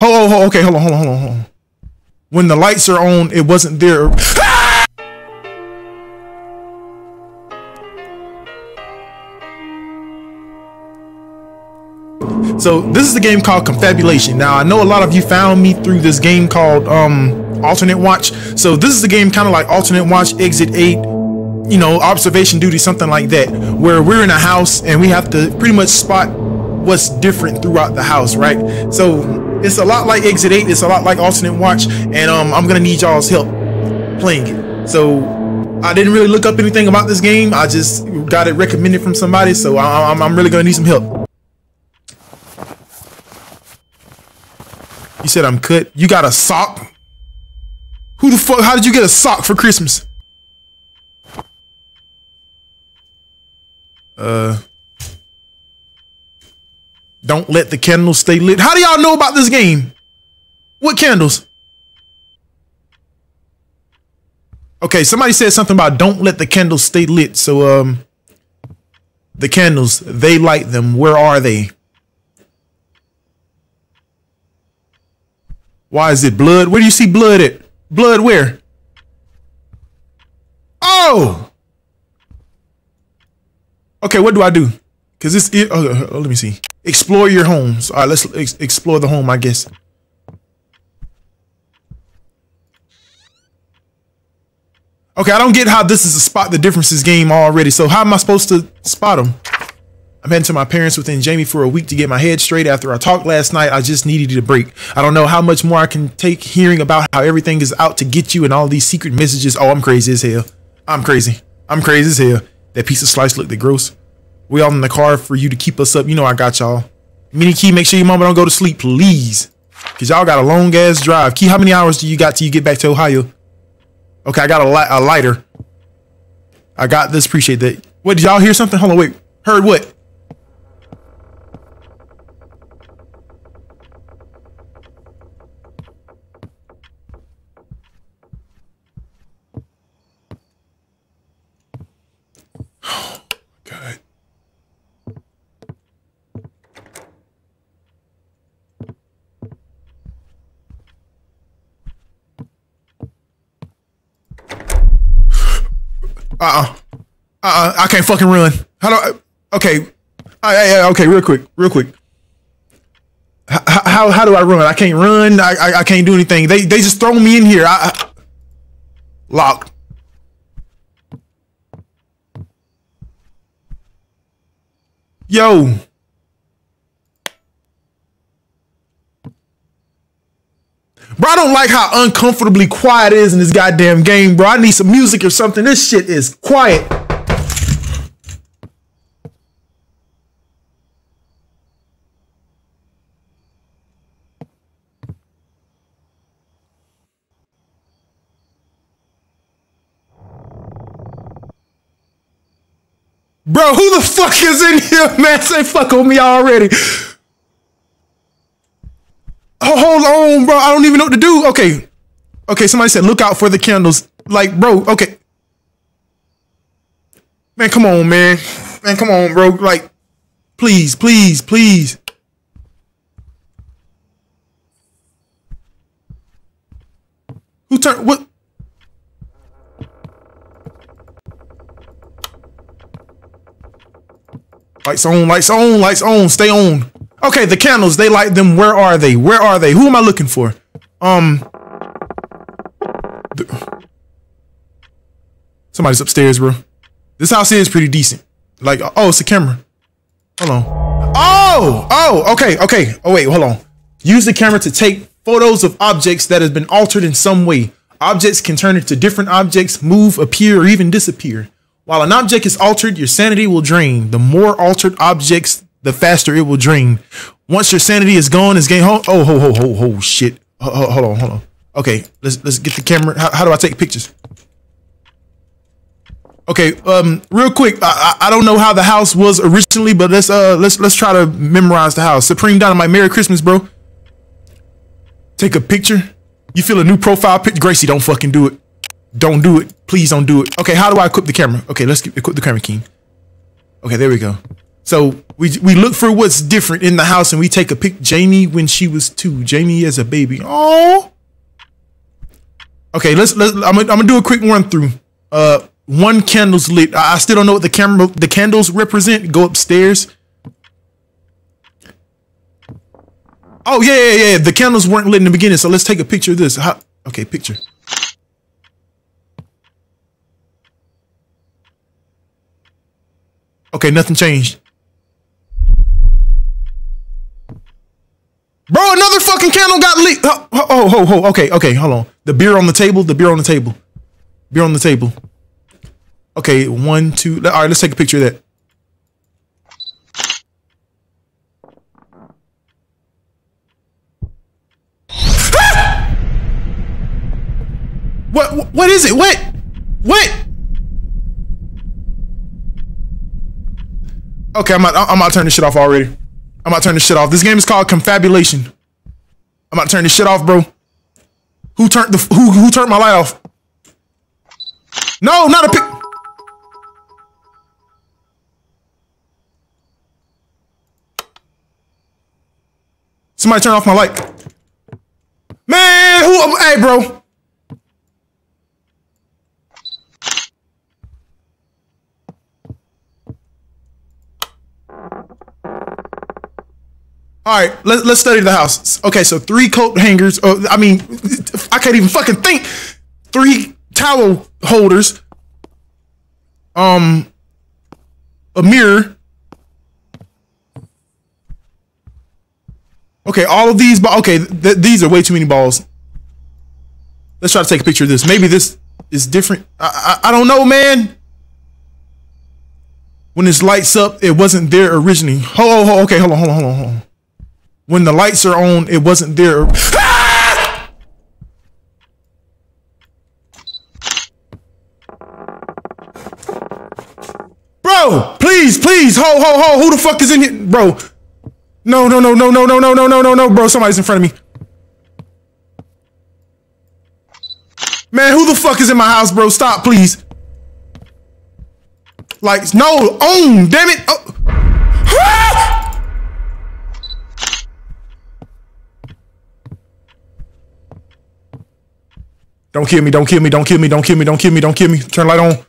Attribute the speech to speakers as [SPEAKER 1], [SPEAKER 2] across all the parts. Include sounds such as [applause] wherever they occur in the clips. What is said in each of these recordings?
[SPEAKER 1] Oh, oh, okay, hold on, hold on, hold on, hold on. When the lights are on, it wasn't there. [laughs] So this is a game called Confabulation. Now I know a lot of you found me through this game called um, Alternate Watch. So this is a game kind of like Alternate Watch, Exit 8, you know, Observation Duty, something like that, where we're in a house and we have to pretty much spot what's different throughout the house, right? So it's a lot like Exit 8, it's a lot like Alternate Watch, and um, I'm gonna need y'all's help playing it. So I didn't really look up anything about this game. I just got it recommended from somebody, so I, I'm, I'm really gonna need some help. You said I'm cut. You got a sock? Who the fuck? How did you get a sock for Christmas? Uh. Don't let the candles stay lit. How do y'all know about this game? What candles? Okay, somebody said something about don't let the candles stay lit. So, um, the candles, they light them. Where are they? Why is it blood? Where do you see blood at? Blood where? Oh! Okay, what do I do? Cause this, it, oh, oh, let me see. Explore your homes. All right, let's ex explore the home, I guess. Okay, I don't get how this is a spot the differences game already. So how am I supposed to spot them? I'm heading to my parents within Jamie for a week to get my head straight. After I talked last night, I just needed a break. I don't know how much more I can take hearing about how everything is out to get you and all these secret messages. Oh, I'm crazy as hell. I'm crazy. I'm crazy as hell. That piece of slice looked gross. We all in the car for you to keep us up. You know I got y'all. Mini Key, make sure your mama don't go to sleep, please. Cause y'all got a long ass drive. Key, how many hours do you got till you get back to Ohio? Okay, I got a, li a lighter. I got this. Appreciate that. What, did y'all hear something? Hold on, wait. Heard what? Uh-uh. Uh-uh. I can't fucking run. How do I? Okay. Uh, I, okay, real quick. Real quick. H how, how do I run? I can't run. I, I, I can't do anything. They they just throw me in here. I, I locked. Yo. Bro, I don't like how uncomfortably quiet it is in this goddamn game, bro. I need some music or something. This shit is quiet. Bro, who the fuck is in here, man? Say fuck on me already. Oh, hold on, bro. I don't even know what to do. Okay. Okay, somebody said look out for the candles. Like, bro, okay. Man, come on, man. Man, come on, bro. Like, please, please, please. Who turned what? Lights on, lights on, lights on, stay on. Okay, the candles, they light them. Where are they? Where are they? Who am I looking for? Um. Somebody's upstairs, bro. This house is pretty decent. Like, oh, it's a camera. Hold on. Oh, oh, okay, okay. Oh, wait, hold on. Use the camera to take photos of objects that have been altered in some way. Objects can turn into different objects, move, appear, or even disappear. While an object is altered, your sanity will drain. The more altered objects, the faster it will drain. Once your sanity is gone, it's game. Oh, ho, ho, ho, ho, shit. Hold on, hold on. Okay, let's let's get the camera. How, how do I take pictures? Okay, um, real quick. I, I, I don't know how the house was originally, but let's uh let's let's try to memorize the house. Supreme Dynamite, Merry Christmas, bro. Take a picture. You feel a new profile picture. Gracie, don't fucking do it. Don't do it. Please don't do it. Okay, how do I equip the camera? Okay, let's equip the camera, King. Okay, there we go. So we we look for what's different in the house, and we take a pic. Jamie when she was two. Jamie as a baby. Oh. Okay, let's let's. I'm gonna, I'm gonna do a quick run through. Uh, one candle's lit. I, I still don't know what the camera the candles represent. Go upstairs. Oh yeah, yeah, yeah. The candles weren't lit in the beginning, so let's take a picture of this. How, okay, picture. Okay, nothing changed. Bro, another fucking candle got leaked. Oh, oh, oh, oh, okay, okay, hold on. The beer on the table, the beer on the table. Beer on the table. Okay, one, two. All right, let's take a picture of that. Ah! What, what is it? What? What? Okay, I'm about, I'm about to turn this shit off already. I'm about to turn this shit off. This game is called Confabulation. I'm about to turn this shit off, bro. Who turned the who who turned my light off? No, not a pic. Somebody turn off my light. Man, who? Hey, bro. All right, let, let's study the house. Okay, so three coat hangers. Oh, I mean, I can't even fucking think. Three towel holders. Um, a mirror. Okay, all of these. But Okay, th these are way too many balls. Let's try to take a picture of this. Maybe this is different. I, I, I don't know, man. When this lights up, it wasn't there originally. Oh, oh, oh, okay, hold on, hold on, hold on, hold on when the lights are on, it wasn't there. Ah! Bro, please, please, ho, ho, ho, who the fuck is in here? Bro, no, no, no, no, no, no, no, no, no, no, no, bro, somebody's in front of me. Man, who the fuck is in my house, bro? Stop, please. Like, no, own, damn it. Oh. Ah! Don't kill me, don't kill me, don't kill me, don't kill me, don't kill me, don't kill me. Turn light on.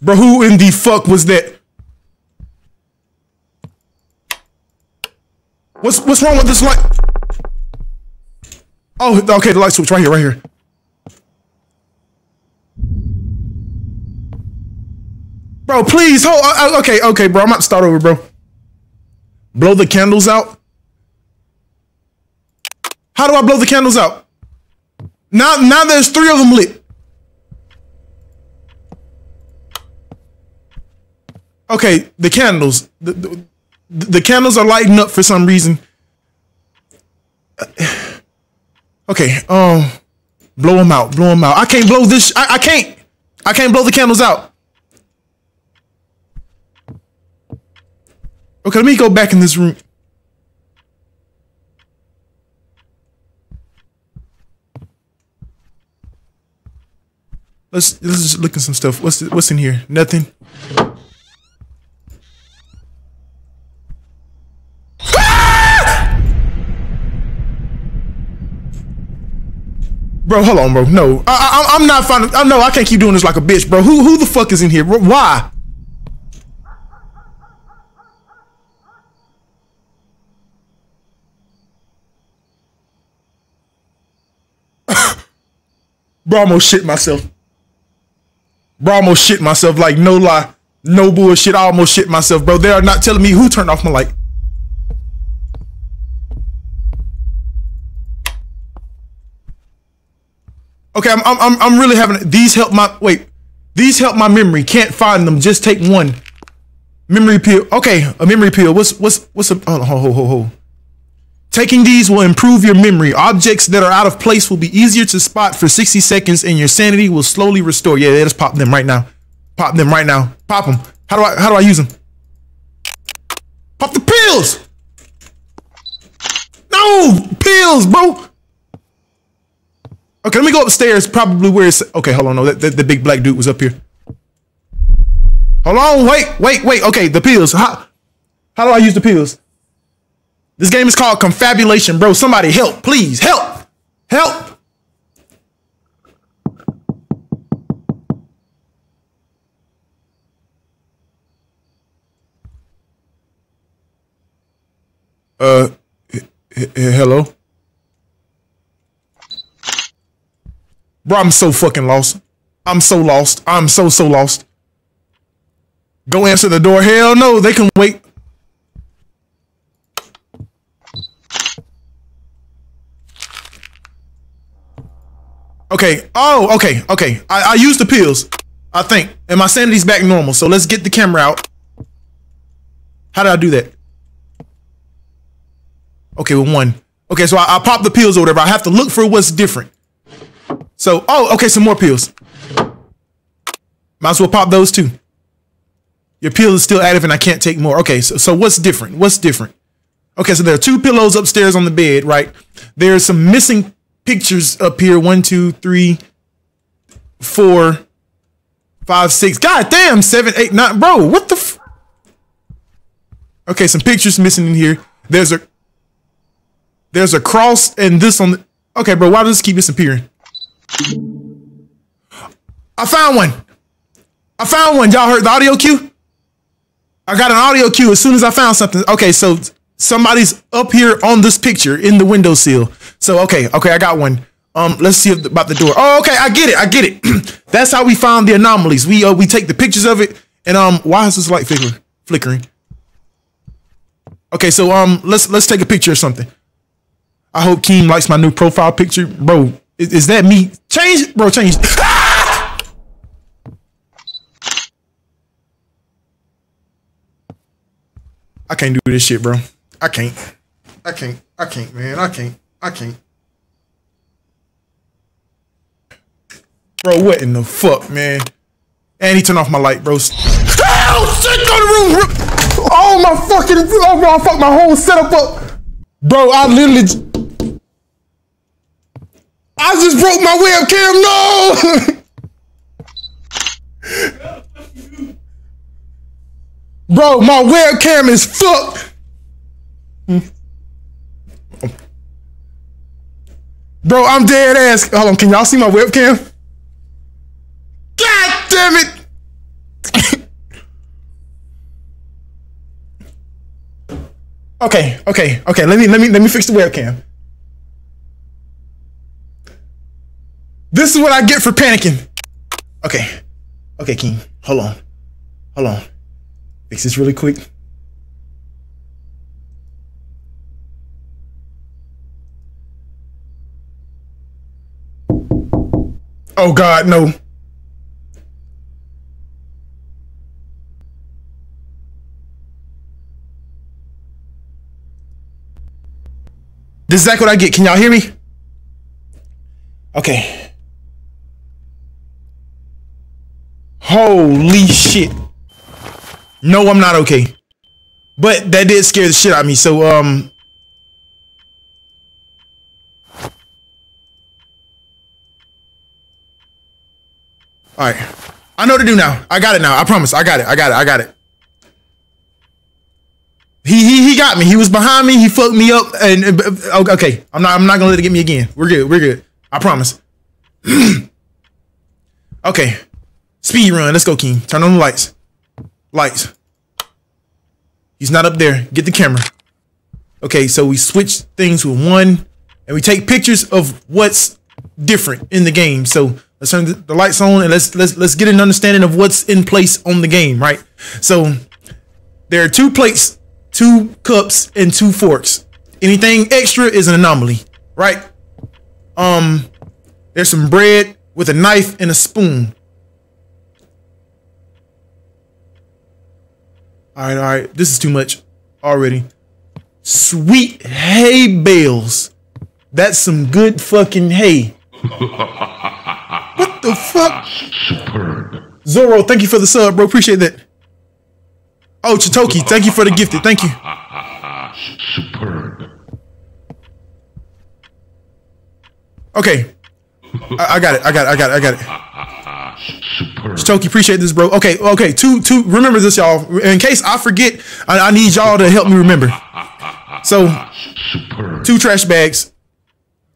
[SPEAKER 1] Bro, who in the fuck was that? What's what's wrong with this light? Oh, okay, the light switch right here, right here. Bro, please hold. Uh, uh, okay, okay, bro. I'm about to start over, bro. Blow the candles out. How do I blow the candles out? Now, now there's three of them lit. Okay, the candles. The, the, the candles are lighting up for some reason. [sighs] Okay, um, blow them out, blow them out. I can't blow this. I, I can't. I can't blow the candles out. Okay, let me go back in this room. Let's let's just look at some stuff. What's what's in here? Nothing. Bro, hold on, bro. No, I, I, I'm not finding. I know I can't keep doing this like a bitch, bro. Who, who the fuck is in here? Why? [laughs] bro, I almost shit myself. Bro, I almost shit myself. Like, no lie. No bullshit. I almost shit myself, bro. They are not telling me who turned off my light. Okay, I'm, I'm, I'm really having, these help my, wait. These help my memory. Can't find them. Just take one. Memory pill. Okay, a memory pill. What's, what's, what's a, oh, ho, ho, ho, ho. Taking these will improve your memory. Objects that are out of place will be easier to spot for 60 seconds and your sanity will slowly restore. Yeah, let's pop them right now. Pop them right now. Pop them. How do I how do I use them? Pop the pills. No, pills, bro. Okay, let me go upstairs. Probably where it's okay. Hold on, no, that, the big black dude was up here. Hold on, wait, wait, wait. Okay, the pills. How, how do I use the pills? This game is called confabulation, bro. Somebody help, please. Help. Help. Uh, hello? Bro, I'm so fucking lost. I'm so lost. I'm so, so lost. Go answer the door. Hell no, they can wait. Okay. Oh, okay. Okay. I, I used the pills. I think. And my sanity's back normal. So let's get the camera out. How did I do that? Okay, with one. Okay, so I, I pop the pills or whatever. I have to look for what's different. So, oh, okay, some more pills. Might as well pop those too. Your pill is still active and I can't take more. Okay, so, so what's different? What's different? Okay, so there are two pillows upstairs on the bed, right? There's some missing pictures up here. One, two, three, four, five, six. God damn, seven, eight, nine. Bro, what the Okay, some pictures missing in here. There's a there's a cross and this on the Okay, bro, why does this keep disappearing? I found one. I found one. Y'all heard the audio cue? I got an audio cue as soon as I found something. Okay, so somebody's up here on this picture in the windowsill. So okay, okay, I got one. Um, let's see about the door. Oh, okay, I get it. I get it. [clears throat] That's how we found the anomalies. We uh, we take the pictures of it, and um, why is this light flickering? Flickering. Okay, so um, let's let's take a picture of something. I hope Keem likes my new profile picture, bro. Is, is that me? Change, bro. Change. [laughs] I can't do this shit, bro. I can't. I can't. I can't, man. I can't. I can't. Bro, what in the fuck, man? And he turned off my light, bro. Oh, shit, go the room. Oh, my fucking. Oh, bro, I fucked my whole setup up. Bro, I literally. I just broke my webcam. No. [laughs] Bro, my webcam is fucked. Bro, I'm dead ass. Hold on, can y'all see my webcam? God damn it. [laughs] okay, okay, okay. Let me let me let me fix the webcam. This is what I get for panicking. Okay. Okay, King. Hold on. Hold on. Fix this really quick. Oh God, no. This is exactly what I get. Can y'all hear me? Okay. Holy shit. No, I'm not okay. But that did scare the shit out of me. So, um. Alright. I know what to do now. I got it now. I promise. I got it. I got it. I got it. He he he got me. He was behind me. He fucked me up. And uh, uh, uh, okay, I'm not I'm not gonna let it get me again. We're good. We're good. I promise. [clears throat] okay. Speed run. Let's go, King. Turn on the lights. Lights. He's not up there. Get the camera. Okay, so we switch things with one, and we take pictures of what's different in the game. So let's turn the lights on and let's let's let's get an understanding of what's in place on the game, right? So there are two plates, two cups, and two forks. Anything extra is an anomaly, right? Um, there's some bread with a knife and a spoon. All right, all right. This is too much already. Sweet hay bales. That's some good fucking hay. [laughs] the fuck? Superb. Zoro, thank you for the sub, bro. Appreciate that. Oh, Chitoki, thank you for the gifted. Thank you. Superb. Okay. I, I, got it. I got it. I got it. I got it. Superb. Toki, appreciate this, bro. Okay, okay. Two, two. Remember this, y'all. In case I forget, I, I need y'all to help me remember. So, two trash bags,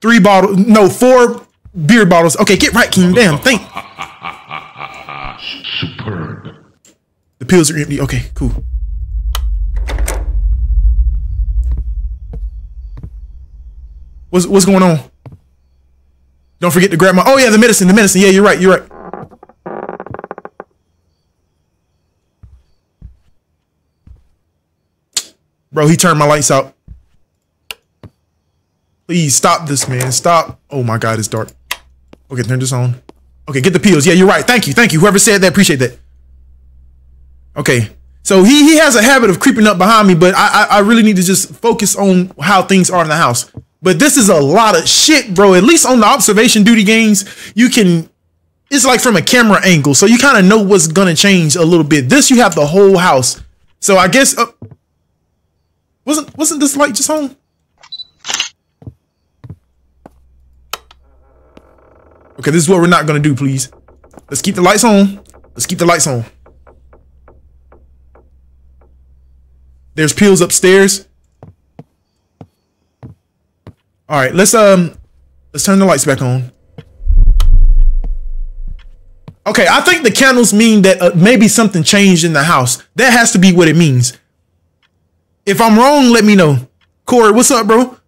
[SPEAKER 1] three bottles. No, four beer bottles. Okay, get right, King. Damn, think. [laughs] Superb. The pills are empty. Okay, cool. What's what's going on? Don't forget to grab my. Oh yeah, the medicine, the medicine. Yeah, you're right. You're right. Bro, he turned my lights out. Please stop this, man. Stop. Oh my God, it's dark. Okay, turn this on. Okay, get the pills. Yeah, you're right. Thank you. Thank you. Whoever said that, appreciate that. Okay. So he he has a habit of creeping up behind me, but I, I, I really need to just focus on how things are in the house. But this is a lot of shit, bro. At least on the observation duty games, you can it's like from a camera angle, so you kind of know what's gonna change a little bit. This you have the whole house. So I guess uh, wasn't wasn't this light just on? Okay, this is what we're not gonna do, please. Let's keep the lights on. Let's keep the lights on. There's pills upstairs. All right, let's um, let's turn the lights back on. Okay, I think the candles mean that uh, maybe something changed in the house. That has to be what it means. If I'm wrong, let me know. Corey, what's up, bro?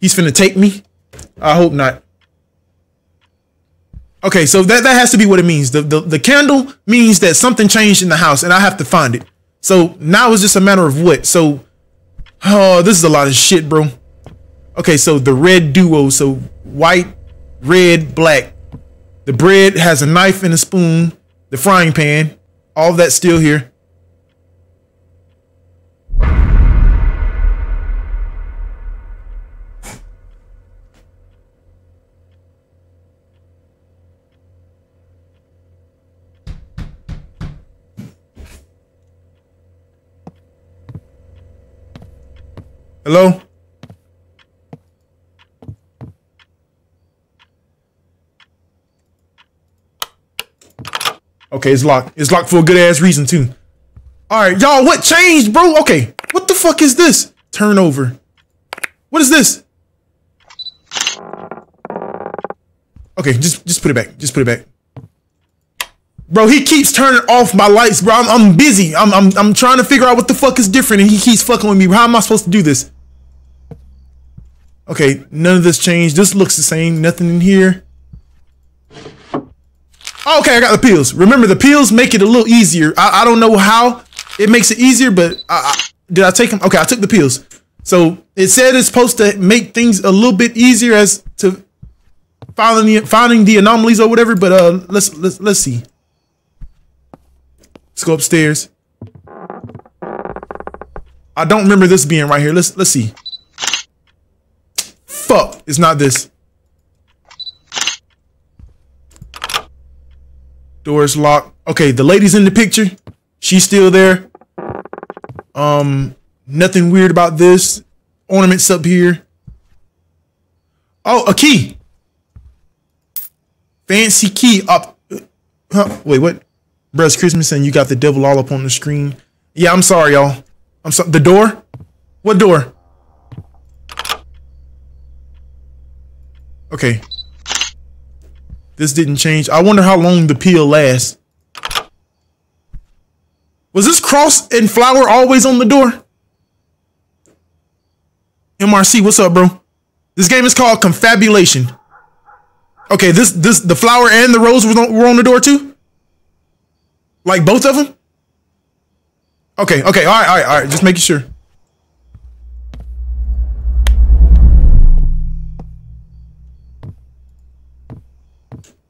[SPEAKER 1] He's finna take me? I hope not. Okay, so that, that has to be what it means. The, the the candle means that something changed in the house and I have to find it. So now it's just a matter of what. So oh, this is a lot of shit, bro. Okay, so the red duo, so white, red, black. The bread has a knife and a spoon, the frying pan, all that still here. Hello? Okay, it's locked. It's locked for a good ass reason too. All right, y'all, what changed, bro? Okay, what the fuck is this? Turnover. What is this? Okay, just just put it back. Just put it back. Bro, he keeps turning off my lights, bro. I'm, I'm busy. I'm, I'm I'm trying to figure out what the fuck is different, and he keeps fucking with me. How am I supposed to do this? Okay, none of this changed. This looks the same. Nothing in here. Okay, I got the pills. Remember, the pills make it a little easier. I, I don't know how it makes it easier, but I, I, did I take them? Okay, I took the pills. So it said it's supposed to make things a little bit easier as to finding the, finding the anomalies or whatever. But uh, let's let's let's see. Let's go upstairs. I don't remember this being right here. Let's let's see. Fuck, it's not this. Doors locked. Okay, the lady's in the picture. She's still there. Um, nothing weird about this. Ornaments up here. Oh, a key. Fancy key up. Huh, wait, what? Bruh's Christmas and you got the devil all up on the screen. Yeah, I'm sorry, y'all. I'm sorry. The door? What door? Okay. This didn't change. I wonder how long the peel lasts. Was this cross and flower always on the door? MRC, what's up, bro? This game is called Confabulation. Okay, this this the flower and the rose were on, were on the door too. Like both of them. Okay, okay, all right, all right, all right. Just making sure.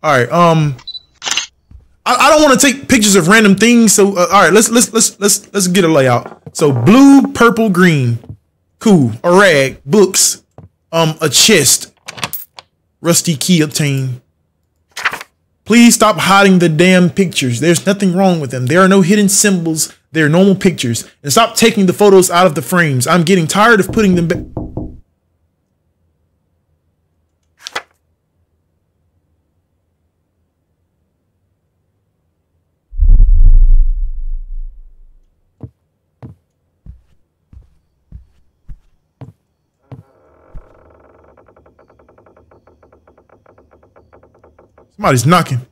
[SPEAKER 1] All right. Um, I, I don't want to take pictures of random things. So uh, all right, let's let's let's let's let's get a layout. So blue, purple, green. Cool. A rag, books, um, a chest, rusty key obtained. Please stop hiding the damn pictures. There's nothing wrong with them. There are no hidden symbols. They're normal pictures. And stop taking the photos out of the frames. I'm getting tired of putting them back. Somebody's knocking.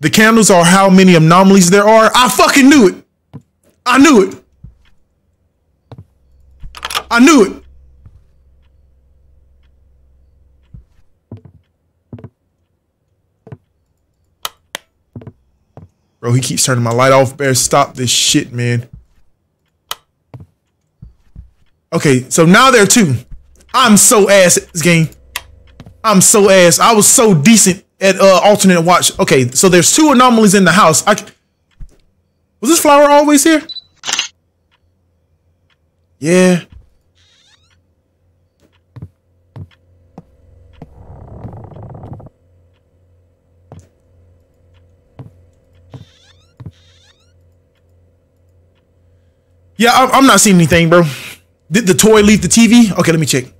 [SPEAKER 1] The candles are how many anomalies there are. I fucking knew it. I knew it. I knew it. Bro, he keeps turning my light off. Bear, stop this shit, man. Okay, so now there are two. I'm so ass at this game. I'm so ass. I was so decent at uh, alternate watch. Okay, so there's two anomalies in the house. I was this flower always here? Yeah. Yeah, I'm not seeing anything, bro. Did the toy leave the TV? Okay, let me check.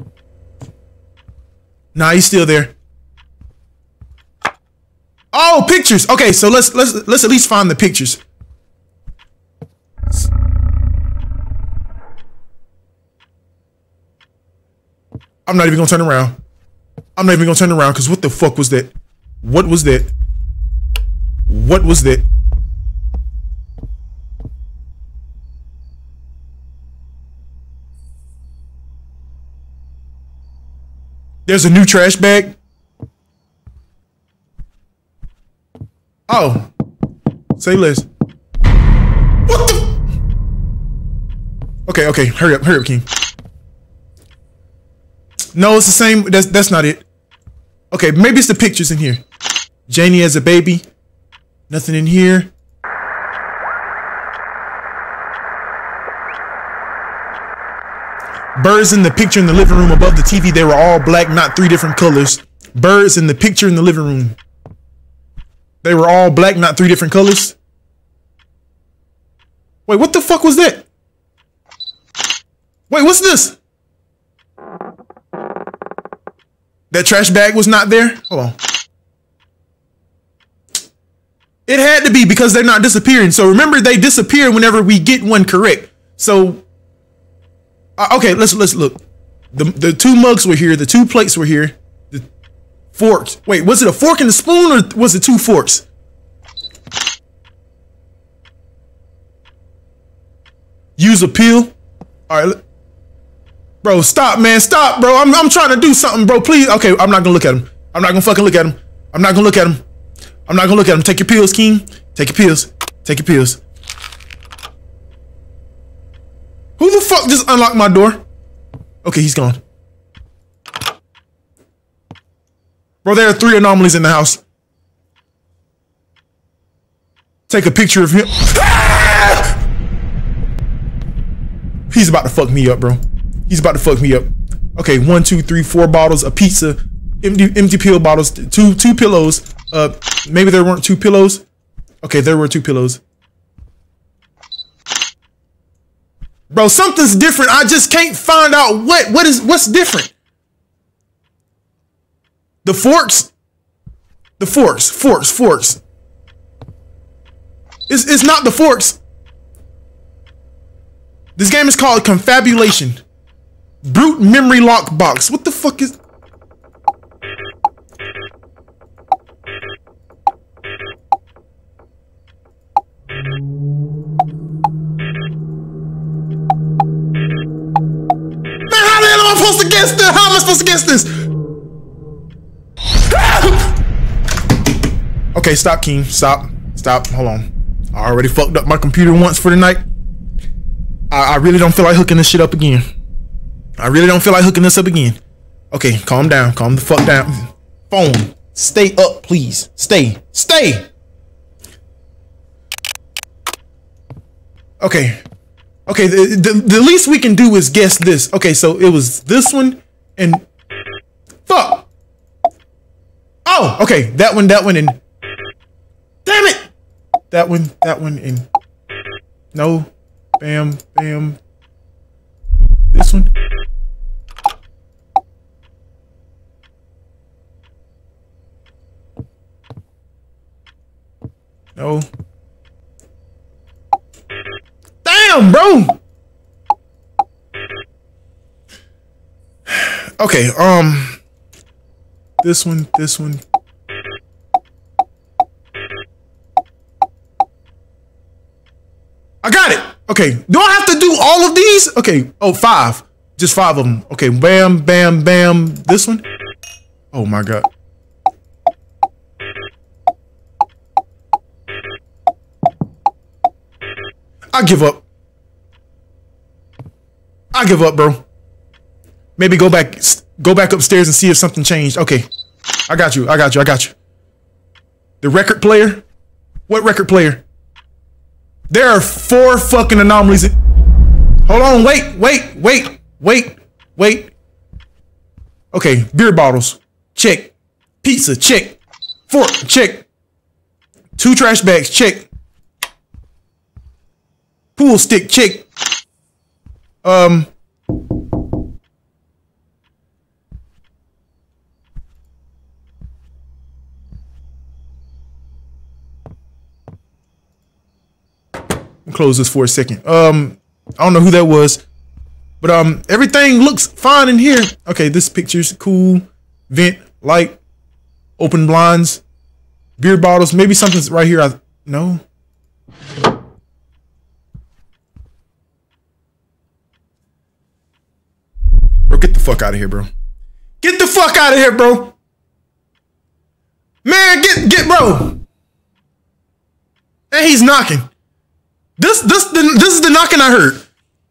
[SPEAKER 1] Nah, he's still there. Oh, pictures. Okay, so let's let's let's at least find the pictures. I'm not even gonna turn around. I'm not even gonna turn around because what the fuck was that? What was that? What was that? There's a new trash bag. Oh. Say less. What the? Okay, okay. Hurry up, hurry up, King. No, it's the same. That's that's not it. Okay, maybe it's the pictures in here. Janie as a baby. Nothing in here. Birds in the picture in the living room above the TV, they were all black, not three different colors. Birds in the picture in the living room. They were all black, not three different colors. Wait, what the fuck was that? Wait, what's this? That trash bag was not there? Hold on. It had to be because they're not disappearing. So remember, they disappear whenever we get one correct. So uh, okay, let's let's look. The the two mugs were here. The two plates were here. The forks. Wait, was it a fork and a spoon, or was it two forks? Use a peel. All right, bro. Stop, man. Stop, bro. I'm I'm trying to do something, bro. Please. Okay, I'm not gonna look at him. I'm not gonna fucking look at him. I'm not gonna look at him. I'm not gonna look at him. Take your pills, King. Take your pills. Take your pills. Who the fuck just unlocked my door? Okay, he's gone. Bro, there are three anomalies in the house. Take a picture of him. [laughs] He's about to fuck me up, bro. He's about to fuck me up. Okay, one, two, three, four bottles, a pizza, empty, empty pill bottles, two, two pillows. Uh, maybe there weren't two pillows. Okay, there were two pillows. Bro, something's different. I just can't find out what what is what's different. The forks. The forks, forks, forks. It's, it's not the forks. This game is called Confabulation. Brute Memory Lock Box. What the fuck is... supposed to guess this? How am I supposed to guess this? [laughs] okay, stop, King. Stop. Stop. Hold on. I already fucked up my computer once for the night. I, I really don't feel like hooking this shit up again. I really don't feel like hooking this up again. Okay, calm down. Calm the fuck down. Phone. Stay up, please. Stay. Stay. Okay. Okay, the, the, the least we can do is guess this. Okay, so it was this one and fuck. Oh, okay, that one, that one, and damn it, that one, that one, and no, bam, bam. This one. No down, bro. Okay, um this one, this one. I got it. Okay. Do I have to do all of these? Okay. Oh, five. Just five of them. Okay. Bam, bam, bam. This one. Oh my god. I give up. I give up, bro. Maybe go back go back upstairs and see if something changed. Okay. I got you. I got you. I got you. The record player? What record player? There are four fucking anomalies. Hold on, wait, wait, wait, wait, wait. Okay, beer bottles, check. Pizza, check. Fork, check. Two trash bags, check. Pool stick, check. Um. Close this for a second. Um, I don't know who that was, but um, everything looks fine in here. Okay, this picture's cool. Vent, light, open blinds, beer bottles. Maybe something's right here. I no. Get the fuck out of here, bro. Get the fuck out of here, bro. Man, get get bro. And he's knocking. This this the this is the knocking I heard.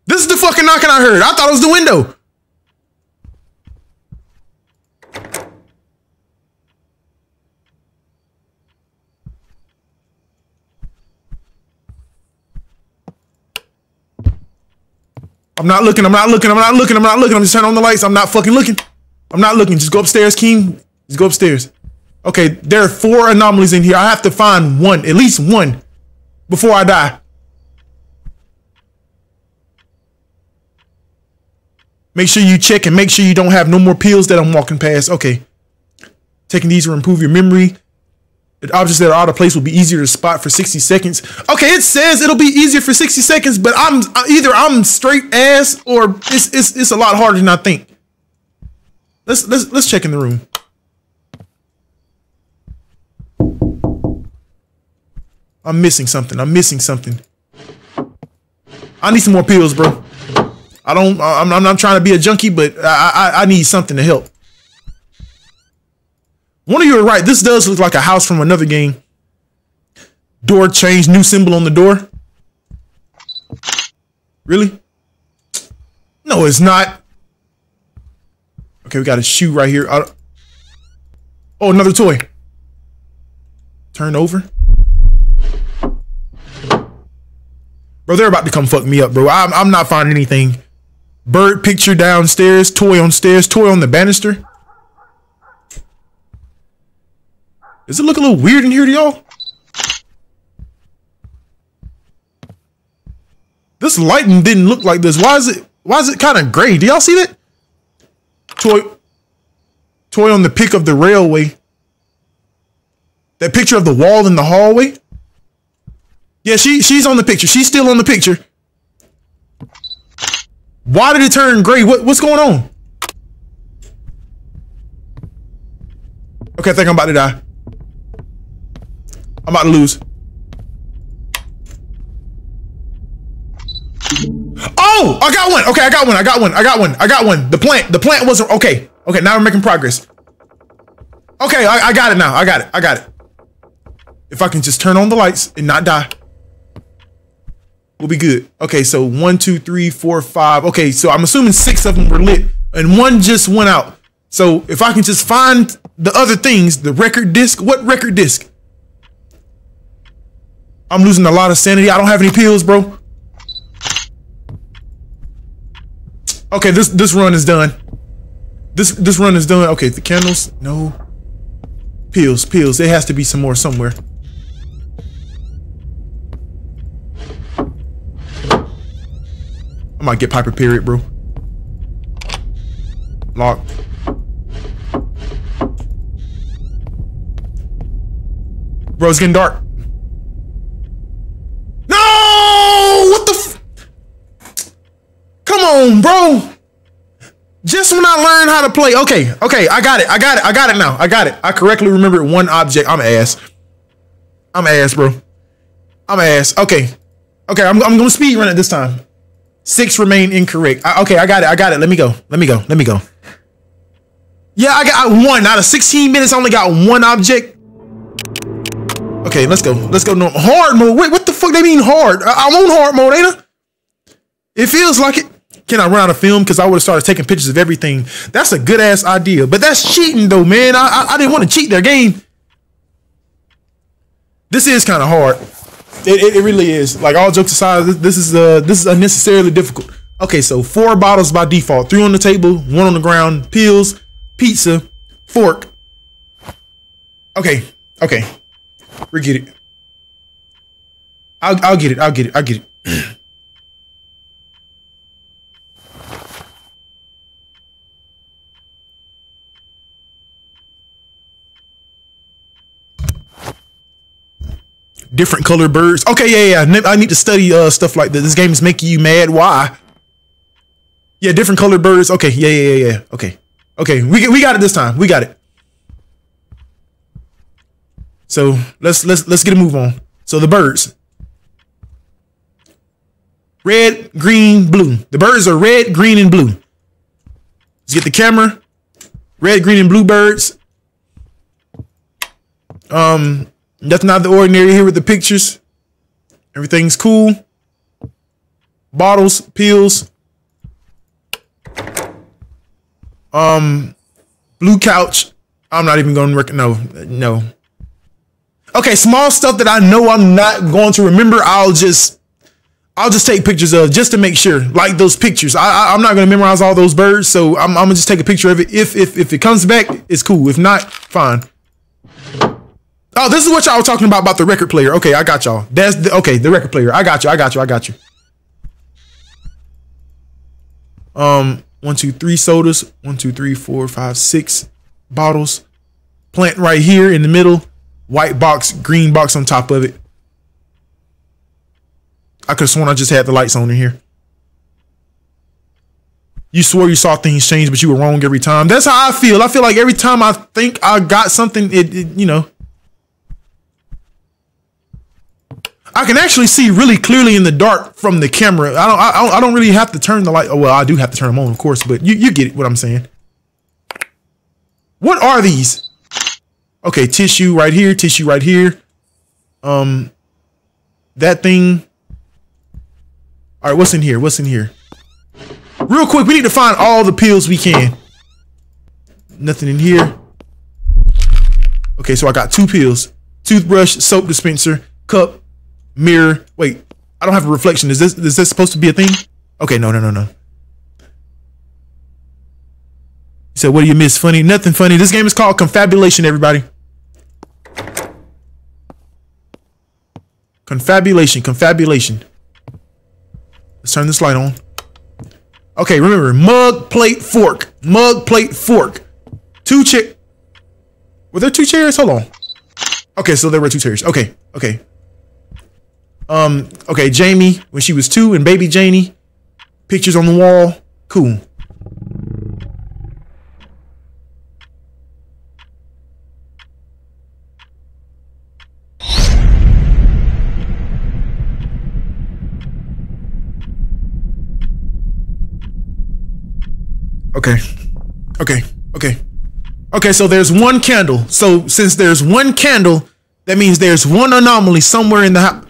[SPEAKER 1] This is the fucking knocking I heard. I thought it was the window. I'm not looking. I'm not looking. I'm not looking. I'm not looking. I'm just turning on the lights. I'm not fucking looking. I'm not looking. Just go upstairs, King. Just go upstairs. Okay, there are four anomalies in here. I have to find one, at least one, before I die. Make sure you check and make sure you don't have no more pills that I'm walking past. Okay. Taking these will improve your memory. Objects that are out of place will be easier to spot for 60 seconds. Okay, it says it'll be easier for 60 seconds, but I'm uh, either I'm straight ass or it's it's it's a lot harder than I think. Let's let's let's check in the room. I'm missing something. I'm missing something. I need some more pills, bro. I don't. I'm, I'm not trying to be a junkie, but I, I, I need something to help. One of you are right. This does look like a house from another game. Door change, new symbol on the door. Really? No, it's not. Okay, we got a shoe right here. oh, another toy. Turn over. Bro, they're about to come fuck me up, bro. I'm, I'm not finding anything. Bird picture downstairs, toy on stairs, toy on the banister. Does it look a little weird in here to y'all? This lighting didn't look like this. Why is it why is it kind of gray? Do y'all see that? Toy toy on the pick of the railway. That picture of the wall in the hallway. Yeah, she she's on the picture. She's still on the picture. Why did it turn gray? What, what's going on? Okay, I think I'm about to die. I'm about to lose. Oh, I got one. Okay, I got one. I got one. I got one. I got one. The plant. The plant wasn't okay. Okay, now we're making progress. Okay, I, I got it now. I got it. I got it. If I can just turn on the lights and not die. We'll be good. Okay, so one, two, three, four, five. Okay, so I'm assuming six of them were lit and one just went out. So if I can just find the other things, the record disc, what record disc? I'm losing a lot of sanity. I don't have any pills, bro. Okay, this this run is done. This this run is done. Okay, the candles, no. Pills, pills. There has to be some more somewhere. I might get Piper period, bro. Lock. Bro, it's getting dark. No! What the Come on, bro. Just when I learned how to play. Okay, okay, I got it. I got it. I got it now. I got it. I correctly remembered one object. I'm ass. I'm ass, bro. I'm ass. Okay. Okay, I'm, I'm gonna speed run it this time. Six remain incorrect. I, okay, I got it. I got it. Let me go. Let me go. Let me go. Yeah, I got one. Out of 16 minutes, I only got one object. Okay, let's go. Let's go. No, hard mode. Wait, what the fuck they mean hard? I, am on hard mode, ain't I? It feels like it. Can I run out of film? Because I would have started taking pictures of everything. That's a good ass idea. But that's cheating though, man. I, I, I didn't want to cheat their game. This is kind of hard. It, it, it, really is. Like all jokes aside, this is uh this is unnecessarily difficult. Okay, so four bottles by default. Three on the table, one on the ground, pills, pizza, fork. Okay, okay. we get it. I'll I'll get it. I'll get it. I'll get it. [clears throat] different colored birds. Okay, yeah, yeah. I need to study uh, stuff like this. This game is making you mad. Why? Yeah, different colored birds. Okay, yeah, yeah, yeah, yeah. Okay, okay. We we got it this time. We got it. So let's let's let's get a move on. So the birds. Red, green, blue. The birds are red, green, and blue. Let's get the camera. Red, green, and blue birds. Um, Nothing out of the ordinary here with the pictures. Everything's cool. Bottles, pills. Um, blue couch. I'm not even going to work. No, no. Okay, small stuff that I know I'm not going to remember. I'll just, I'll just take pictures of just to make sure. Like those pictures. I, I am not going to memorize all those birds, so I'm, I'm gonna just take a picture of it. If if if it comes back, it's cool. If not, fine. Oh, this is what y'all were talking about about the record player. Okay, I got y'all. That's the, okay. The record player. I got you. I got you. I got you. Um, one, two, three sodas. One, two, three, four, five, six bottles. Plant right here in the middle. White box, green box on top of it. I could have sworn I just had the lights on in here. You swore you saw things change, but you were wrong every time. That's how I feel. I feel like every time I think I got something, it, it you know, I can actually see really clearly in the dark from the camera. I don't. I, I don't really have to turn the light. Oh, well, I do have to turn them on, of course, but you you get what I'm saying. What are these? Okay, tissue right here, tissue right here. Um, that thing. All right, what's in here? What's in here? Real quick, we need to find all the pills we can. Nothing in here. Okay, so I got two pills. Toothbrush, soap dispenser, cup, mirror. Wait, I don't have a reflection. Is this is this supposed to be a thing? Okay, no, no, no, no. He said, what do you miss? Funny? Nothing funny. This game is called Confabulation, everybody. Confabulation, confabulation. Let's turn this light on. Okay, remember, mug, plate, fork. Mug, plate, fork. Two chair. Were there two chairs? Hold on. Okay, so there were two chairs. Okay, okay. Um, okay, Jamie, when she was two and baby Janie, pictures on the wall. Cool. Okay. Okay. Okay. Okay, so there's one candle. So since there's one candle, that means there's one anomaly somewhere in the house.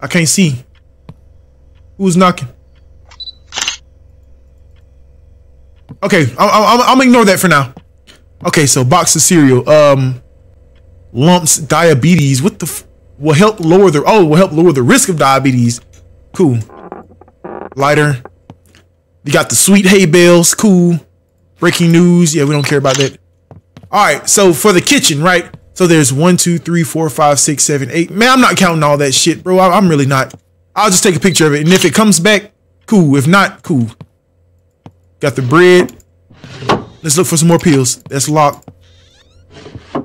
[SPEAKER 1] I can't see. Who's knocking? Okay, I'm, I'm, I'm ignore that for now. Okay, so box of cereal. Um, lumps, diabetes. What the? will help lower the. Oh, will help lower the risk of diabetes. Cool. Lighter. You got the sweet hay bales. Cool. Breaking news. Yeah, we don't care about that. All right, so for the kitchen, right? So there's one, two, three, four, five, six, seven, eight. Man, I'm not counting all that shit, bro. I, am really not. I'll just take a picture of it. And if it comes back, cool. If not, cool. Got the bread. Let's look for some more pills. That's locked. All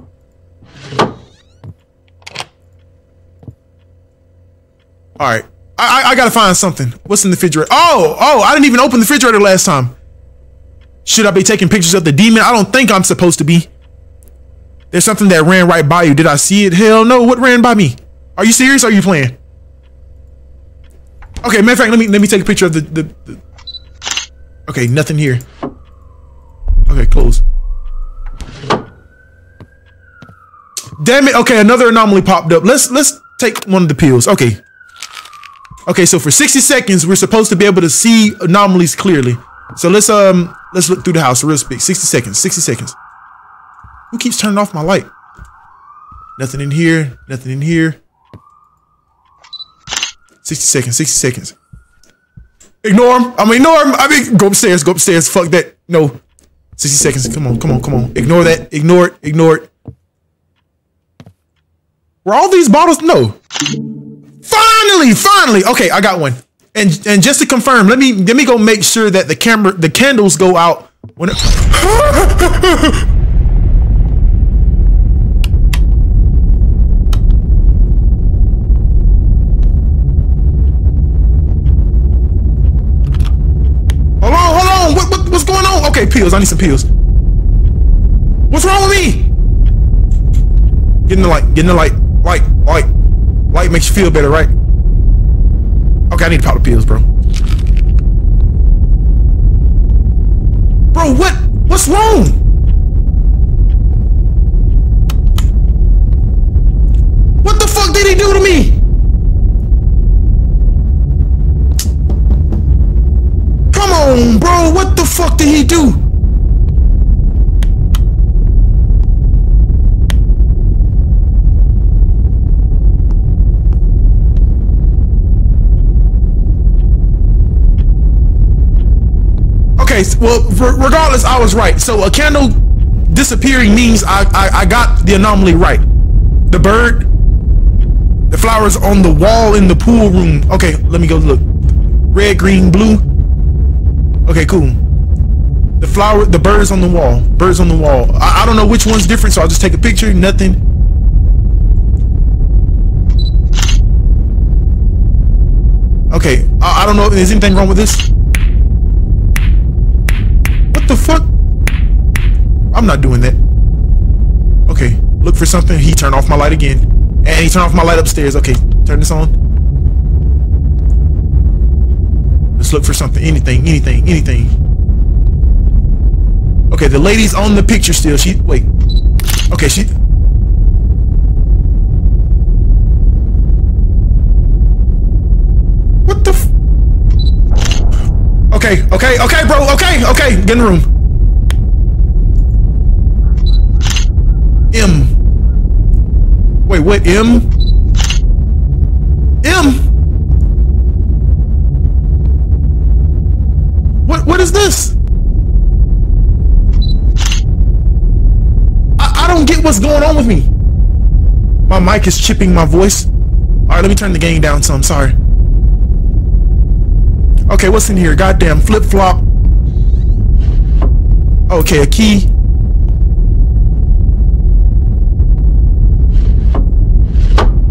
[SPEAKER 1] right. I, I, I gotta find something. What's in the refrigerator? Oh, oh, I didn't even open the refrigerator last time. Should I be taking pictures of the demon? I don't think I'm supposed to be. There's something that ran right by you. Did I see it? Hell no. What ran by me? Are you serious? are you playing? Okay, matter of fact, let me let me take a picture of the, the, the Okay, nothing here. Okay, close. Damn it. Okay, another anomaly popped up. Let's let's take one of the pills. Okay. Okay, so for 60 seconds, we're supposed to be able to see anomalies clearly. So let's um let's look through the house real quick. 60 seconds. 60 seconds. Who keeps turning off my light? Nothing in here. Nothing in here. 60 seconds. 60 seconds. Ignore him. I mean, ignore him. I mean, go upstairs. Go upstairs. Fuck that. No. 60 seconds. Come on. Come on. Come on. Ignore that. Ignore it. Ignore it. Were all these bottles? No. Finally, finally. Okay, I got one. And and just to confirm, let me let me go make sure that the camera the candles go out when it [laughs] Hold on, hold on. What, what what's Okay, pills. I need some pills. What's wrong with me? Getting the light, getting the light, light, light. Light makes you feel better, right? Okay, I need to pop the pills, bro. Bro, what? What's wrong? What the fuck did he do to me? Come on, bro. What the fuck did he do? Okay, well, regardless, I was right. So a candle disappearing means I, I, I got the anomaly right. The bird, the flowers on the wall in the pool room. Okay, let me go look. Red, green, blue. Okay, cool. The flower, the birds on the wall. Birds on the wall. I, I don't know which one's different, so I'll just take a picture. Nothing. Okay, I, I don't know there's anything wrong with this. What the fuck? I'm not doing that. Okay, look for something. He turned off my light again. And he turned off my light upstairs. Okay, turn this on. Look for something. Anything, anything, anything. Okay, the lady's on the picture still. She, wait. Okay, she... What the Okay, okay, okay, bro. Okay, okay. Get in the room. M. Wait, what? M? M? What? Is this? I, I don't get what's going on with me. My mic is chipping my voice. All right, let me turn the gain down some. Sorry. Okay, what's in here? Goddamn flip-flop. Okay, a key.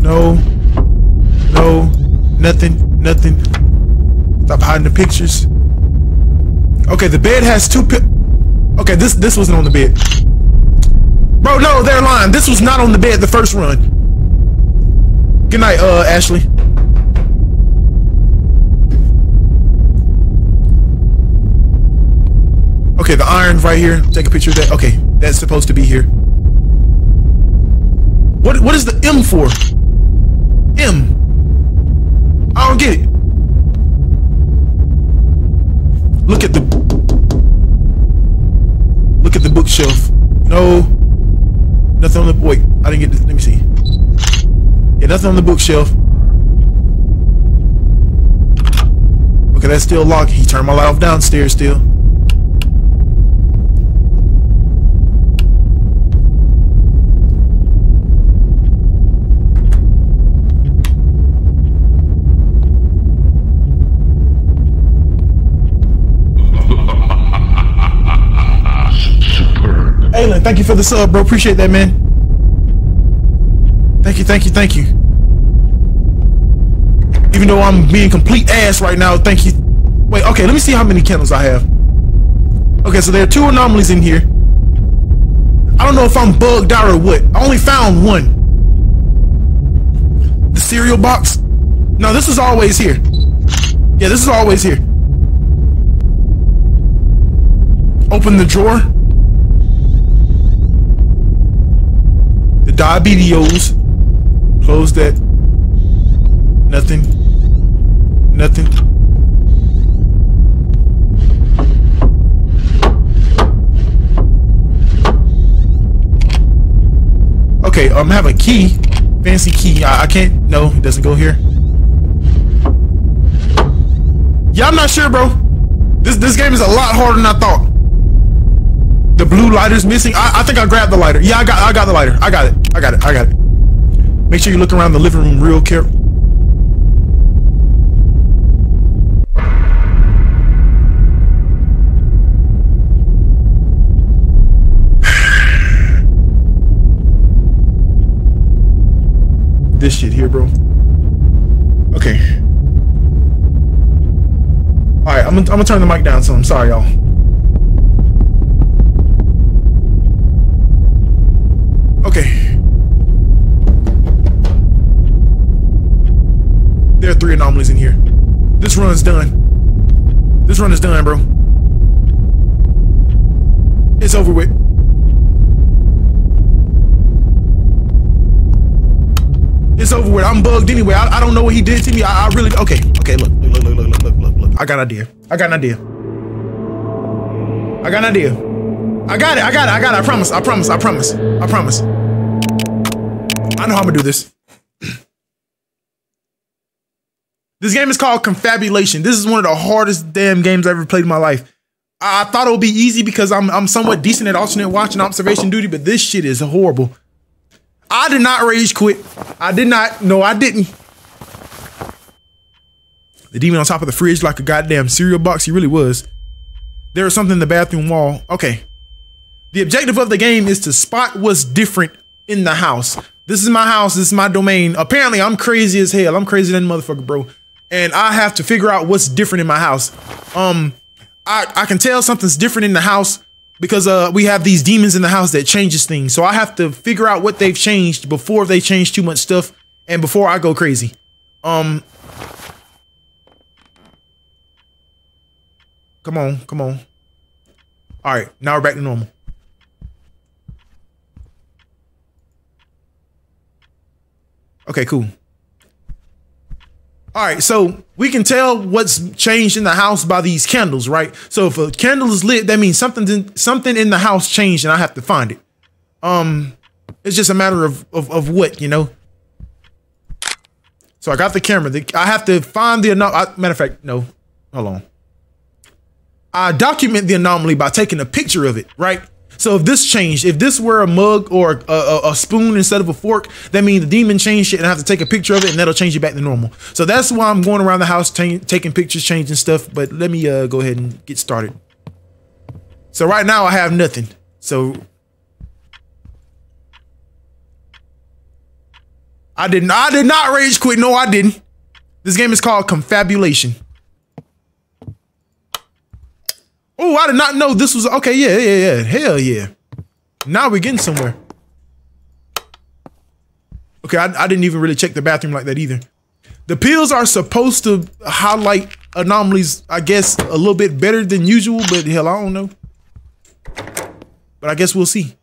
[SPEAKER 1] No. No. Nothing. Nothing. Stop hiding the pictures. Okay, the bed has two pi- Okay, this this wasn't on the bed. Bro, no, they're lying. This was not on the bed the first run. Good night, uh, Ashley. Okay, the iron's right here. Take a picture of that. Okay, that's supposed to be here. What what is the M for? M. I don't get it. Look at the Look at the bookshelf. No. Nothing on the wait, I didn't get this. Let me see. Yeah, nothing on the bookshelf. Okay, that's still locked. He turned my light off downstairs still. Aylin, thank you for the sub, bro. Appreciate that, man. Thank you, thank you, thank you. Even though I'm being complete ass right now, thank you. Wait, okay, let me see how many candles I have. Okay, so there are two anomalies in here. I don't know if I'm bugged out or what. I only found one. The cereal box? No, this is always here. Yeah, this is always here. Open the drawer. Diabetes. Close that. Nothing. Nothing. Okay, I'm um, have a key. Fancy key. I, I can't. No, it doesn't go here. Yeah, I'm not sure, bro. This this game is a lot harder than I thought. The blue lighter's missing. I, I think I grabbed the lighter. Yeah, I got I got the lighter. I got it. I got it. I got it. Make sure you look around the living room real careful. this shit here, bro. Okay. All right, I'm gonna, I'm gonna turn the mic down so I'm sorry, y'all. Okay. There are three anomalies in here. This run's done. This run is done, bro. It's over with. It's over with. I'm bugged anyway. I, I don't know what he did to me. I, I really okay. Okay, look, look, look, look, look, look, look, look. I got an idea. I got an idea. I got an idea. I got it. I got it. I got it. I promise. I promise. I promise. I promise. I know how I'm gonna do this. This game is called Confabulation. This is one of the hardest damn games I ever played in my life. I, thought it would be easy because I'm I'm somewhat decent at alternate watch and observation duty, but this shit is horrible. I did not rage quit. I did not. No, I didn't. The demon on top of the fridge like a goddamn cereal box. He really was. There was something in the bathroom wall. Okay. The objective of the game is to spot what's different in the house. This is my house. This is my domain. Apparently, I'm crazy as hell. I'm crazy than motherfucker, bro. And I have to figure out what's different in my house. Um, I, I can tell something's different in the house because uh we have these demons in the house that changes things. So I have to figure out what they've changed before they change too much stuff and before I go crazy. Um Come on, come on. All right, now we're back to normal. Okay, cool. All right, so we can tell what's changed in the house by these candles, right? So if a candle is lit, that means something in, something in the house changed, and I have to find it. Um, it's just a matter of of, of what you know. So I got the camera. The, I have to find the anomaly. Matter of fact, no, hold on. I document the anomaly by taking a picture of it, right? So if this changed, if this were a mug or a, a, a, spoon instead of a fork, that means the demon changed shit and I have to take a picture of it and that'll change it back to normal. So that's why I'm going around the house taking pictures, changing stuff. But let me uh, go ahead and get started. So right now I have nothing. So I didn't. I did not rage quit. No, I didn't. This game is called Confabulation. Oh, I did not know this was okay. Yeah, yeah, yeah. Hell yeah. Now we're getting somewhere. Okay, I, I didn't even really check the bathroom like that either. The pills are supposed to highlight anomalies, I guess, a little bit better than usual, but hell, I don't know. But I guess we'll see.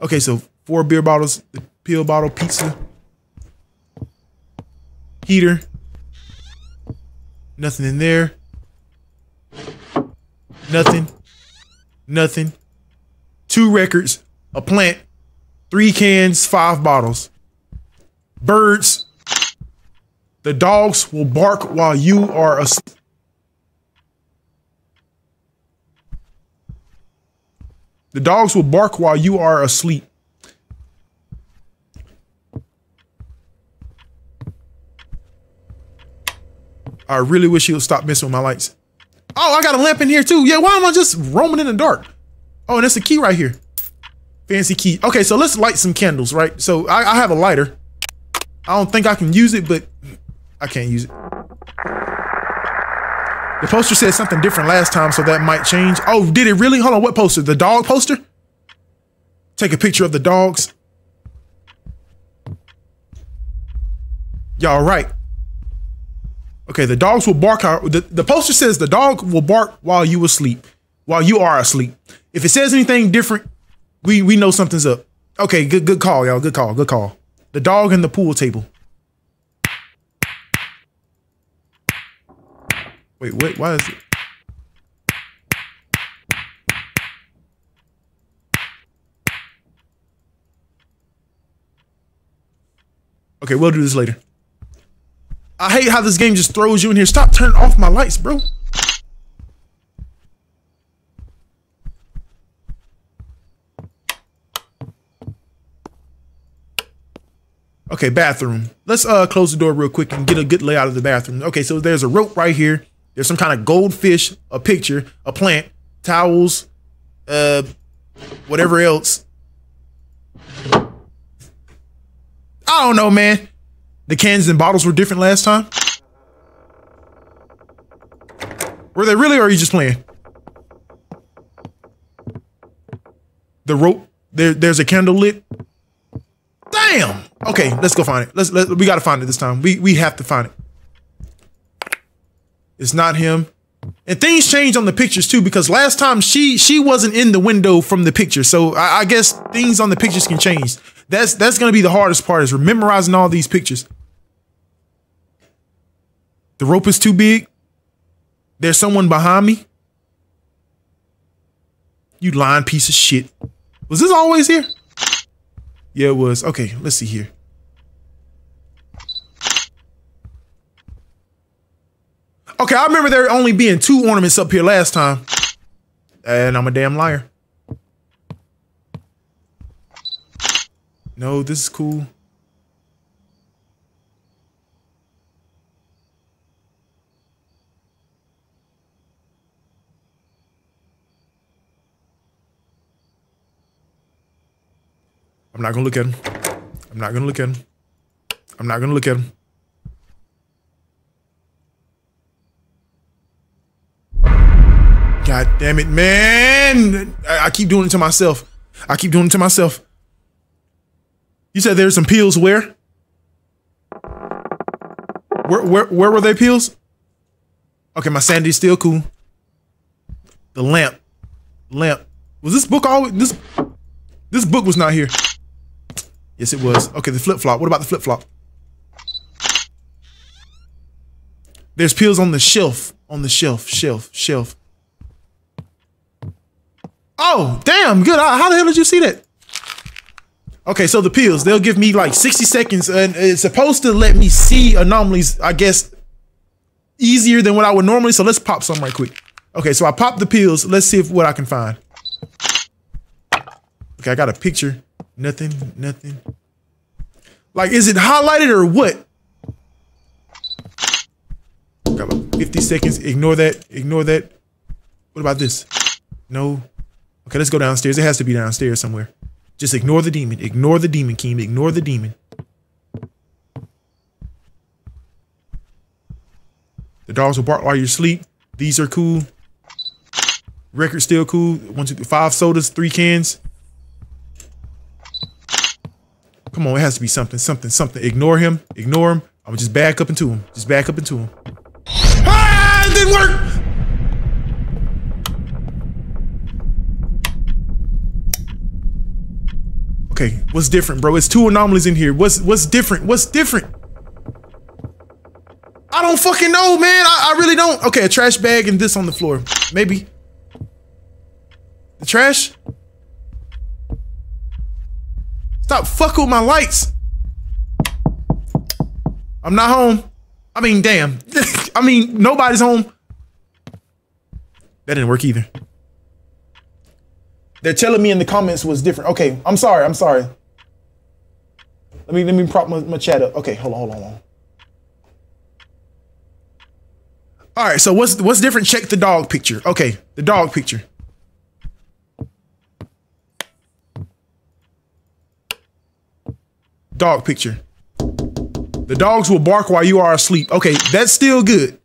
[SPEAKER 1] Okay, so four beer bottles, the pill bottle, pizza, heater, nothing in there. Nothing. Nothing. Two records, a plant, three cans, five bottles. Birds. The dogs will bark while you are asleep. The dogs will bark while you are asleep. I really wish he would stop messing with my lights. Oh, I got a lamp in here too. Yeah, why am I just roaming in the dark? Oh, and that's a key right here. Fancy key. Okay, so let's light some candles, right? So I, I have a lighter. I don't think I can use it, but I can't use it. The poster said something different last time, so that might change. Oh, did it really? Hold on, what poster? The dog poster? Take a picture of the dogs. Y'all right. Okay, the dogs will bark. The, the poster says the dog will bark while you asleep, while you are asleep. If it says anything different, we we know something's up. Okay, good good call, y'all. Good call. Good call. The dog and the pool table. Wait, wait, why is it? Okay, we'll do this later. I hate how this game just throws you in here. Stop turning off my lights, bro. Okay, bathroom. Let's uh close the door real quick and get a good layout of the bathroom. Okay, so there's a rope right here. There's some kind of goldfish, a picture, a plant, towels, uh, whatever else. I don't know, man. The cans and bottles were different last time. Were they really, or are you just playing? The rope. There, there's a candle lit. Damn. Okay, let's go find it. Let's let we gotta find it this time. We we have to find it. It's not him. And things change on the pictures too, because last time she she wasn't in the window from the picture. So I, I guess things on the pictures can change. That's that's gonna be the hardest part is memorizing all these pictures. The rope is too big. There's someone behind me. You lying piece of shit. Was this always here? Yeah, it was. Okay, let's see here. Okay, I remember there only being two ornaments up here last time. And I'm a damn liar. No, this is cool. I'm not gonna look at him. I'm not gonna look at him. I'm not gonna look at him. God damn it, man. I, I, keep doing it to myself. I keep doing it to myself. You said there's some peels where? Where where where were they peels? Okay, my sanity's still cool. The lamp. Lamp. Was this book always this this book was not here. Yes, it was. Okay, the flip-flop. What about the flip-flop? There's pills on the shelf. On the shelf, shelf, shelf. Oh, damn, good. How the hell did you see that? Okay, so the pills, they'll give me like 60 seconds and it's supposed to let me see anomalies, I guess, easier than what I would normally. So let's pop some right quick. Okay, so I popped the pills. Let's see if what I can find. Okay, I got a picture. Nothing, nothing. Like, is it highlighted or what? Got about 50 seconds. Ignore that. Ignore that. What about this? No. Okay, let's go downstairs. It has to be downstairs somewhere. Just ignore the demon. Ignore the demon, Keem. Ignore the demon. The dogs will bark while you sleep. These are cool. Record still cool. One, two, three, five sodas, three cans. Come on, it has to be something, something, something. Ignore him. Ignore him. I'm just back up into him. Just back up into him. Ah, it didn't work. Okay, what's different, bro? It's two anomalies in here. What's what's different? What's different? I don't fucking know, man. I, I really don't. Okay, a trash bag and this on the floor. Maybe. The trash? Stop fucking with my lights. I'm not home. I mean, damn. [laughs] I mean, nobody's home. That didn't work either. They're telling me in the comments was different. Okay, I'm sorry. I'm sorry. Let me let me prop my, my chat up. Okay, hold on, hold on, hold on. All right, so what's what's different? Check the dog picture. Okay, the dog picture. Dog picture. The dogs will bark while you are asleep. Okay, that's still good.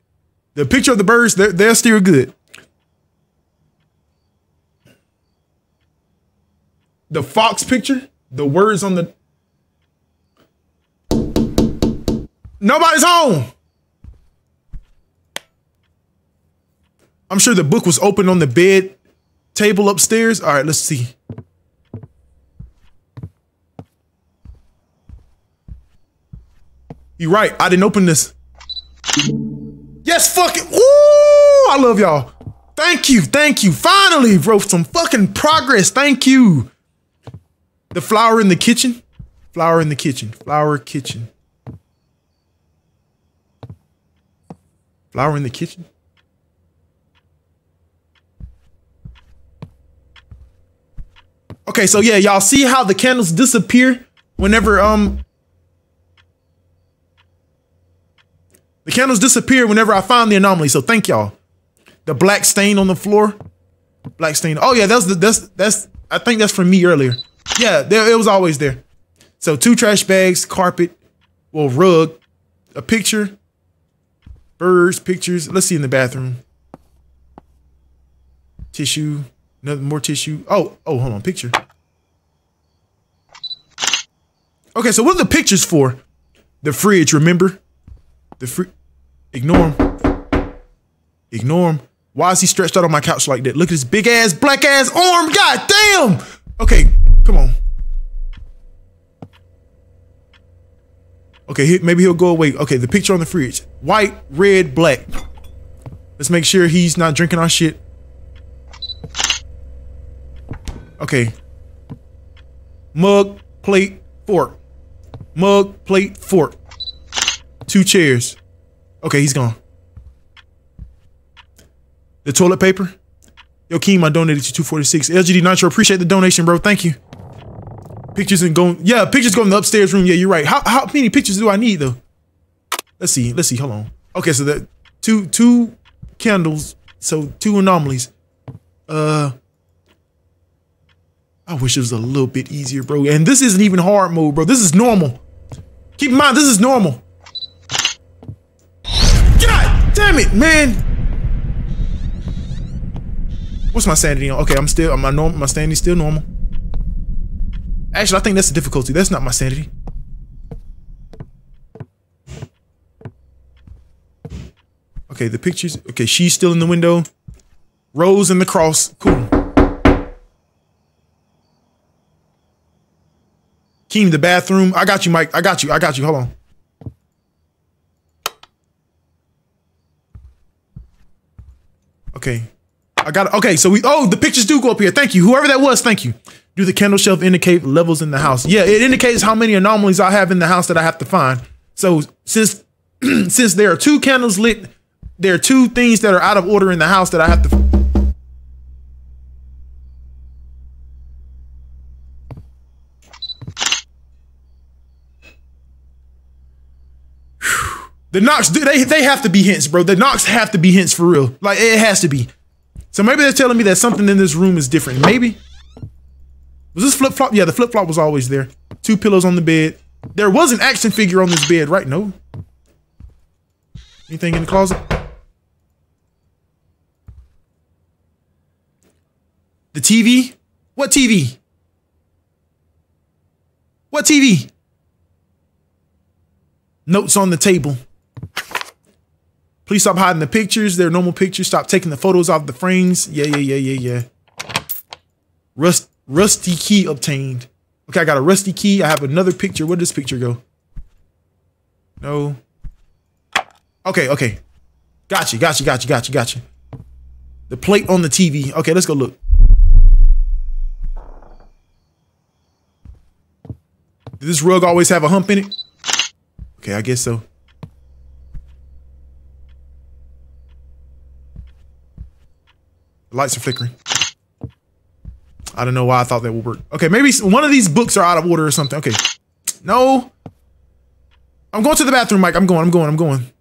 [SPEAKER 1] The picture of the birds, they're, they're still good. The fox picture, the words on the. Nobody's home. I'm sure the book was open on the bed table upstairs. All right, let's see. You're right. I didn't open this. Yes, fucking. Ooh, I love y'all. Thank you. Thank you. Finally, bro. Some fucking progress. Thank you. The flower in the kitchen. Flower in the kitchen. Flower kitchen. Flower in the kitchen. Okay, so yeah, y'all see how the candles disappear whenever um The candles disappear whenever I find the anomaly. So thank y'all. The black stain on the floor. Black stain. Oh yeah, that's the that's that's I think that's from me earlier. Yeah, there it was always there. So two trash bags, carpet, well, rug, a picture, birds, pictures. Let's see in the bathroom. Tissue, another more tissue. Oh, oh, hold on, picture. Okay, so what are the pictures for? The fridge, remember? The free. Ignore him. Ignore him. Why is he stretched out on my couch like that? Look at his big ass, black ass arm. God damn. Okay, come on. Okay, maybe he'll go away. Okay, the picture on the fridge. White, red, black. Let's make sure he's not drinking our shit. Okay. Mug, plate, fork. Mug, plate, fork. Two chairs. Okay, he's gone. The toilet paper. Yo, Keem, I donated you 246. LGD Nitro, appreciate the donation, bro. Thank you. Pictures and going. Yeah, pictures go in the upstairs room. Yeah, you're right. How how many pictures do I need though? Let's see. Let's see. Hold on. Okay, so the two two candles. So two anomalies. Uh I wish it was a little bit easier, bro. And this isn't even hard mode, bro. This is normal. Keep in mind, this is normal. Damn it, man. What's my sanity on? Okay, I'm still, my normal, my sanity still normal. Actually, I think that's the difficulty. That's not my sanity. Okay, the pictures. Okay, she's still in the window. Rose and the cross. Cool. Keem, the bathroom. I got you, Mike. I got you. I got you. Hold on. Okay. I got it. Okay, so we oh the pictures do go up here. Thank you. Whoever that was, thank you. Do the candle shelf indicate levels in the house? Yeah, it indicates how many anomalies I have in the house that I have to find. So since [clears throat] since there are two candles lit, there are two things that are out of order in the house that I have to The knocks, they they have to be hints, bro. The knocks have to be hints for real. Like it has to be. So maybe they're telling me that something in this room is different. Maybe. Was this flip flop? Yeah, the flip flop was always there. Two pillows on the bed. There was an action figure on this bed, right? No. Anything in the closet? The TV? What TV? What TV? Notes on the table. Please stop hiding the pictures. They're normal pictures. Stop taking the photos off the frames. Yeah, yeah, yeah, yeah, yeah. Rust, rusty key obtained. Okay, I got a rusty key. I have another picture. Where does this picture go? No. Okay, okay. Gotcha, gotcha, gotcha, gotcha, gotcha. The plate on the TV. Okay, let's go look. Did this rug always have a hump in it? Okay, I guess so. Lights are flickering. I don't know why I thought that would work. Okay, maybe one of these books are out of order or something. Okay. No. I'm going to the bathroom, Mike. I'm going, I'm going, I'm going.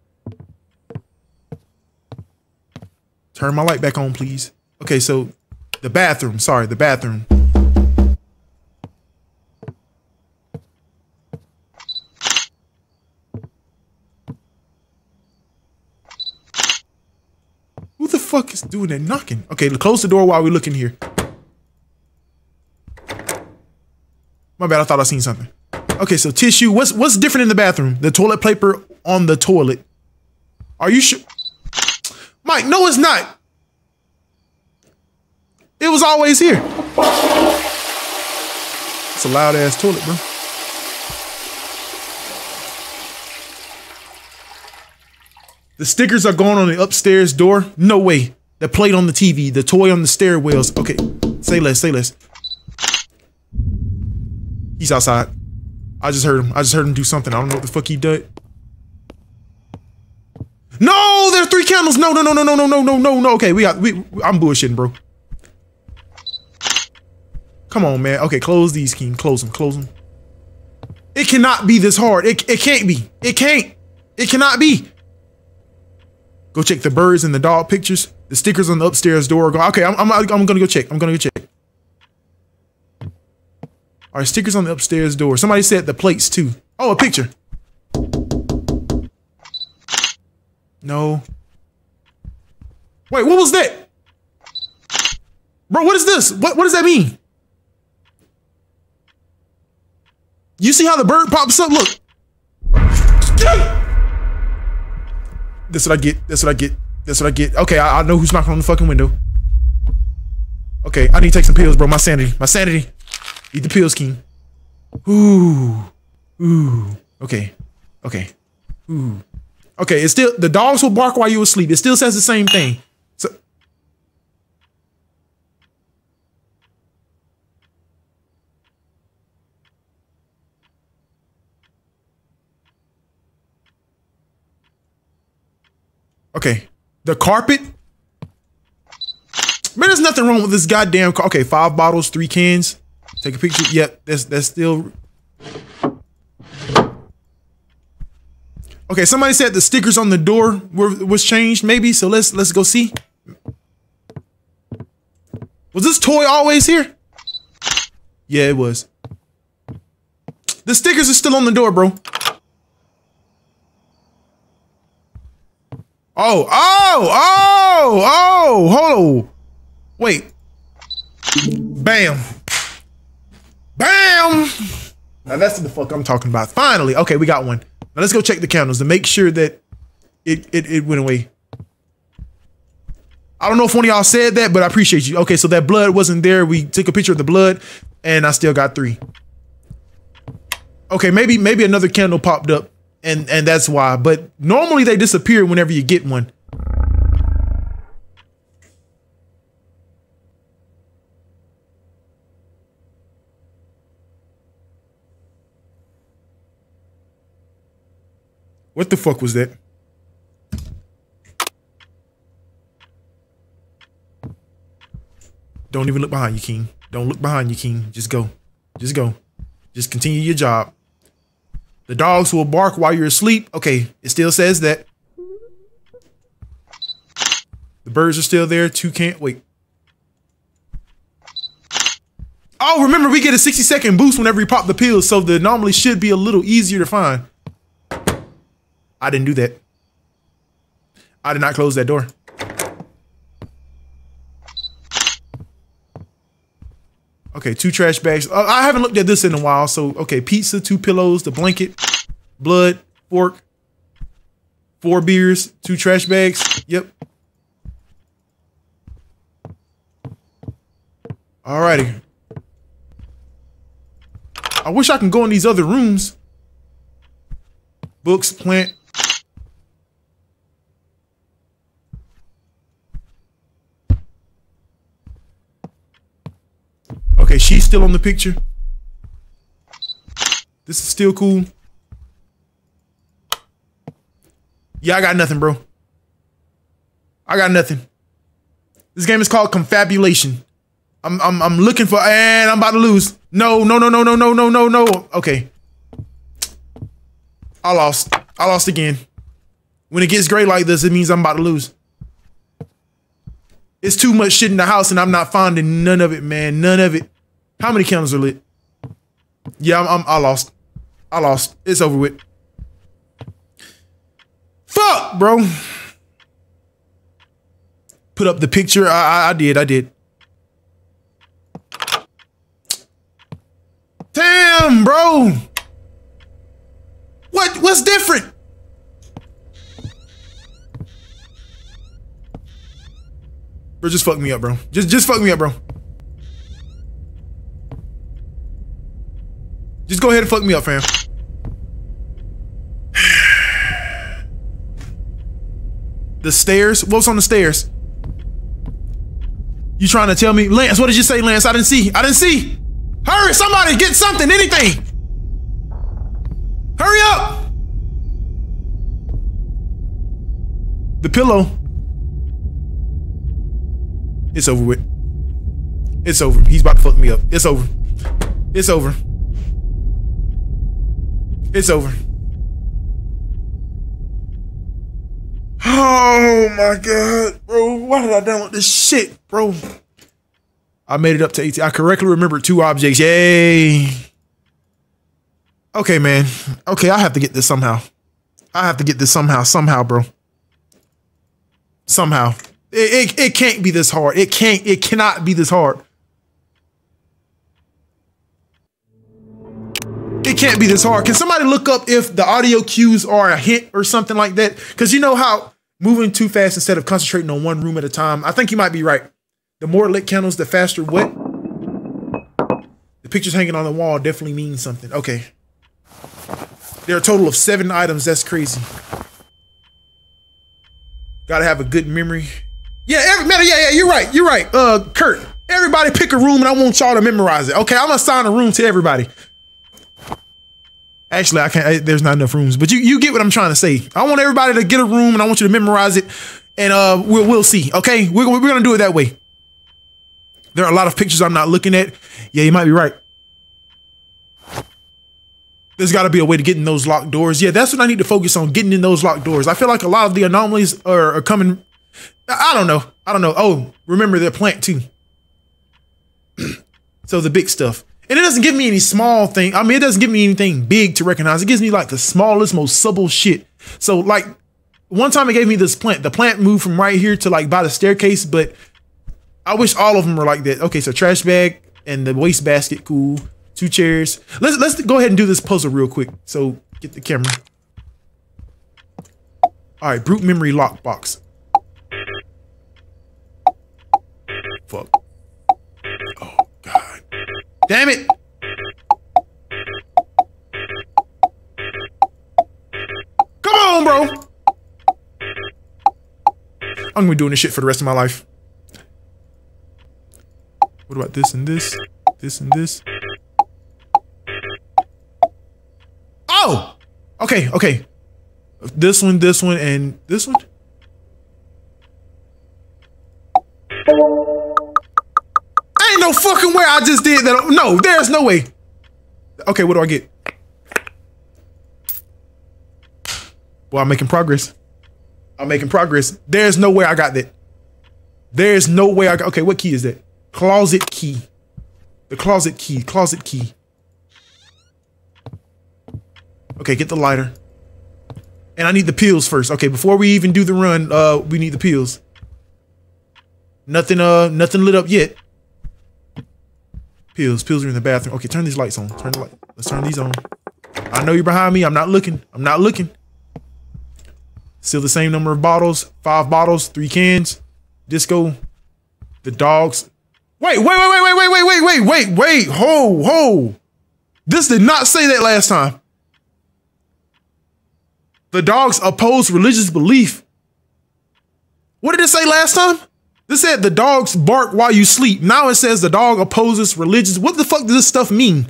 [SPEAKER 1] Turn my light back on, please. Okay, so the bathroom. Sorry, the bathroom. Fuck is doing that knocking? Okay, close the door while we're looking here. My bad, I thought I seen something. Okay, so tissue. What's what's different in the bathroom? The toilet paper on the toilet. Are you sure? Mike, no, it's not. It was always here. It's a loud ass toilet, bro. The stickers are going on the upstairs door. No way. The plate on the TV, the toy on the stairwells. Okay, say less, say less. He's outside. I just heard him. I just heard him do something. I don't know what the fuck he did. No, there's three candles. No, no, no, no, no, no, no, no, no, no. Okay, we got. We. I'm bullshitting, bro. Come on, man. Okay, close these, King. Close them. Close them. It cannot be this hard. It. It can't be. It can't. It cannot be. Go check the birds and the dog pictures. The stickers on the upstairs door. Go. Okay, I'm. I'm. I'm gonna go check. I'm gonna go check. All right, stickers on the upstairs door. Somebody said the plates too. Oh, a picture. No. Wait, what was that? Bro, what is this? What, what does that mean? You see how the bird pops up? Look. That's what I get. That's what I get. That's what I get. Okay, I, I know who's knocking on the fucking window. Okay, I need to take some pills, bro. My sanity. My sanity. Eat the pills, King. Ooh. Ooh. Okay. Okay. Ooh. Okay, it's still the dogs will bark while you are asleep. It still says the same thing. So Okay. The carpet. Man, there's nothing wrong with this goddamn car. Okay, five bottles, three cans. Take a picture. Yep, that's that's still Okay, somebody said the stickers on the door were was changed, maybe. So let's let's go see. Was this toy always here? Yeah, it was. The stickers are still on the door, bro. Oh, oh, oh, oh, hold on. Wait. Bam. Bam. Now that's the fuck I'm talking about. Finally. Okay, we got one. Now let's go check the candles to make sure that it, it, it went away. I don't know if one of y'all said that, but I appreciate you. Okay, so that blood wasn't there. We took a picture of the blood, and I still got three. Okay, maybe maybe another candle popped up, and and that's why. But normally they disappear whenever you get one. What the fuck was that? Don't even look behind you, King. Don't look behind you, King. Just go. Just go. Just continue your job. The dogs will bark while you're asleep. Okay, it still says that. The birds are still there. Two can't wait. Oh, remember we get a 60 second boost whenever we pop the pills, so the anomaly should be a little easier to find. I didn't do that. I did not close that door. Okay, two trash bags. Uh, I haven't looked at this in a while. So, okay, pizza, two pillows, the blanket, blood, fork, four beers, two trash bags. Yep. Alrighty. I wish I can go in these other rooms. Books, plant, Okay, she's still on the picture. This is still cool. Yeah, I got nothing, bro. I got nothing. This game is called Confabulation. I'm I'm I'm looking for and I'm about to lose. No, no, no, no, no, no, no, no, no. Okay. I lost. I lost again. When it gets great like this, it means I'm about to lose. It's too much shit in the house and I'm not finding none of it, man. None of it. How many candles are lit? Yeah, I'm, I'm, I lost. I lost. It's over with. Fuck, bro. put up the picture. I, I, I did. I did. Damn, bro. What what's different? Bro, just fuck me up, bro. Just just fuck me up, bro. Just go ahead and fuck me up, fam. the stairs? What's on the stairs? You trying to tell me, Lance? What did you say, Lance? I didn't see. I didn't see. Hurry, somebody, get something, anything. Hurry up. The pillow. It's over with. It's over. He's about to fuck me up. It's over. It's over. It's over. Oh my god, bro. Why did I download this shit, bro? I made it up to 18. I correctly remembered two objects. Yay. Okay, man. Okay, I have to get this somehow. I have to get this somehow, somehow, bro. Somehow. It, it, it can't be this hard. It can't, it cannot be this hard. It can't be this hard. Can somebody look up if the audio cues are a hit or something like that? Because you know how moving too fast instead of concentrating on one room at a time. I think you might be right. The more lit candles, the faster what? The pictures hanging on the wall definitely means something. Okay. There are a total of seven items. That's crazy. Gotta have a good memory. Yeah, every, yeah, yeah, you're right. You're right. Uh, Kurt, everybody pick a room and I want y'all to memorize it. Okay, I'm gonna assign a room to everybody. Actually, I can't. I, there's not enough rooms, but you you get what I'm trying to say. I want everybody to get a room, and I want you to memorize it, and uh, we'll we'll see. Okay, we're we're gonna do it that way. There are a lot of pictures I'm not looking at. Yeah, you might be right. There's got to be a way to get in those locked doors. Yeah, that's what I need to focus on, getting in those locked doors. I feel like a lot of the anomalies are, are coming. I don't know. I don't know. Oh, remember their plant too. [clears throat] so the big stuff. And it doesn't give me any small thing. I mean, it doesn't give me anything big to recognize. It gives me like the smallest, most subtle shit. So like one time it gave me this plant. The plant moved from right here to like by the staircase, but I wish all of them were like that. Okay, so trash bag and the waste basket, cool. Two chairs. Let's let's go ahead and do this puzzle real quick. So get the camera. All right, brute memory lockbox. Fuck. Damn it! Come on, bro! I'm gonna be doing this shit for the rest of my life. What about this and this? This and this? Oh! Okay, okay. This one, this one, and this one? Ain't no fucking way I just did that. No, there's no way. Okay, what do I get? Well, I'm making progress. I'm making progress. There's no way I got that. There's no way I got. Okay, what key is that? Closet key. The closet key. Closet key. Okay, get the lighter. And I need the pills first. Okay, before we even do the run, uh, we need the pills. Nothing, uh, nothing lit up yet. Pills, pills are in the bathroom. Okay, turn these lights on. Turn the light. Let's turn these on. I know you're behind me. I'm not looking. I'm not looking. Still the same number of bottles. Five bottles, three cans. Disco. The dogs. Wait, wait, wait, wait, wait, wait, wait, wait, wait, wait, wait. Ho, ho. This did not say that last time. The dogs oppose religious belief. What did it say last time? This said the dogs bark while you sleep. Now it says the dog opposes religious. What the fuck does this stuff mean?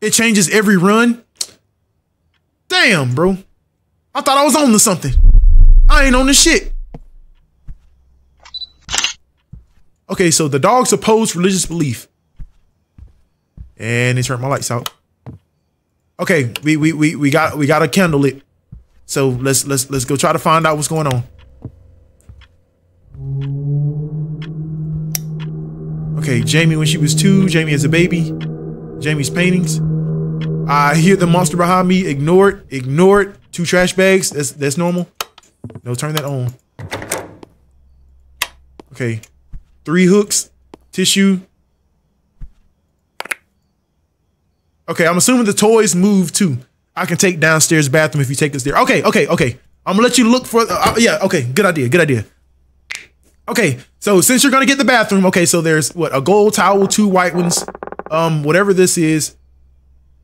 [SPEAKER 1] It changes every run. Damn, bro. I thought I was on to something. I ain't on this shit. Okay, so the dogs oppose religious belief. And they turned my lights out. Okay, we we we we got we got a candle lit. So let's let's let's go try to find out what's going on. Okay, Jamie when she was two, Jamie as a baby, Jamie's paintings. I hear the monster behind me. Ignore it. Ignore it. Two trash bags. That's that's normal. No, turn that on. Okay. Three hooks, tissue. Okay, I'm assuming the toys move too. I can take downstairs bathroom if you take us there. Okay, okay, okay. I'm gonna let you look for. Uh, yeah, okay. Good idea. Good idea. Okay, so since you're gonna get the bathroom, okay, so there's what a gold towel, two white ones, um, whatever this is,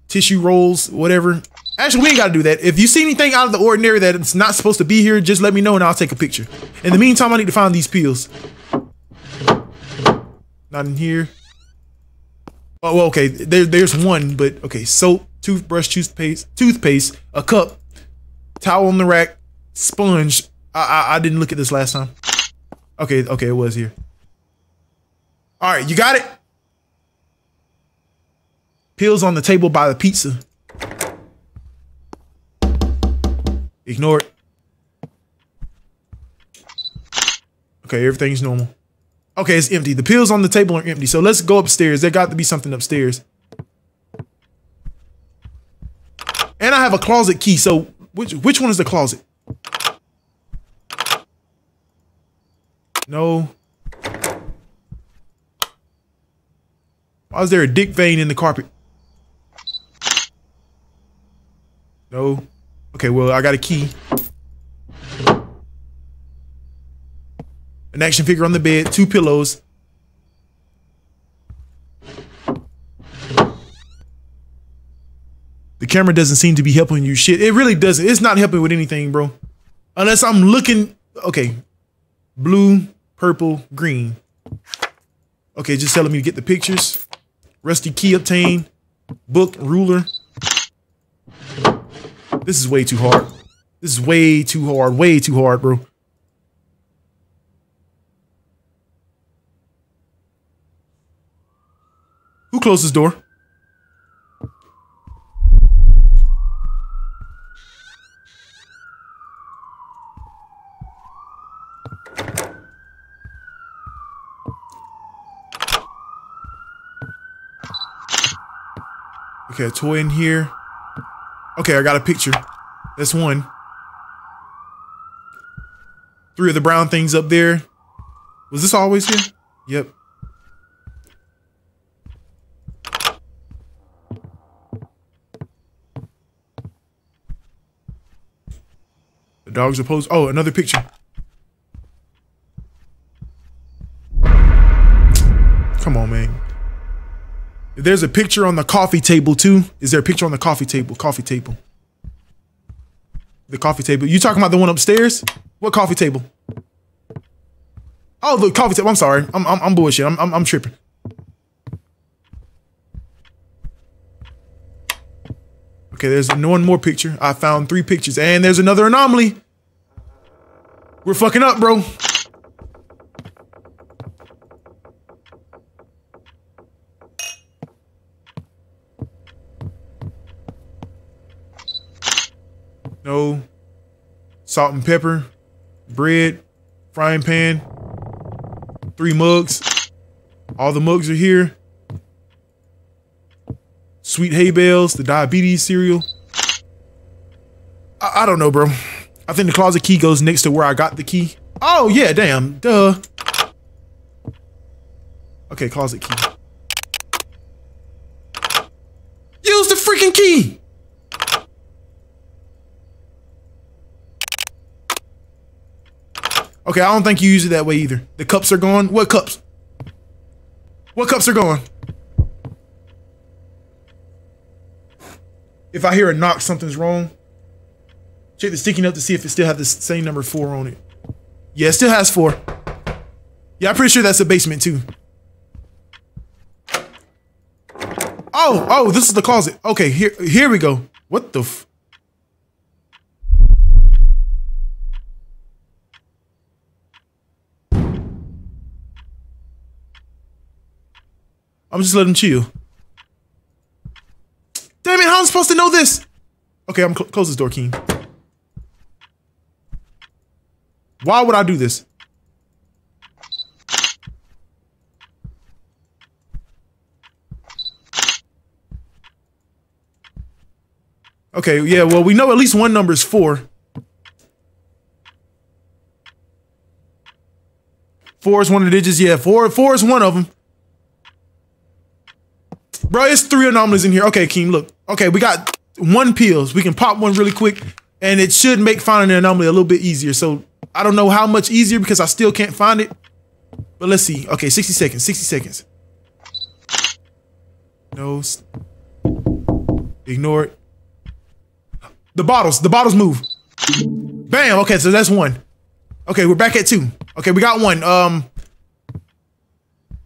[SPEAKER 1] tissue rolls, whatever. Actually, we ain't gotta do that. If you see anything out of the ordinary that it's not supposed to be here, just let me know and I'll take a picture. In the meantime, I need to find these pills. Not in here. Oh, well, okay. There, there's one, but okay. Soap, toothbrush, toothpaste, toothpaste, a cup, towel on the rack, sponge. I, I, I didn't look at this last time. Okay, okay, it was here. All right, you got it. Pills on the table by the pizza. Ignore it. Okay, everything's normal. Okay, it's empty. The pills on the table are empty. So let's go upstairs. There got to be something upstairs. And I have a closet key. So which which one is the closet? No. Why is there a dick vein in the carpet? No. Okay, well, I got a key. An action figure on the bed, two pillows. The camera doesn't seem to be helping you shit. It really doesn't. It's not helping with anything, bro. Unless I'm looking, okay. Blue, purple, green. Okay, just telling me to get the pictures. Rusty key obtained. Book, ruler. This is way too hard. This is way too hard. Way too hard, bro. Who closed this door? Okay, a toy in here. Okay, I got a picture. That's one. Three of the brown things up there. Was this always here? Yep. The dogs are posed. Oh, another picture. Come on, man. There's a picture on the coffee table too, is there a picture on the coffee table? Coffee table. The coffee table. You talking about the one upstairs? What coffee table? Oh, the coffee table. I'm sorry. I'm I'm, I'm bullshit. I'm, I'm I'm tripping. Okay, there's one more picture. I found three pictures, and there's another anomaly. We're fucking up, bro. No. Salt and pepper, bread, frying pan, three mugs. All the mugs are here. Sweet hay bales, the diabetes cereal. I, I don't know, bro. I think the closet key goes next to where I got the key. Oh, yeah, damn. Duh. Okay, closet key. Use the freaking key! Okay, I don't think you use it that way either. The cups are gone. What cups? What cups are gone? If I hear a knock, something's wrong. Check the sticky note to see if it still has the same number four on it. Yeah, it still has four. Yeah, I'm pretty sure that's the basement too. Oh, oh, this is the closet. Okay, here, here we go. What the? I'm just letting him chill. Damn it, how am I supposed to know this? Okay, I'm cl close this door, King. Why would I do this? Okay, yeah, well, we know at least one number is four. Four is one of the digits. Yeah, four. Four is one of them. Bro, it's three anomalies in here. Okay, Keem, look. Okay, we got one pills. We can pop one really quick, and it should make finding an anomaly a little bit easier. So I don't know how much easier because I still can't find it. But let's see. Okay, 60 seconds. 60 seconds. No. Ignore it. The bottles. The bottles move. Bam. Okay, so that's one. Okay, we're back at two. Okay, we got one. Um,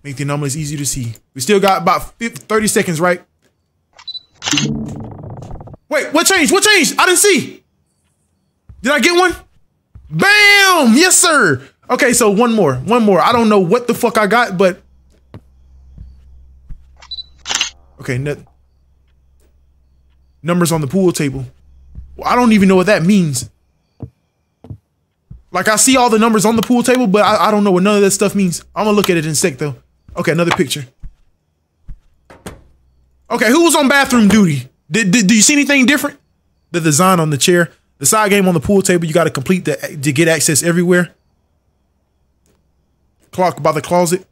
[SPEAKER 1] make the anomalies easier to see. We still got about 50, 30 seconds, right? Wait, what changed? What changed? I didn't see. Did I get one? Bam! Yes, sir. Okay, so one more. One more. I don't know what the fuck I got, but okay. Numbers on the pool table. Well, I don't even know what that means. Like I see all the numbers on the pool table, but I, I don't know what none of that stuff means. I'm gonna look at it in a sec though. Okay, another picture. Okay, who was on bathroom duty? Did, did do you see anything different? The design on the chair, the side game on the pool table. You got to complete that to get access everywhere. Clock by the closet.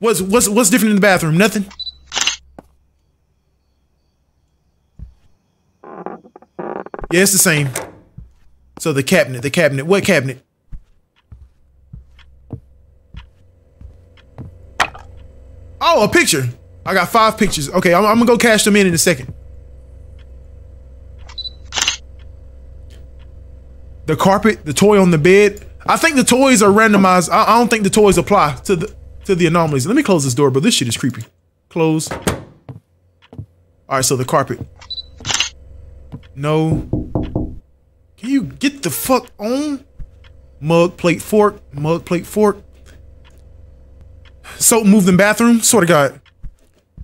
[SPEAKER 1] What's what's what's different in the bathroom? Nothing. Yeah, it's the same. So the cabinet, the cabinet, what cabinet? Oh, a picture. I got five pictures. Okay, I'm, I'm gonna go cash them in in a second. The carpet, the toy on the bed. I think the toys are randomized. I, I don't think the toys apply to the to the anomalies. Let me close this door, but this shit is creepy. Close. All right, so the carpet. No. Can you get the fuck on? Mug, plate, fork, mug, plate, fork. Soap moved in bathroom. Sort of God.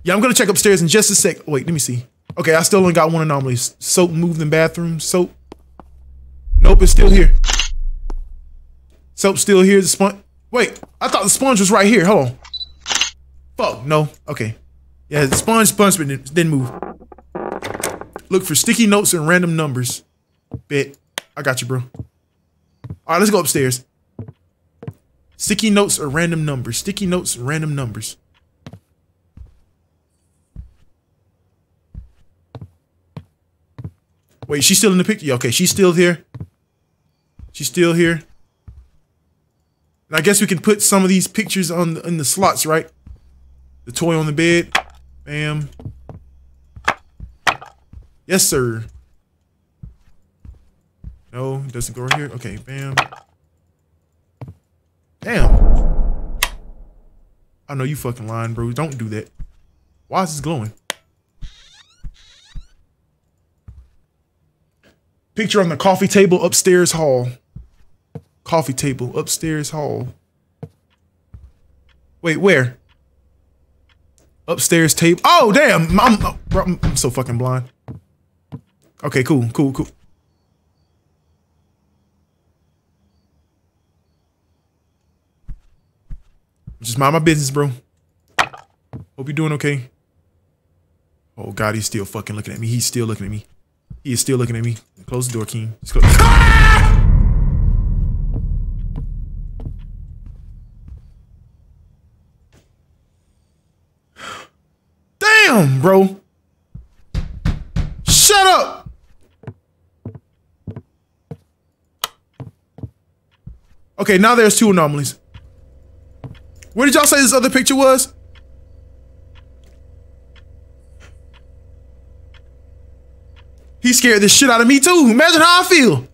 [SPEAKER 1] Yeah, I'm gonna check upstairs in just a sec. Wait, let me see. Okay, I still only got one anomaly. Soap moved in bathroom. Soap. Nope, it's still here. Soap still here. The sponge. Wait, I thought the sponge was right here. Hold on. Fuck, no. Okay. Yeah, the sponge, sponge didn't move. Look for sticky notes and random numbers. Bet. I got you, bro. All right, let's go upstairs. Sticky notes or random numbers. Sticky notes, random numbers. Wait, she's still in the picture? Okay, she's still here. She's still here. And I guess we can put some of these pictures on the, in the slots, right? The toy on the bed. Bam. Yes, sir. No, doesn't go right here. Okay, bam. Damn. I know you fucking lying, bro. Don't do that. Why is this glowing? Picture on the coffee table upstairs hall. Coffee table upstairs hall. Wait, where? Upstairs table. Oh, damn. I'm, I'm, I'm so fucking blind. Okay, cool, cool, cool. Just mind my business, bro. Hope you're doing okay. Oh God, he's still fucking looking at me. He's still looking at me. He is still looking at me. Close the door, King. Ah! [sighs] Damn, bro. Shut up. Okay, now there's two anomalies. Where did y'all say this other picture was? He scared the shit out of me too. Imagine how I feel.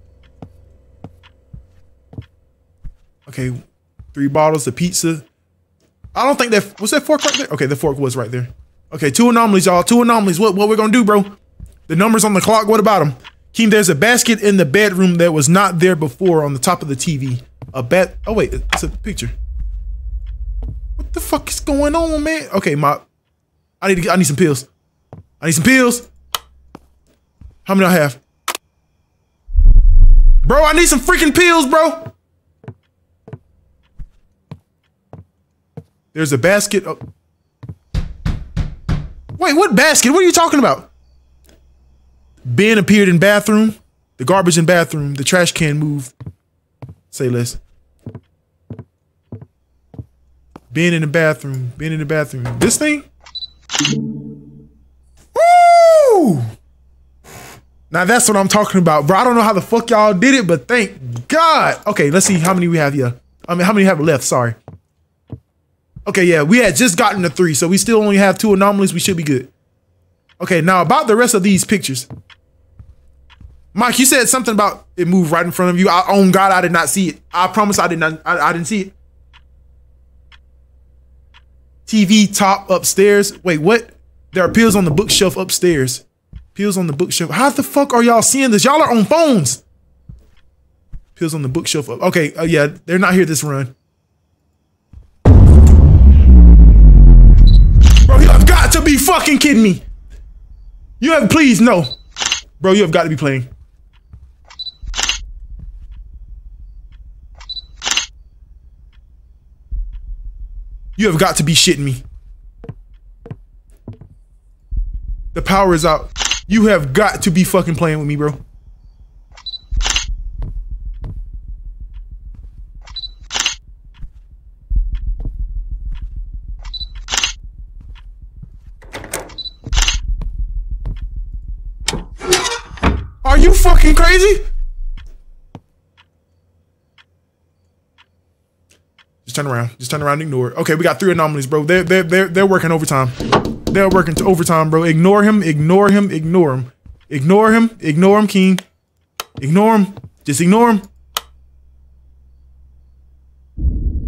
[SPEAKER 1] Okay, three bottles of pizza. I don't think that was that fork right there. Okay, the fork was right there. Okay, two anomalies, y'all. Two anomalies. What what we're gonna do, bro? The numbers on the clock. What about them? Keem, there's a basket in the bedroom that was not there before on the top of the TV. A bat. Oh wait, it's a picture. The fuck is going on, man? Okay, my I need to get, I need some pills. I need some pills. How many I have? Bro, I need some freaking pills, bro. There's a basket. Of... Wait, what basket? What are you talking about? Ben appeared in bathroom. The garbage in bathroom. The trash can moved. Say less. Been in the bathroom. Being in the bathroom. This thing? Woo! Now that's what I'm talking about, bro. I don't know how the fuck y'all did it, but thank God. Okay, let's see how many we have here. I mean, how many have left? Sorry. Okay, yeah, we had just gotten to three, so we still only have two anomalies. We should be good. Okay, now about the rest of these pictures. Mike, you said something about it moved right in front of you. I, oh God, I did not see it. I promise I did not. I, I didn't see it. TV top upstairs. Wait, what? There are pills on the bookshelf upstairs. Pills on the bookshelf. How the fuck are y'all seeing this? Y'all are on phones. Pills on the bookshelf. Okay, uh, yeah, they're not here this run. Bro, you have got to be fucking kidding me. You have, please, no. Bro, you have got to be playing. You have got to be shitting me. The power is out. You have got to be fucking playing with me, bro. Are you fucking crazy? Just turn around. Just turn around ignore it. Okay, we got three anomalies, bro. They're they're they're they're working overtime. They're working to overtime, bro. Ignore him, ignore him, ignore him. Ignore him, ignore him, King. Ignore him. Just ignore him.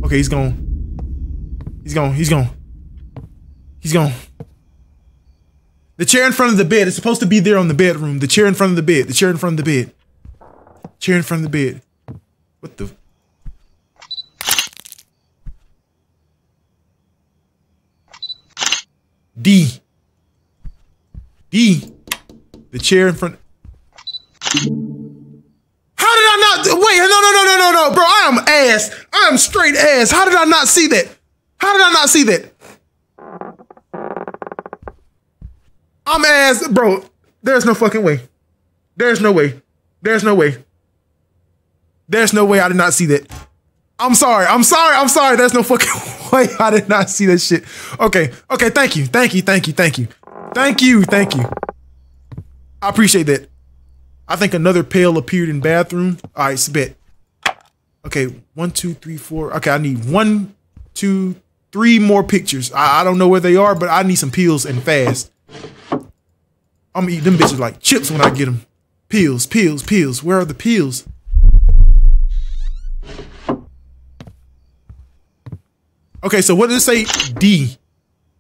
[SPEAKER 1] Okay, he's gone. He's gone. He's gone. He's gone. The chair in front of the bed is supposed to be there on the bedroom. The chair in front of the bed. The chair in front of the bed. Chair in front of the bed. What the? D. D. The chair in front. How did I not? Wait, no, no, no, no, no, no, bro. I am ass. I am straight ass. How did I not see that? How did I not see that? I'm ass, bro. There's no fucking way. There's no way. There's no way. There's no way I did not see that. I'm sorry. I'm sorry. I'm sorry. There's no fucking [laughs] way I did not see that shit. Okay. Okay. Thank you. Thank you. Thank you. Thank you. Thank you. Thank you. I appreciate that. I think another pail appeared in bathroom. All right, spit. Okay, one, two, three, four. Okay, I need one, two, three more pictures. I, I don't know where they are, but I need some pills and fast. I'm gonna eat them bitches like chips when I get them. Pills, pills, pills. Where are the pills? Okay, so what did it say? D.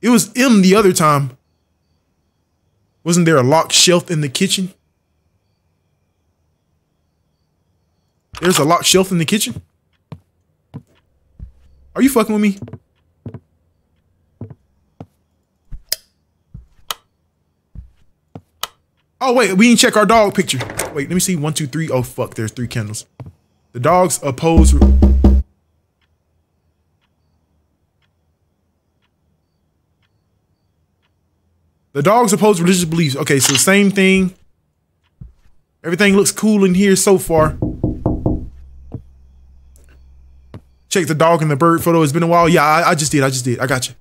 [SPEAKER 1] It was M the other time. Wasn't there a locked shelf in the kitchen? There's a locked shelf in the kitchen? Are you fucking with me? Oh, wait, we didn't check our dog picture. Wait, let me see. One, two, three. Oh, fuck, there's three candles. The dogs oppose... The dogs oppose religious beliefs. Okay, so same thing. Everything looks cool in here so far. Check the dog and the bird photo. It's been a while. Yeah, I, I just did. I just did. I got you.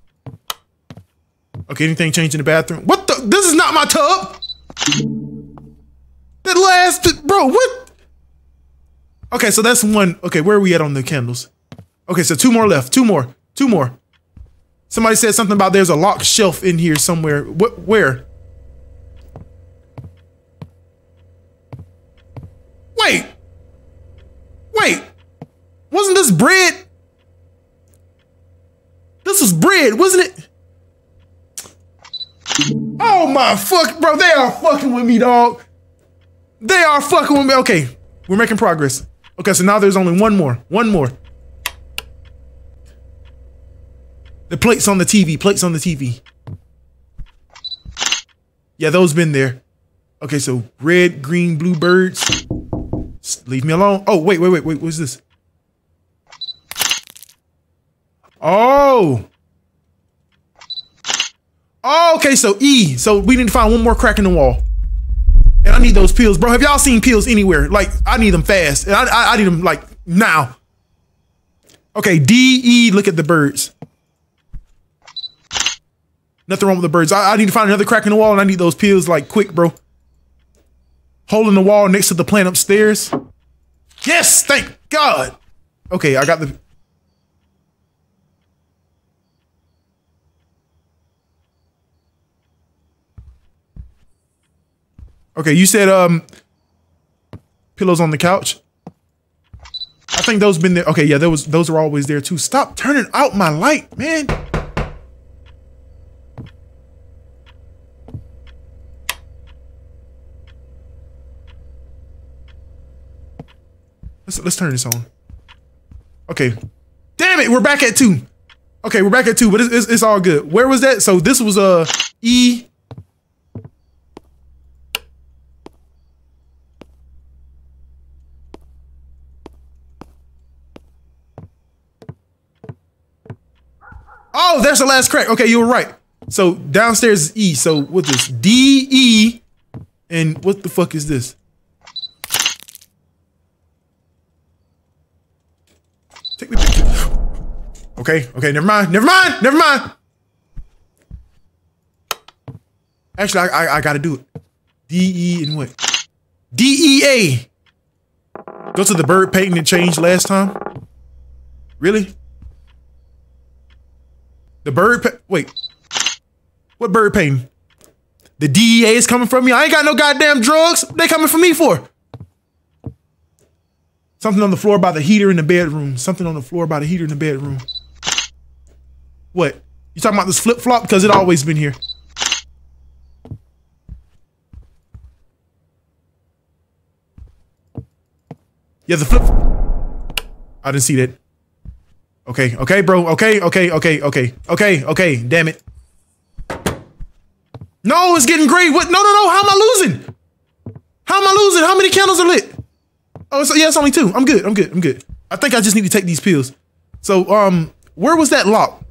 [SPEAKER 1] Okay, anything change in the bathroom? What the? This is not my tub. That last, bro, what? Okay, so that's one. Okay, where are we at on the candles? Okay, so two more left. Two more. Two more. Somebody said something about there's a locked shelf in here somewhere. What? Where? Wait. Wait. Wasn't this bread? This was bread, wasn't it? Oh my fuck, bro. They are fucking with me, dog. They are fucking with me. Okay, we're making progress. Okay, so now there's only one more. One more. The plates on the TV. Plates on the TV. Yeah, those been there. Okay, so red, green, blue birds. Leave me alone. Oh, wait, wait, wait, wait. What's this? Oh. Oh, okay, so E. So we need to find one more crack in the wall. And I need those pills. Bro, have y'all seen pills anywhere? Like, I need them fast. I, I, I need them, like, now. Okay, D, E, look at the birds. Nothing wrong with the birds. I, I need to find another crack in the wall, and I need those pills like quick, bro. Hole in the wall next to the plant upstairs. Yes, thank God. Okay, I got the. Okay, you said um pillows on the couch. I think those been there. Okay, yeah, those those are always there too. Stop turning out my light, man. Let's let's turn this on. Okay. Damn it, we're back at two. Okay, we're back at two, but it's, it's, it's all good. Where was that? So this was a uh, E. Oh, that's the last crack. Okay, you were right. So downstairs is E. So what's this? D E. And what the fuck is this? Take the picture. Okay, okay, never mind, never mind, never mind. Actually, I, I, I gotta do it. D E and what? D E A. Go to the bird painting and change last time. Really? The bird wait. What bird painting? The DEA is coming from me. I ain't got no goddamn drugs. They coming for me for? Something on the floor by the heater in the bedroom. Something on the floor by the heater in the bedroom. What? You talking about this flip flop? Because it always been here. Yeah, the flip. I didn't see that. Okay, okay, bro. Okay, okay, okay, okay, okay, okay. Damn it. No, it's getting gray. What? No, no, no. How am I losing? How am I losing? How many candles are lit? Oh, so yeah, it's only two. I'm good. I'm good. I'm good. I think I just need to take these pills. So, um, where was that lock?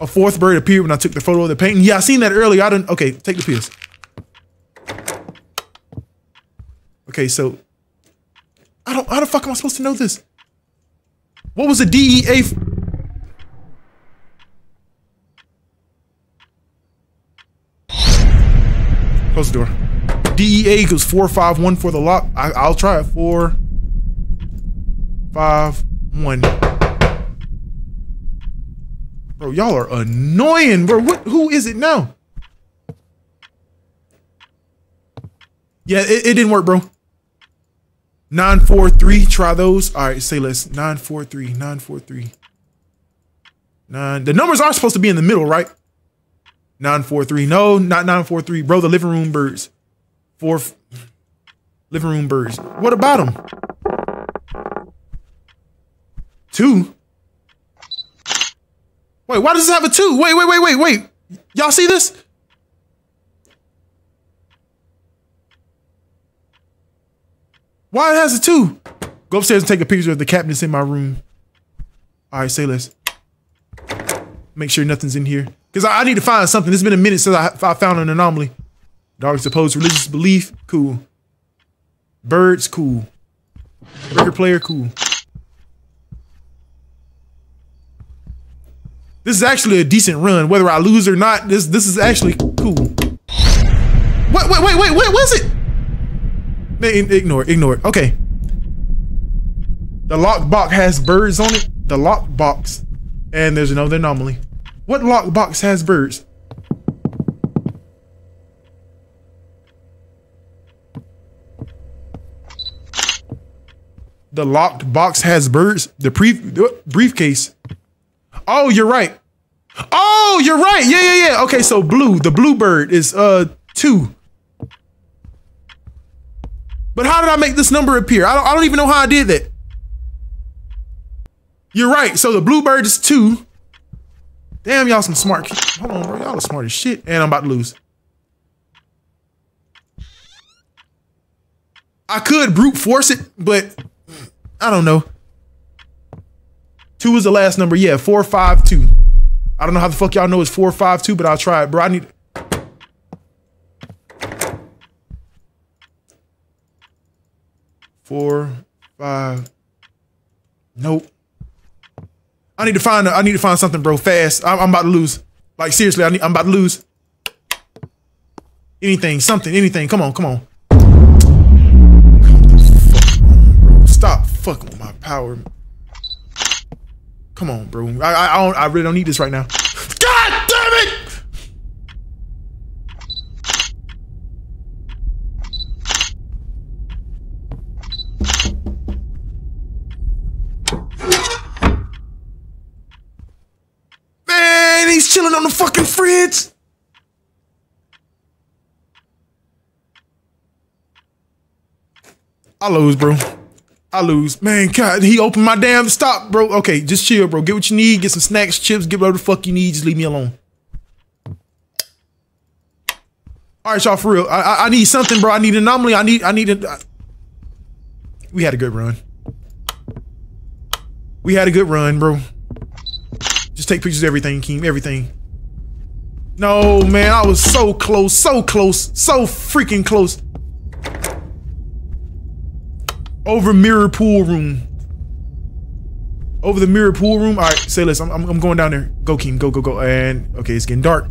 [SPEAKER 1] A fourth bird appeared when I took the photo of the painting. Yeah, I seen that earlier. I didn't. Okay, take the pills. Okay, so I don't. How the fuck am I supposed to know this? What was the DEA? Close the door. DEA goes 451 for the lock. I, will try it. Four, five, one. Bro, y'all are annoying, bro. What? Who is it now? Yeah, it, it didn't work, bro. 943, try those. All right, say less. 943, 943. Nine. The numbers are supposed to be in the middle, right? 943. No, not 943. Bro, the living room birds. Four living room birds. What about them? Two? Wait, why does this have a two? Wait, wait, wait, wait, wait. Y'all see this? Why it has a two? Go upstairs and take a picture of the cabinets in my room. All right, say less. Make sure nothing's in here. Because I, I, need to find something. It's been a minute since I, I found an anomaly. Dog supposed religious belief, cool. Birds, cool. Record player, cool. This is actually a decent run, whether I lose or not. This this is actually cool. Wait, wait, wait, wait, what was it? Ignore it, ignore it. Okay. The lockbox has birds on it. The lockbox. And there's another anomaly. What lockbox has birds? The locked box has birds. The brief briefcase. Oh, you're right. Oh, you're right. Yeah, yeah, yeah. Okay, so blue. The blue bird is uh two. But how did I make this number appear? I don't, I don't even know how I did that. You're right. So the blue bird is two. Damn, y'all some smart. kids. Hold on, bro. Y'all are smart as shit. And I'm about to lose. I could brute force it, but I don't know. Two is the last number. Yeah, four five two. I don't know how the fuck y'all know it's four five two, but I'll try it, bro. I need. Four five. Nope. I need to find. I need to find something, bro. Fast. I'm, I'm about to lose. Like seriously, I need, I'm about to lose. Anything, something, anything. Come on, come on. Come on. Stop fucking with my power. Come on, bro. I I, I, don't, I really don't need this right now. God damn it! Man, he's chilling on the fucking fridge. I lose, bro. I lose. Man, God, he opened my damn stop, bro. Okay, just chill, bro. Get what you need. Get some snacks, chips, get whatever the fuck you need. Just leave me alone. All right, y'all, for real. I, I, I need something, bro. I need an anomaly. I need, I need a. we had a good run. We had a good run, bro. Just take pictures of everything, Keem. Everything. No, man, I was so close, so close, so freaking close. Over mirror pool room. Over the mirror pool room. All right, say less. I'm, I'm, I'm going down there. Go, Keem. Go, go, go. And okay, it's getting dark.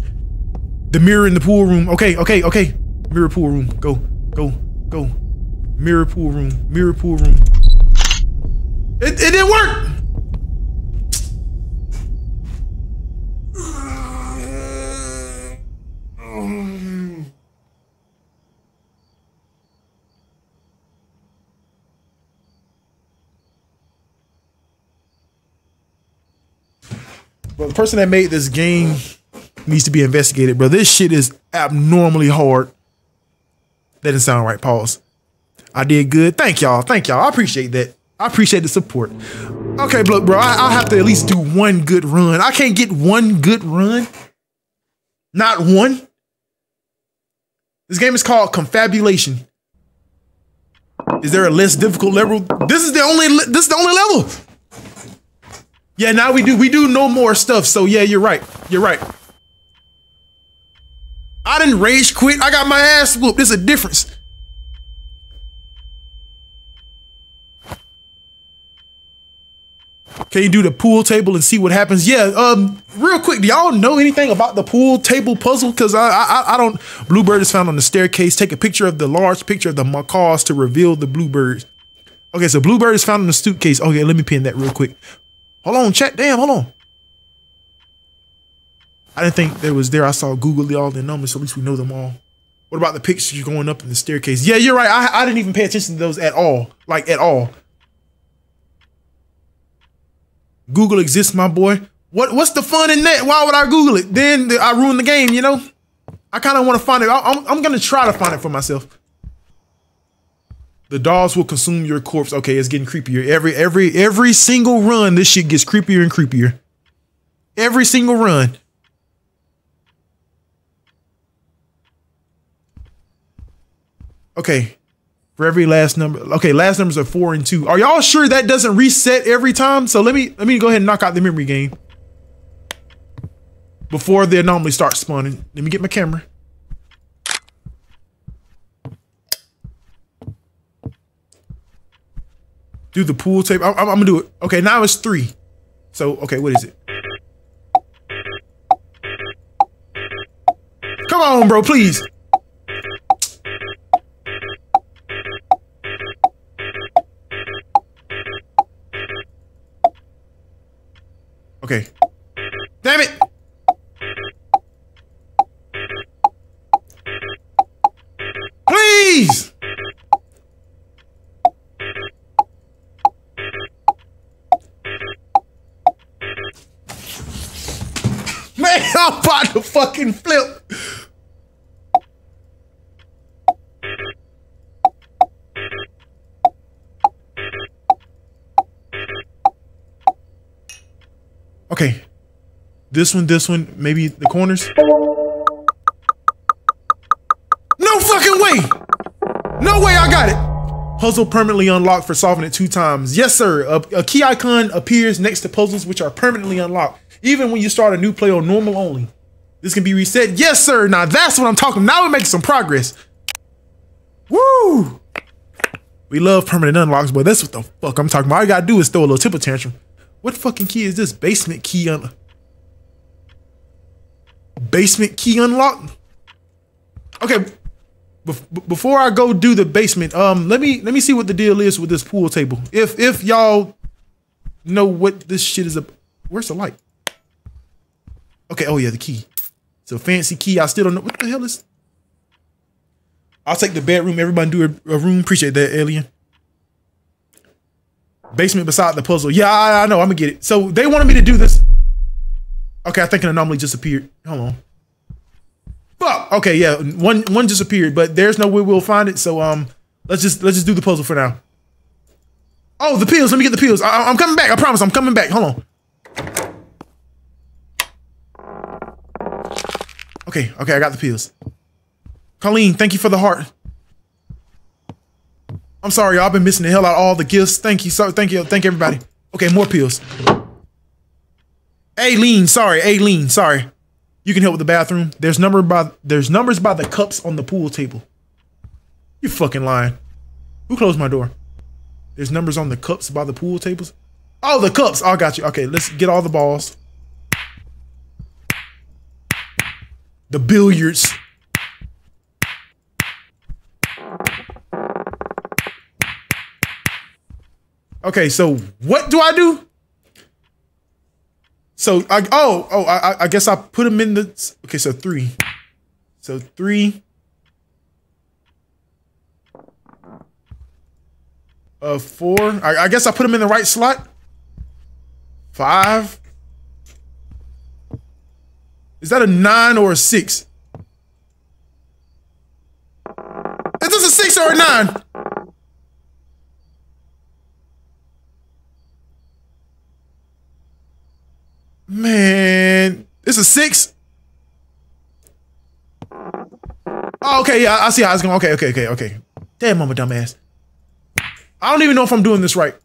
[SPEAKER 1] The mirror in the pool room. Okay, okay, okay. Mirror pool room. Go, go, go. Mirror pool room. Mirror pool room. It, it didn't work. The person that made this game needs to be investigated, bro. This shit is abnormally hard. That didn't sound right. Pause. I did good. Thank y'all. Thank y'all. I appreciate that. I appreciate the support. Okay, look, bro. I, I have to at least do one good run. I can't get one good run. Not one. This game is called Confabulation. Is there a less difficult level? This is the only. This is the only level. Yeah, now we do we do no more stuff. So yeah, you're right. You're right. I didn't rage quit. I got my ass whooped. There's a difference. Can you do the pool table and see what happens? Yeah. Um. Real quick, do y'all know anything about the pool table puzzle? Because I, I I don't. Bluebird is found on the staircase. Take a picture of the large picture of the macaws to reveal the bluebirds. Okay, so bluebird is found in the suitcase. Okay, let me pin that real quick. Hold on, chat. Damn, hold on. I didn't think there was there. I saw Google all the numbers, so at least we know them all. What about the pictures going up in the staircase? Yeah, you're right. I, I didn't even pay attention to those at all. Like, at all. Google exists, my boy. What What's the fun in that? Why would I Google it? Then I ruin the game, you know? I kind of want to find it. I, I'm, I'm going to try to find it for myself. The dolls will consume your corpse. Okay, it's getting creepier. Every every every single run, this shit gets creepier and creepier. Every single run. Okay. For every last number. Okay, last numbers are four and two. Are y'all sure that doesn't reset every time? So let me let me go ahead and knock out the memory game. Before the anomaly starts spawning. Let me get my camera. Do the pool tape. I'm, I'm, I'm gonna do it. Okay, now it's three. So, okay, what is it? Come on, bro, please. Okay. Damn it! Please! [laughs] I'm about to fucking flip. Okay. This one, this one, maybe the corners. No fucking way! No way I got it! Puzzle permanently unlocked for solving it two times. Yes, sir. A, a key icon appears next to puzzles which are permanently unlocked, even when you start a new play on normal only. This can be reset. Yes, sir. Now that's what I'm talking. Now we're making some progress. Woo! We love permanent unlocks, but that's what the fuck I'm talking about. All you gotta do is throw a little temper tantrum. What fucking key is this? Basement key on. Basement key unlocked. Okay. Bef- before I go do the basement, um, let me let me see what the deal is with this pool table. If if y'all know what this shit is. A where's the light? Okay. Oh yeah, the key. So fancy key. I still don't know what the hell is. I'll take the bedroom. Everybody do a, a room. Appreciate that, alien. Basement beside the puzzle. Yeah, I, I know. I'm gonna get it. So they wanted me to do this. Okay, I think an anomaly just appeared. Hold on. Fuck. Okay, yeah, one one just appeared, but there's no way we'll find it. So um, let's just let's just do the puzzle for now. Oh, the pills. Let me get the pills. I, I'm coming back. I promise. I'm coming back. Hold on. Okay, okay, I got the pills. Colleen, thank you for the heart. I'm sorry, y'all. I've been missing the hell out all the gifts. Thank you. So thank you. Thank everybody. Okay, more pills. Aileen, sorry, Aileen, sorry. You can help with the bathroom. There's number by there's numbers by the cups on the pool table. You fucking lying. Who closed my door? There's numbers on the cups by the pool tables. Oh, the cups. I got you. Okay, let's get all the balls. The billiards. Okay, so what do I do? So I oh oh I I guess I put them in the okay so three, so three. Uh, four. I, I guess I put them in the right slot. Five. Is that a nine or a six? Is this a six or a nine? Man, it's a six. Oh, okay, yeah, I see how it's going. Okay, okay, okay, okay. Damn, I'm a dumbass. I don't even know if I'm doing this right.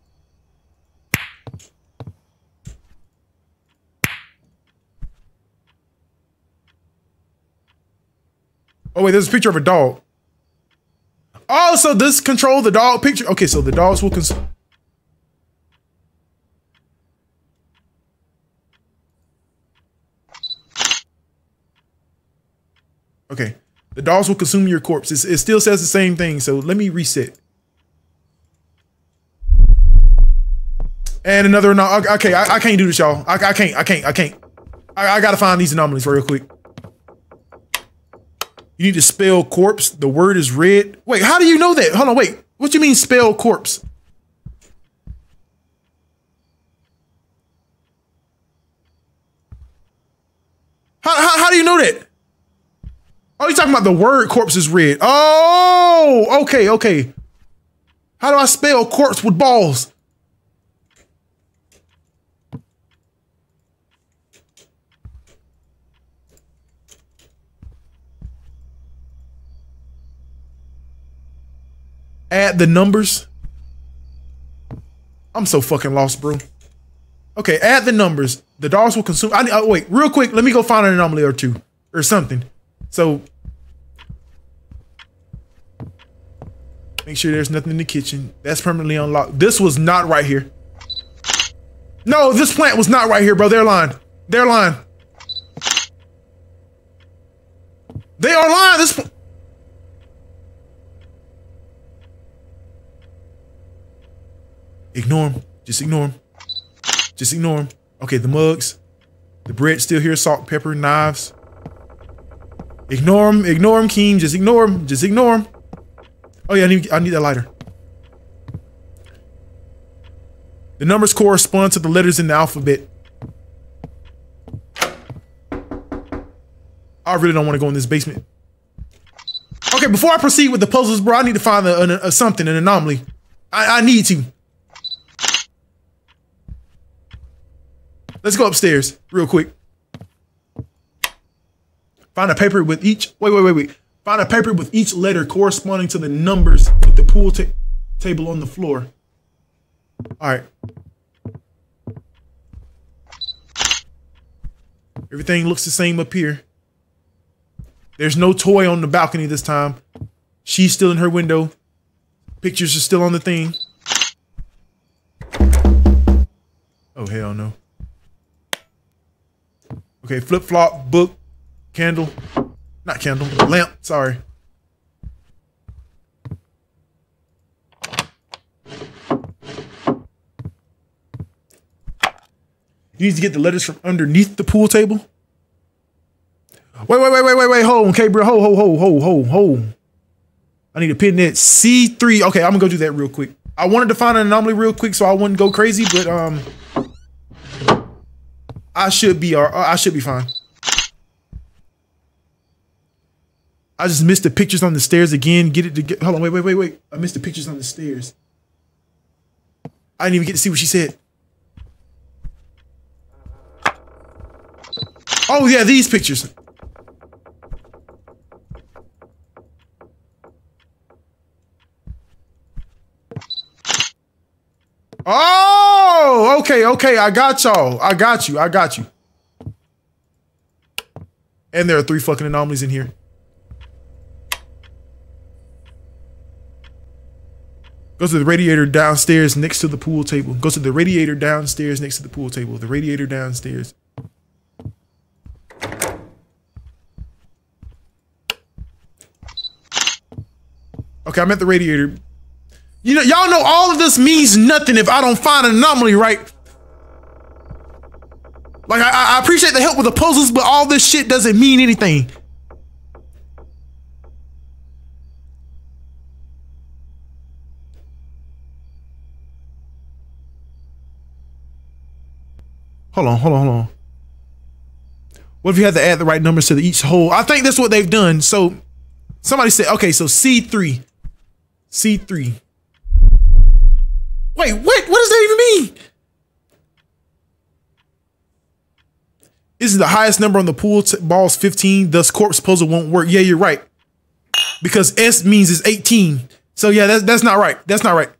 [SPEAKER 1] Oh wait, there's a picture of a dog. Oh, so this control the dog picture. Okay, so the dogs will control. Okay. The dogs will consume your corpse. It's, it still says the same thing. So let me reset. And another no. Okay, I, I can't do this, y'all. I, I can't. I can't. I can't. I, I gotta find these anomalies real quick. You need to spell corpse. The word is red. Wait, how do you know that? Hold on, wait. What do you mean spell corpse? How, how, how do you know that? Oh, you're talking about the word corpse is red. Oh, okay, okay. How do I spell corpse with balls? Add the numbers. I'm so fucking lost, bro. Okay, add the numbers. The dogs will consume. I oh, wait, real quick. Let me go find an anomaly or two or something. So make sure there's nothing in the kitchen. That's permanently unlocked. This was not right here. No, this plant was not right here, bro. They're lying. They're lying. They are lying. This. Ignore them. Just ignore them. Just ignore them. Okay, the mugs. The bread still here. Salt, pepper, knives. Ignore him. Ignore him, Keem. Just ignore him. Just ignore him. Oh yeah, I need, I need that lighter. The numbers correspond to the letters in the alphabet. I really don't want to go in this basement. Okay, before I proceed with the puzzles, bro, I need to find a, a, a something, an anomaly. I, I need to. Let's go upstairs real quick. Find a paper with each, wait, wait, wait, wait. Find a paper with each letter corresponding to the numbers with the pool ta table on the floor. All right. Everything looks the same up here. There's no toy on the balcony this time. She's still in her window. Pictures are still on the thing. Oh, hell no. Okay, flip-flop, book, Candle. Not candle. Lamp. Sorry. You need to get the letters from underneath the pool table. Wait, wait, wait, wait, wait, wait. Hold on, okay, bro. Hold, hold, hold, hold, hold, hold. I need to pin that C3. Okay, I'm gonna go do that real quick. I wanted to find an anomaly real quick so I wouldn't go crazy, but um I should be or I should be fine. I just missed the pictures on the stairs again. Get it to get hold on, wait, wait, wait, wait. I missed the pictures on the stairs. I didn't even get to see what she said. Oh yeah, these pictures. Oh, okay, okay. I got y'all. I got you. I got you. And there are three fucking anomalies in here. Go to the radiator downstairs next to the pool table. Go to the radiator downstairs next to the pool table. The radiator downstairs. Okay, I'm at the radiator. You know, y'all know all of this means nothing if I don't find an anomaly, right? Like, I, I appreciate the help with the puzzles, but all this shit doesn't mean anything. Hold on, hold on, hold on. What if you had to add the right numbers to each hole? I think that's what they've done. So somebody said, okay, so C3. C3. Wait, what? What does that even mean? This is the highest number on the pool balls 15, thus corpse puzzle won't work. Yeah, you're right. Because S means it's 18. So yeah, that's that's not right. That's not right.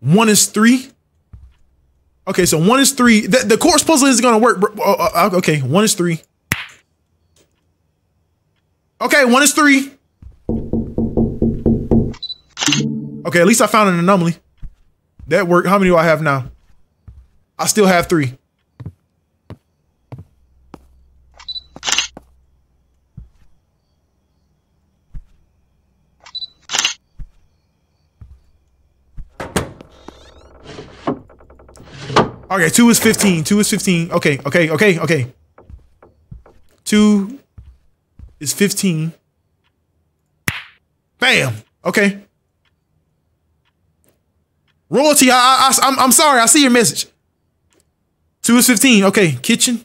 [SPEAKER 1] One is three. Okay, so one is three. The, the corpse puzzle is gonna work. Uh, uh, uh, okay, one is three. Okay, one is three. Okay, at least I found an anomaly. That worked. How many do I have now? I still have three. Okay, two is 15. Two is 15. Okay, okay, okay, okay. Two is 15. Bam. Okay. Royalty, I, I, I, I'm, I'm sorry. I see your message. Two is 15. Okay, kitchen.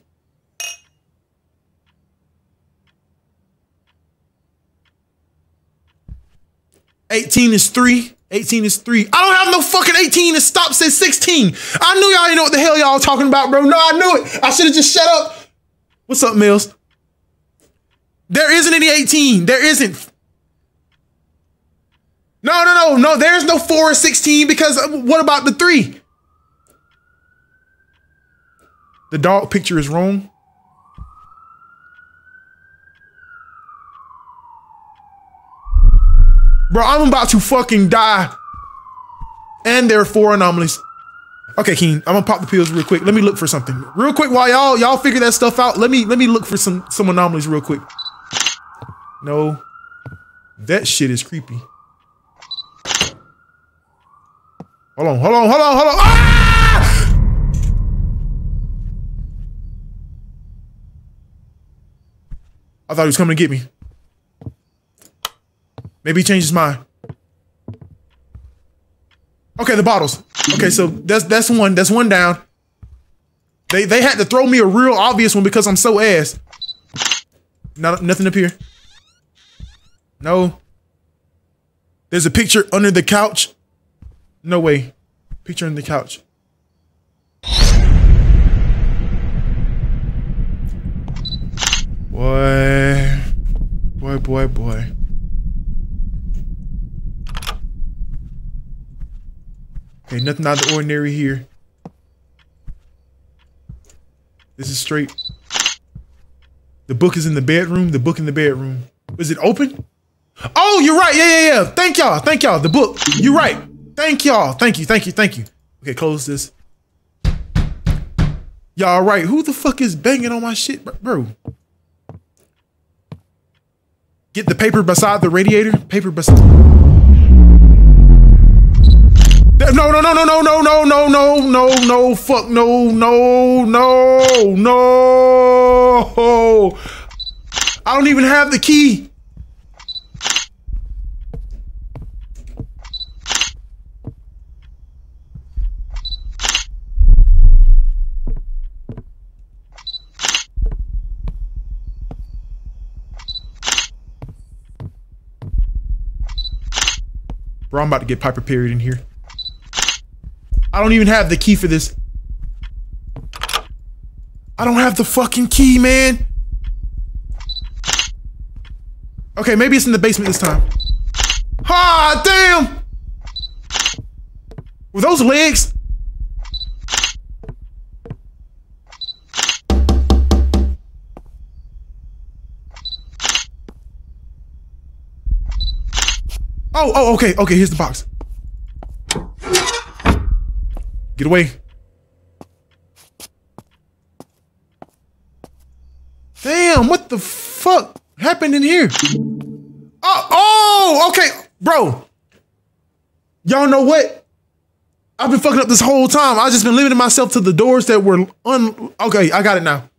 [SPEAKER 1] Eighteen is three. 18 is three. I don't have no fucking 18 It stops at 16. I knew y'all didn't know what the hell y'all talking about, bro. No, I knew it. I should have just shut up. What's up, Mills? There isn't any 18. There isn't. No, no, no, no. There's no 4 or 16 because what about the 3? The dog picture is wrong. Bro, I'm about to fucking die. And there are four anomalies. Okay, Keem, I'm gonna pop the pills real quick. Let me look for something. Real quick while y'all y'all figure that stuff out. Let me let me look for some some anomalies real quick. No. That shit is creepy. Hold on, hold on, hold on, hold on. Ah! I thought he was coming to get me. Maybe he changed his mind. Okay, the bottles. Okay, so that's that's one. That's one down. They they had to throw me a real obvious one because I'm so ass. Not nothing up here. No. There's a picture under the couch. No way. Picture under the couch. Boy. Boy, boy, boy. Okay, nothing out of the ordinary here. This is straight. The book is in the bedroom. The book in the bedroom. Is it open? Oh, you're right. Yeah, yeah, yeah. Thank y'all. Thank y'all. The book. You're right. Thank y'all. Thank you. Thank you. Thank you. Okay, close this. Y'all right. Who the fuck is banging on my shit, bro? Get the paper beside the radiator. Paper beside. No, no, no, no, no, no, no, no, no, no, no, fuck, no, no, no, no. I don't even have the key. Bro, I'm about to get Piper period in here. I don't even have the key for this. I don't have the fucking key, man. Okay, maybe it's in the basement this time. Ah, damn! Were those legs? Oh, oh, okay, okay, here's the box. Get away. Damn, what the fuck happened in here? Oh, oh, okay, bro. Y'all know what? I've been fucking up this whole time. I've just been limiting myself to the doors that were un. Okay, I got it now.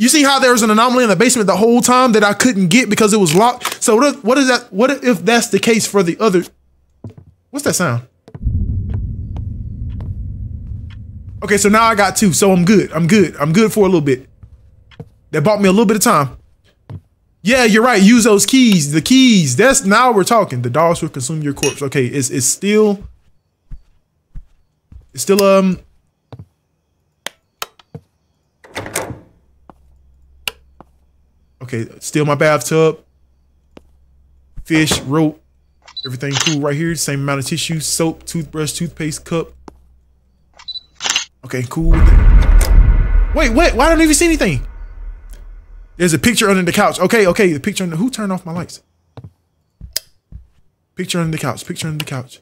[SPEAKER 1] You see how there was an anomaly in the basement the whole time that I couldn't get because it was locked. So what? What is that? What if that's the case for the other? What's that sound? Okay, so now I got two, so I'm good. I'm good. I'm good for a little bit. That bought me a little bit of time. Yeah, you're right. Use those keys. The keys. That's now we're talking. The dogs will consume your corpse. Okay, it's it's still it's still um Okay, steal my bathtub. Fish, rope, everything cool right here. Same amount of tissue, soap, toothbrush, toothpaste, cup. Okay, cool. Wait, wait, why don't I even see anything? There's a picture under the couch. Okay, okay, the picture under who turned off my lights? Picture under the couch, picture under the couch.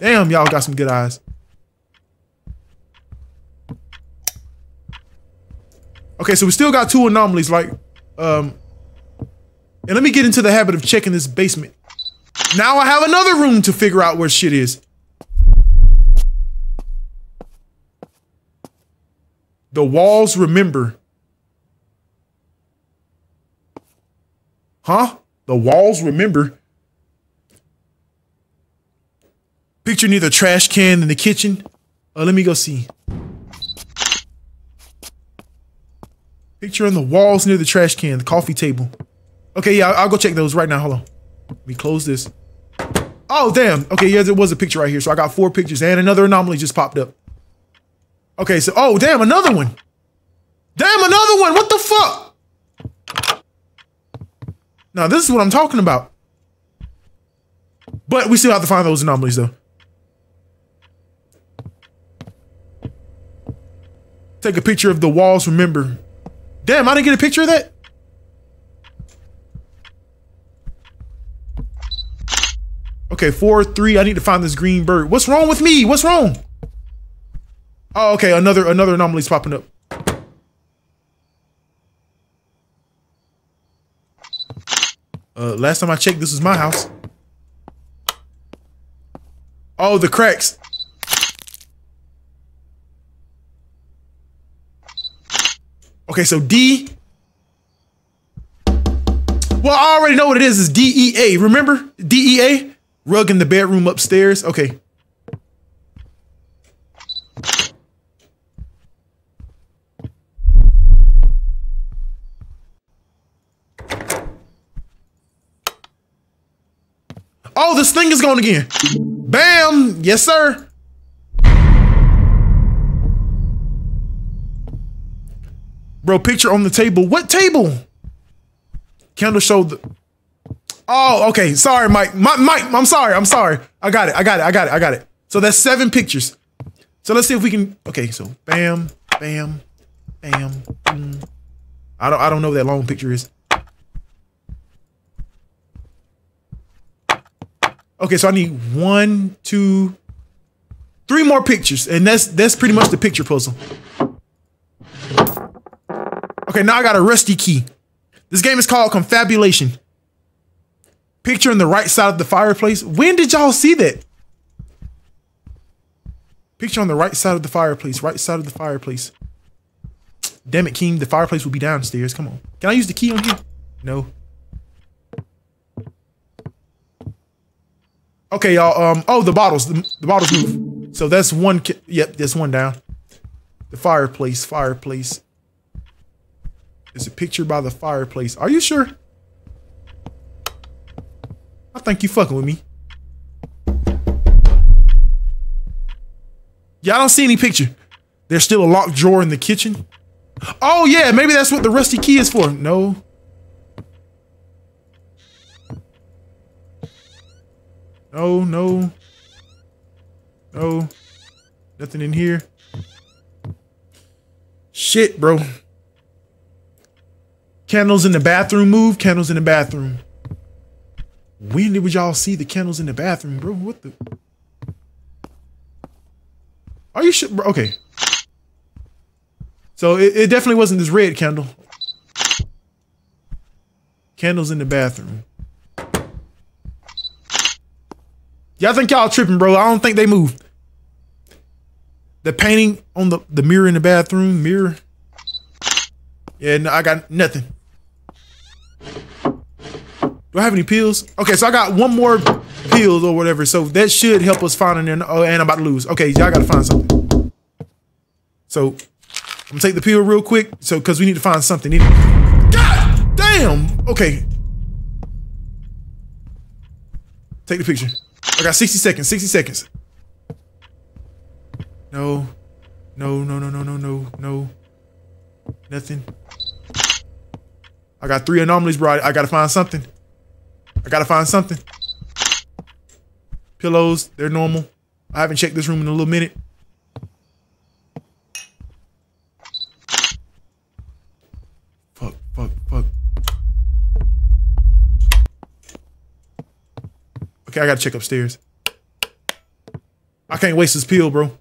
[SPEAKER 1] Damn, y'all got some good eyes. Okay, so we still got two anomalies, like um, and let me get into the habit of checking this basement. Now I have another room to figure out where shit is. The walls remember. Huh? The walls remember. Picture near the trash can in the kitchen. Uh, let me go see. Picture on the walls near the trash can, the coffee table. Okay, yeah, I'll, go check those right now. Hold on. Let me close this. Oh, damn. Okay, yeah, there was a picture right here. So I got four pictures and another anomaly just popped up. Okay, so, oh, damn, another one. Damn, another one. What the fuck? Now, this is what I'm talking about. But we still have to find those anomalies, though. Take a picture of the walls, remember. Damn, I didn't get a picture of that. Okay, four, three. I need to find this green bird. What's wrong with me? What's wrong? Oh, okay. Another another anomaly's popping up. Uh, last time I checked, this was my house. Oh, the cracks. Okay, so D. Well, I already know what it is. It's DEA. Remember? DEA? Rug in the bedroom upstairs. Okay. Oh, this thing is going again. Bam. Yes, sir. Bro, picture on the table. What table? Candle showed the. Oh, okay. Sorry, Mike. Mike, Mike, I'm sorry. I'm sorry. I got it. I got it. I got it. I got it. So that's seven pictures. So let's see if we can. Okay, so bam, bam, bam. Boom. I don't. I don't know what that long picture is. Okay, so I need one, two, three more pictures, and that's that's pretty much the picture puzzle. Okay, now I got a rusty key. This game is called Confabulation. Picture on the right side of the fireplace. When did y'all see that? Picture on the right side of the fireplace. Right side of the fireplace. Damn it, King. The fireplace will be downstairs. Come on. Can I use the key on here? No. Okay, y'all. Um. Oh, the bottles. The, the bottles move. So that's one. Yep, that's one down. The fireplace. Fireplace. There's a picture by the fireplace. Are you sure? I think you fucking with me. Y'all don't see any picture. There's still a locked drawer in the kitchen. Oh yeah, maybe that's what the rusty key is for. No. No, no. No. Nothing in here. Shit, bro. Candles in the bathroom move. Candles in the bathroom. When did y'all see the candles in the bathroom, bro? What the? Are you sure? Okay. So it, it definitely wasn't this red candle. Candles in the bathroom. Y'all think y'all tripping, bro. I don't think they moved. The painting on the, the mirror in the bathroom, mirror. Yeah, no, I got nothing. Do I have any pills? Okay, so I got one more pills or whatever. So that should help us find an. Uh, oh, and I'm about to lose. Okay, y'all gotta find something. So I'm gonna take the pill real quick. So because we need to find something. God damn. Okay. Take the picture. I got 60 seconds. 60 seconds. No. No, no, no, no, no, no, no. Nothing. I got three anomalies, bro. I gotta find something. I gotta find something. Pillows, they're normal. I haven't checked this room in a little minute. Fuck, fuck, fuck. Okay, I gotta check upstairs. I can't waste this pill, bro.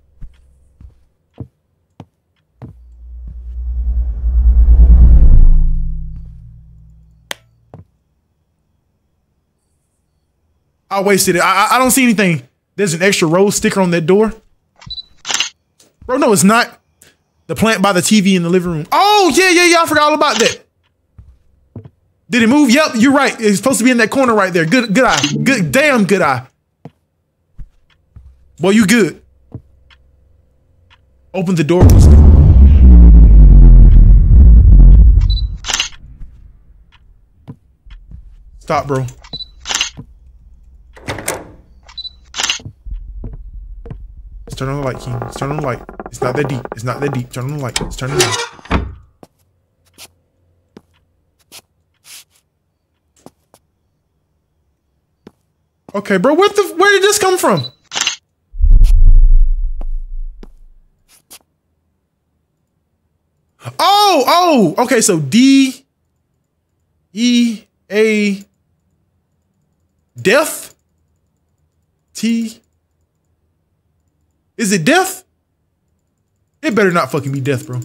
[SPEAKER 1] I wasted it. I, I don't see anything. There's an extra rose sticker on that door. Bro, no, it's not. The plant by the TV in the living room. Oh, yeah, yeah, yeah. I forgot all about that. Did it move? Yep, you're right. It's supposed to be in that corner right there. Good, good eye. Good, damn good eye. Boy, you good. Open the door. Stop, bro. Turn on the light, King. Let's turn on the light. It's not that deep. It's not that deep. Turn on the light. Let's turn it on. Okay, bro. What the? Where did this come from? Oh, oh. Okay, so D E A death T is it death? It better not fucking be death, bro.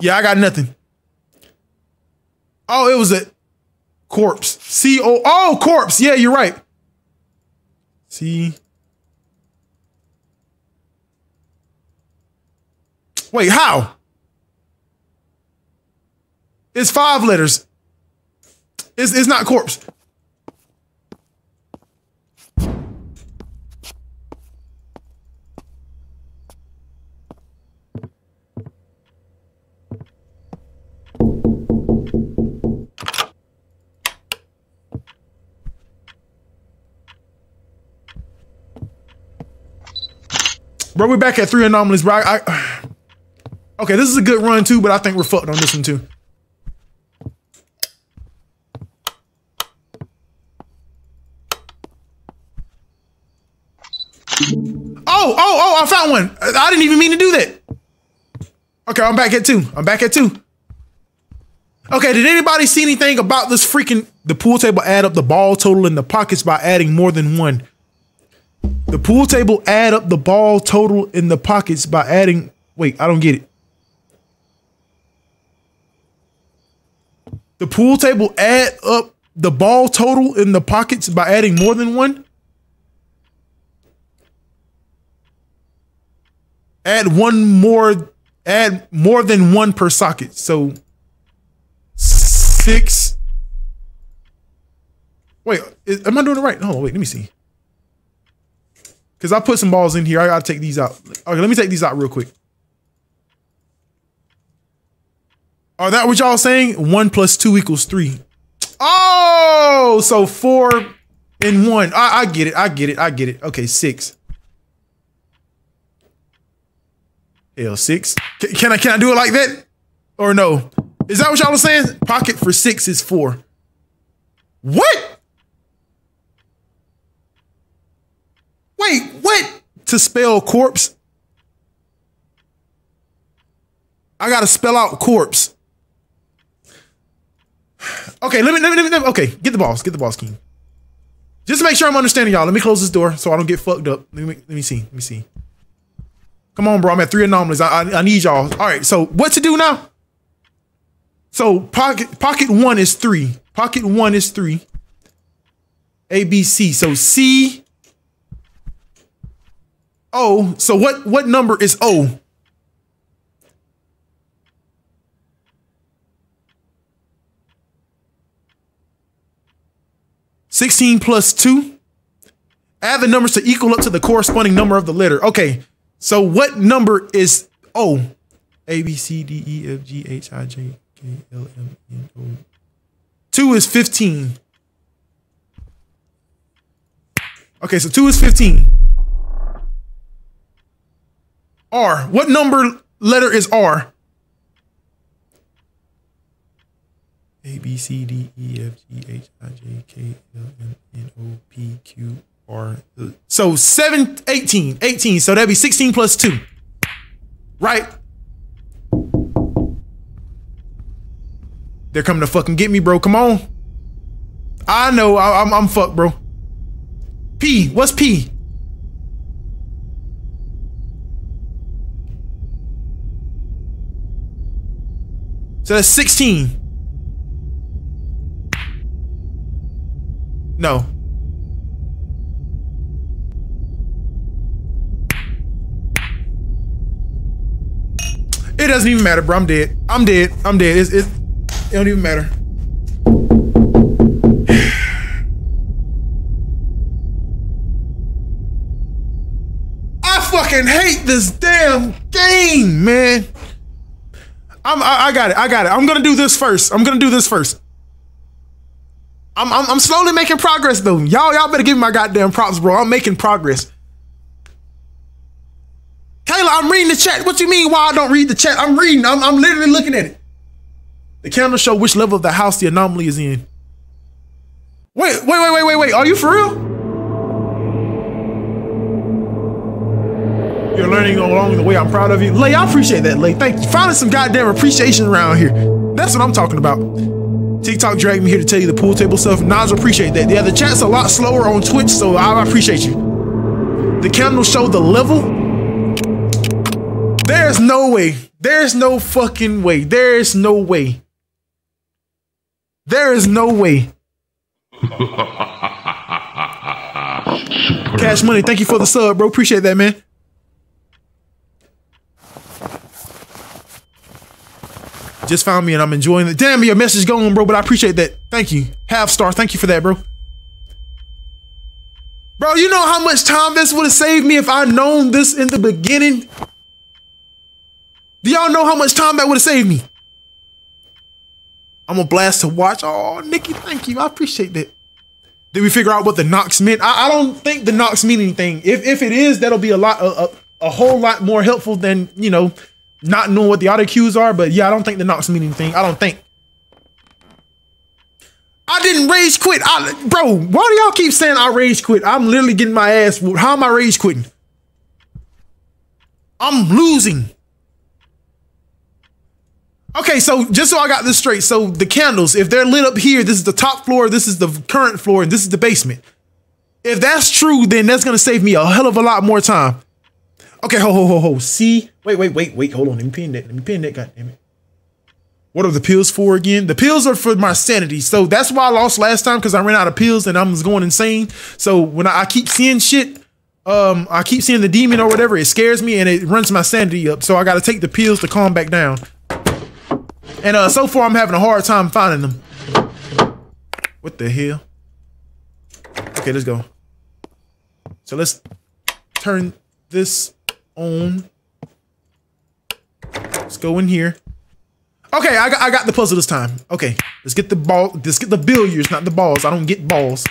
[SPEAKER 1] Yeah, I got nothing. Oh, it was a corpse. C O oh corpse. Yeah, you're right. C. Wait, how? It's five letters. It's, it's not corpse. Bro, we're back at three anomalies, bro. I, I, [sighs] okay, this is a good run too, but I think we're fucked on this one too. Oh, oh, oh, I found one. I didn't even mean to do that. Okay, I'm back at two. I'm back at two. Okay, did anybody see anything about this freaking the pool table add up the ball total in the pockets by adding more than one? The pool table add up the ball total in the pockets by adding wait, I don't get it. The pool table add up the ball total in the pockets by adding more than one? Add one more add more than one per socket. So six. Wait, am I doing it right? Oh, wait, let me see. Because I put some balls in here. I got to take these out. Okay, let me take these out real quick. Are that what y'all saying? One plus two equals three. Oh, so four and one. I, I get it. I get it. I get it. Okay, six. Hell, six. Can, I can I do it like that? Or no? Is that what y'all are saying? Pocket for six is four. What? Wait, what? To spell corpse? I gotta spell out corpse. Okay, let me, let me, let me, okay, get the balls, get the balls, King. Just to make sure I'm understanding y'all, let me close this door so I don't get fucked up. Let me, let me see, let me see. Come on, bro, I'm at three anomalies. I, I, I need y'all. All right, so what to do now? So pocket pocket one is three. Pocket one is three. A, B, C. So C, O. So what, what number is O? Sixteen plus two. Add the numbers to equal up to the corresponding number of the letter. Okay, so what number is O? A, B, C, D, E, F, G, H, I, J, K, L, M, N, O. Two is 15. Okay, so two is 15. R. What number letter is R? A, B, C, D, E, F, G, H, I, J, K, L, M, N, O, P, Q, R. So 7, 18. 18. So that'd be 16 plus 2. Right? They're coming to fucking get me, bro. Come on. I know. I, am I'm, I'm fucked, bro. P. What's P? So that's 16. No. It doesn't even matter, bro. I'm dead. I'm dead. I'm dead. It's, it's, it don't even matter. [sighs] I fucking hate this damn game, man. I'm, I, I got it. I got it. I'm gonna do this first. I'm gonna do this first. I'm, I'm, I'm slowly making progress though. Y'all, y'all better give me my goddamn props, bro. I'm making progress. Kayla, I'm reading the chat. What you mean why I don't read the chat? I'm reading. I'm, I'm literally looking at it. The candle show which level of the house the anomaly is in. Wait, wait, wait, wait, wait, wait. Are you for real? You're learning along the way. I'm proud of you. Lay, I appreciate that, Lay. Thank you. Finally some goddamn appreciation around here. That's what I'm talking about. TikTok dragged me here to tell you the pool table stuff. Nas appreciate that. Yeah, the chat's a lot slower on Twitch, so I appreciate you. The candle show the level there's no way. There's no fucking way. There is no way. There is no way. [laughs] Cash money, thank you for the sub, bro. Appreciate that, man. Just found me and I'm enjoying it. Damn, your message going, bro, but I appreciate that. Thank you. Half star, thank you for that, bro. Bro, you know how much time this would have saved me if I'd known this in the beginning? Do y'all know how much time that would have saved me? I'm a blast to watch. Oh, Nikki, thank you. I appreciate that. Did we figure out what the knocks meant? I, I don't think the knocks mean anything. If if it is, that'll be a lot, a, a, a whole lot more helpful than you know, not knowing what the auto cues are. But yeah, I don't think the knocks mean anything. I don't think. I didn't rage quit. I, bro, why do y'all keep saying I rage quit? I'm literally getting my ass. How am I rage quitting? I'm losing. Okay, so just so I got this straight, so the candles, if they're lit up here, this is the top floor, this is the current floor, and this is the basement. If that's true, then that's gonna save me a hell of a lot more time. Okay, ho ho ho ho. See, wait, wait, wait, wait. Hold on. Let me pin that. Let me pin that. God damn it. What are the pills for again? The pills are for my sanity. So that's why I lost last time because I ran out of pills and I was going insane. So when I, I keep seeing shit, um, I keep seeing the demon or whatever, it scares me and it runs my sanity up. So I got to take the pills to calm back down. And uh, so far, I'm having a hard time finding them. What the hell? Okay, let's go. So let's turn this on. Let's go in here. Okay, I got, I got the puzzle this time. Okay, let's get the ball. Let's get the billiards, not the balls. I don't get balls.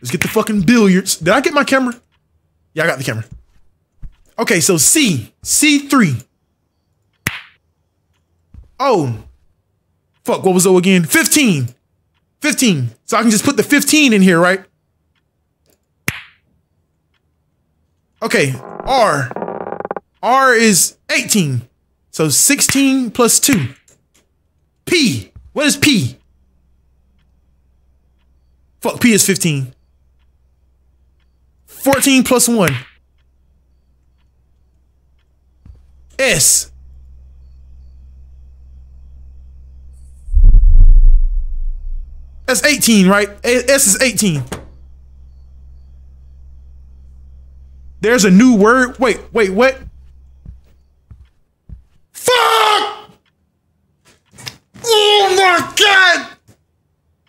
[SPEAKER 1] Let's get the fucking billiards. Did I get my camera? Yeah, I got the camera. Okay, so C, C3. Oh, fuck, what was O again? 15. 15. So I can just put the 15 in here, right? Okay, R. R is 18. So 16 plus 2. P. What is P? Fuck, P is 15. 14 plus 1. S. That's 18, right? S is 18. There's a new word. Wait, wait, what? Fuck! Oh my god!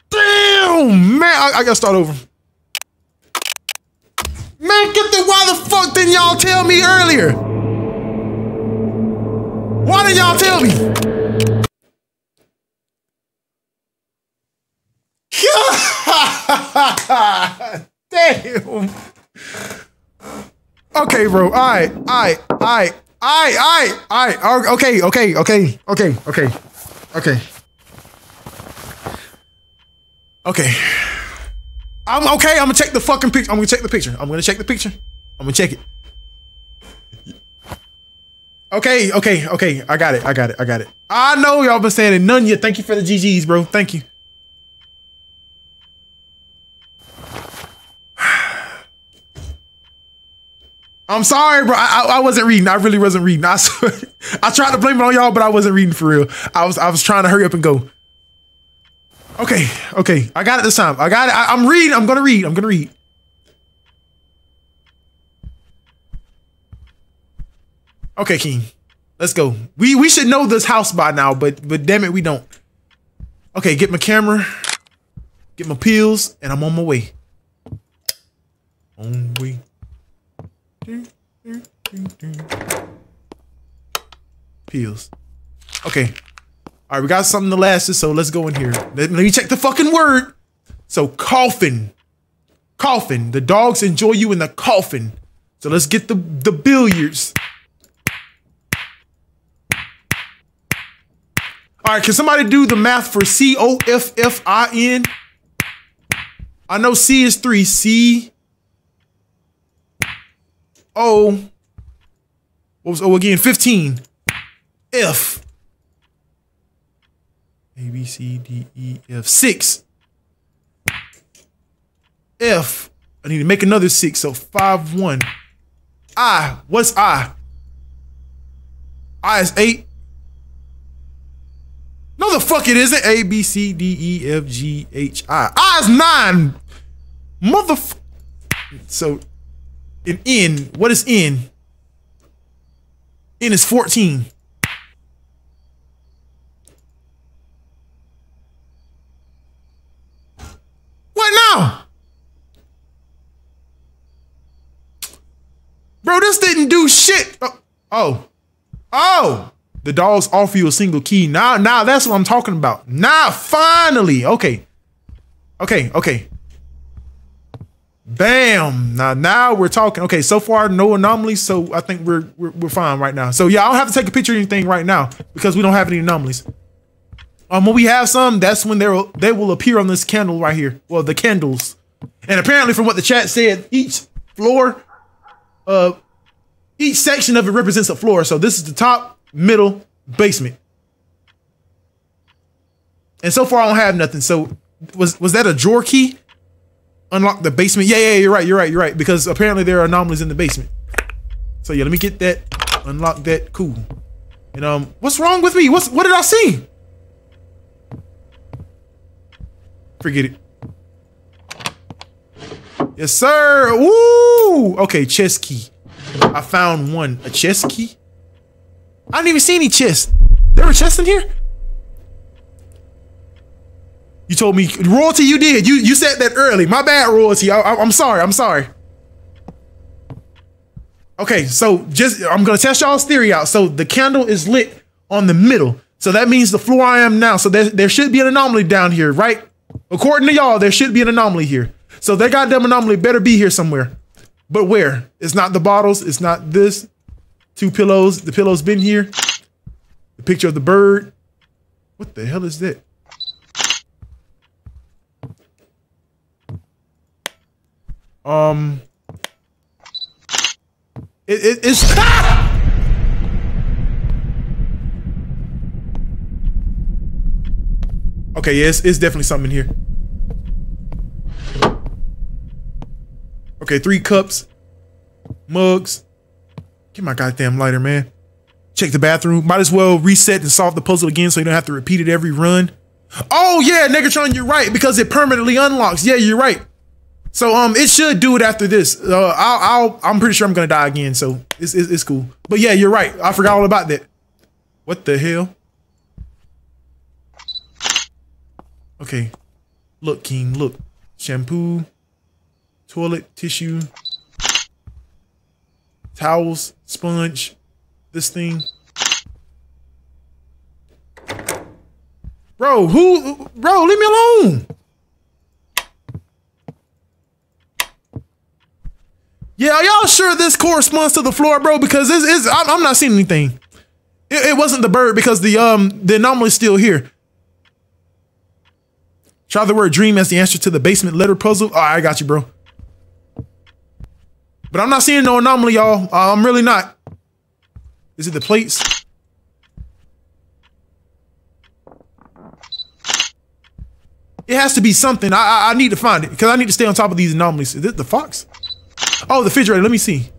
[SPEAKER 1] Damn, man, I, I gotta start over. Man, get the why the fuck didn't y'all tell me earlier? Why didn't y'all tell me? [laughs] Damn. Okay, bro. All right, all right, all right, all right, all right, all right. Oh, okay, okay, okay, okay, okay, okay. Okay. I'm okay. I'm gonna check the fucking picture. I'm gonna check the picture. I'm gonna check the picture. I'm gonna check it. Okay, okay, okay. I got it. I got it. I got it. I know y'all been saying it. None yet. Thank you for the GGs, bro. Thank you. [sighs] I'm sorry, bro. I, I, wasn't reading. I really wasn't reading. I, [laughs] I tried to blame it on y'all, but I wasn't reading for real. I was I was trying to hurry up and go. Okay, okay. I got it this time. I got it. I, I'm reading. I'm gonna read. I'm gonna read. Okay, King. Let's go. We we should know this house by now, but but damn it, we don't. Okay, get my camera, get my pills, and I'm on my way. On way. Pills. Okay. All right, we got something to last us, so let's go in here. Let, let me check the fucking word. So coffin. Coffin. The dogs enjoy you in the coffin. So let's get the, the billiards. All right, can somebody do the math for C O F F I N? I know C is three. C O. What was O again? 15. F. A, B, C, D, E, F. Six. F. I need to make another six. So five, one. I. What's I? I is eight. No, the fuck it isn't. A, B, C, D, E, F, G, H, I. I is nine. Motherf. So an N. What is N? N is 14. What now? Bro, this didn't do shit. Oh. Oh. oh. The dogs offer you a single key. Now, now that's what I'm talking about. Now, finally. Okay. Okay, okay. Bam! Now, now we're talking. Okay, so far no anomalies, so I think we're, we're we're fine right now. So yeah, I don't have to take a picture of anything right now because we don't have any anomalies. Um, when we have some, that's when they will they will appear on this candle right here. Well, the candles, and apparently from what the chat said, each floor, uh, each section of it represents a floor. So this is the top, middle, basement. And so far I don't have nothing. So was was that a drawer key? Unlock the basement. Yeah, yeah, you're right. You're right. You're right. Because apparently there are anomalies in the basement. So yeah, let me get that. Unlock that. Cool. And um, what's wrong with me? What's what did I see? Forget it. Yes, sir. Woo! Okay, chest key. I found one. A chest key? I didn't even see any chests. There were chests in here? You told me royalty. You did. You you said that early. My bad, royalty. I, I, I'm sorry. I'm sorry. Okay, so just I'm gonna test y'all's theory out. So the candle is lit on the middle. So that means the floor I am now. So there, there should be an anomaly down here, right? According to y'all, there should be an anomaly here. So that goddamn anomaly better be here somewhere. But where? It's not the bottles. It's not this. Two pillows. The pillow's been here. The picture of the bird. What the hell is that? Um, it, it, it's. Ah! [laughs] Okay, yeah, it's, it's definitely something in here. Okay, three cups, mugs. Get my goddamn lighter, man. Check the bathroom. Might as well reset and solve the puzzle again so you don't have to repeat it every run. Oh yeah, Negatron, you're right because it permanently unlocks. Yeah, you're right. So um, it should do it after this. Uh, I'll, I'll I'm pretty sure I'm gonna die again, so it's, it's it's cool. But yeah, you're right. I forgot all about that. What the hell? Okay, look, King, look. Shampoo, toilet tissue, towels, sponge, this thing. Bro, who? Bro, leave me alone. Yeah, y'all sure this corresponds to the floor, bro? Because this is I'm, I'm, not seeing anything. It, it, wasn't the bird because the um the anomaly's still here. Try the word dream as the answer to the basement letter puzzle. Oh, I got you, bro. But I'm not seeing no anomaly, y'all. Uh, I'm really not. Is it the plates? It has to be something. I, I, I need to find it because I need to stay on top of these anomalies. Is it the fox? Oh, the refrigerator. Let me see.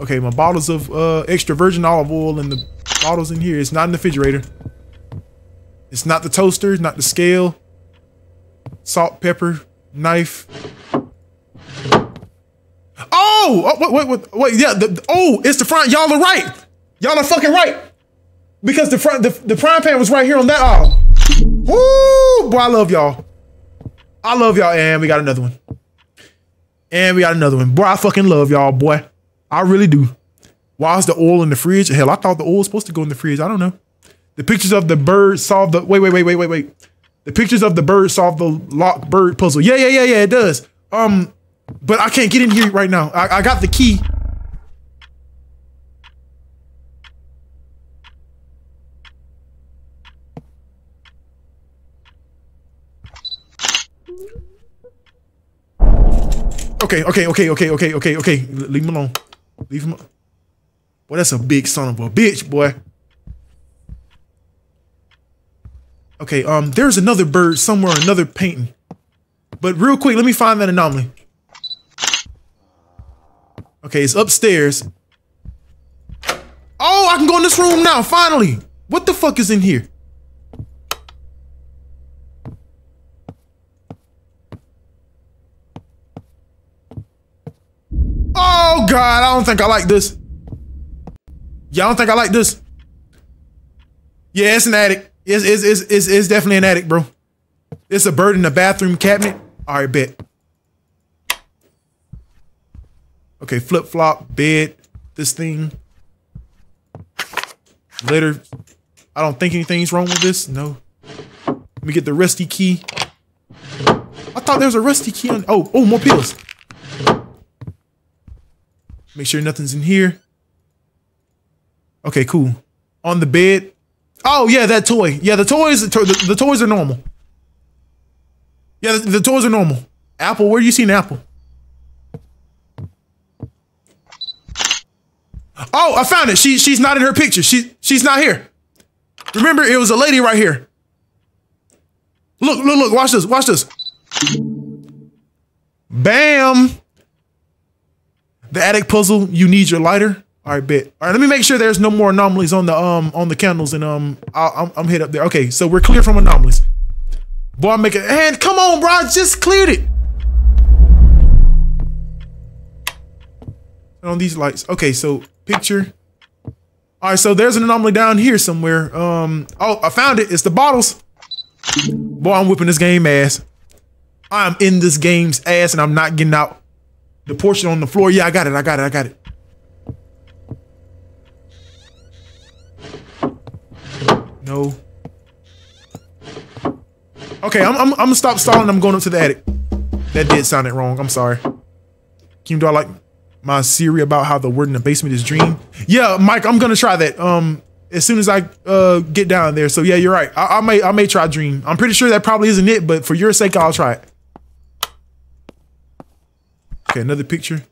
[SPEAKER 1] Okay, my bottles of uh, extra virgin olive oil and the bottles in here. It's not in the refrigerator. It's not the toaster. Not the scale. Salt, pepper, knife. Oh, oh wait, wait, what yeah. The, oh, it's the front. Y'all are right. Y'all are fucking right. Because the front, the, the frying pan was right here on that aisle. Woo, boy, I love y'all. I love y'all, and we got another one. And we got another one. Boy, I fucking love y'all, boy. I really do. Why is the oil in the fridge? Hell, I thought the oil was supposed to go in the fridge. I don't know. The pictures of the bird solve the wait, wait, wait, wait, wait, wait. The pictures of the bird solve the lock bird puzzle. Yeah, yeah, yeah, yeah, it does. Um, but I can't get in here right now. I, I got the key. Okay, okay, okay, okay, okay, okay, okay. Leave him alone. Leave him. Boy, that's a big son of a bitch, boy. Okay, um, there's another bird somewhere, another painting. But real quick, let me find that anomaly. Okay, it's upstairs. Oh, I can go in this room now, finally. What the fuck is in here? Oh God, I don't think I like this. Y'all don't think I like this? Yeah, it's an attic. It's, it's, it's, it's, it's definitely an attic, bro. It's a bird in the bathroom cabinet. All right, bet. Okay, flip flop, bed, this thing. Later, I don't think anything's wrong with this. No. Let me get the rusty key. I thought there was a rusty key on. Oh, oh, more pills. Make sure nothing's in here. Okay, cool. On the bed. Oh yeah, that toy. Yeah, the toys. The, the toys are normal. Yeah, the, the, toys are normal. Apple. Where you see an apple? Oh, I found it. She she's not in her picture. She she's not here. Remember, it was a lady right here. Look, look, look, watch this, watch this. Bam. The attic puzzle, you need your lighter. All right, bet. All right, let me make sure there's no more anomalies on the um on the candles and um I'll, I'm I'm hit up there. Okay, so we're clear from anomalies. Boy, I'm making and come on, bro, I just cleared it. on these lights. Okay, so picture. All right, so there's an anomaly down here somewhere. Um, oh, I found it. It's the bottles. Boy, I'm whipping this game ass. I'm in this game's ass and I'm not getting out. The portion on the floor. Yeah, I got it. I got it. I got it. No. Okay, I'm, I'm, I'm gonna stop stalling. I'm going up to the attic. That did sound it wrong. I'm sorry. Keem, do I like my Siri about how the word in the basement is dream? Yeah, Mike, I'm gonna try that. Um, as soon as I uh get down there. So yeah, you're right. I, I may I may try dream. I'm pretty sure that probably isn't it, but for your sake, I'll try it. Okay, another picture.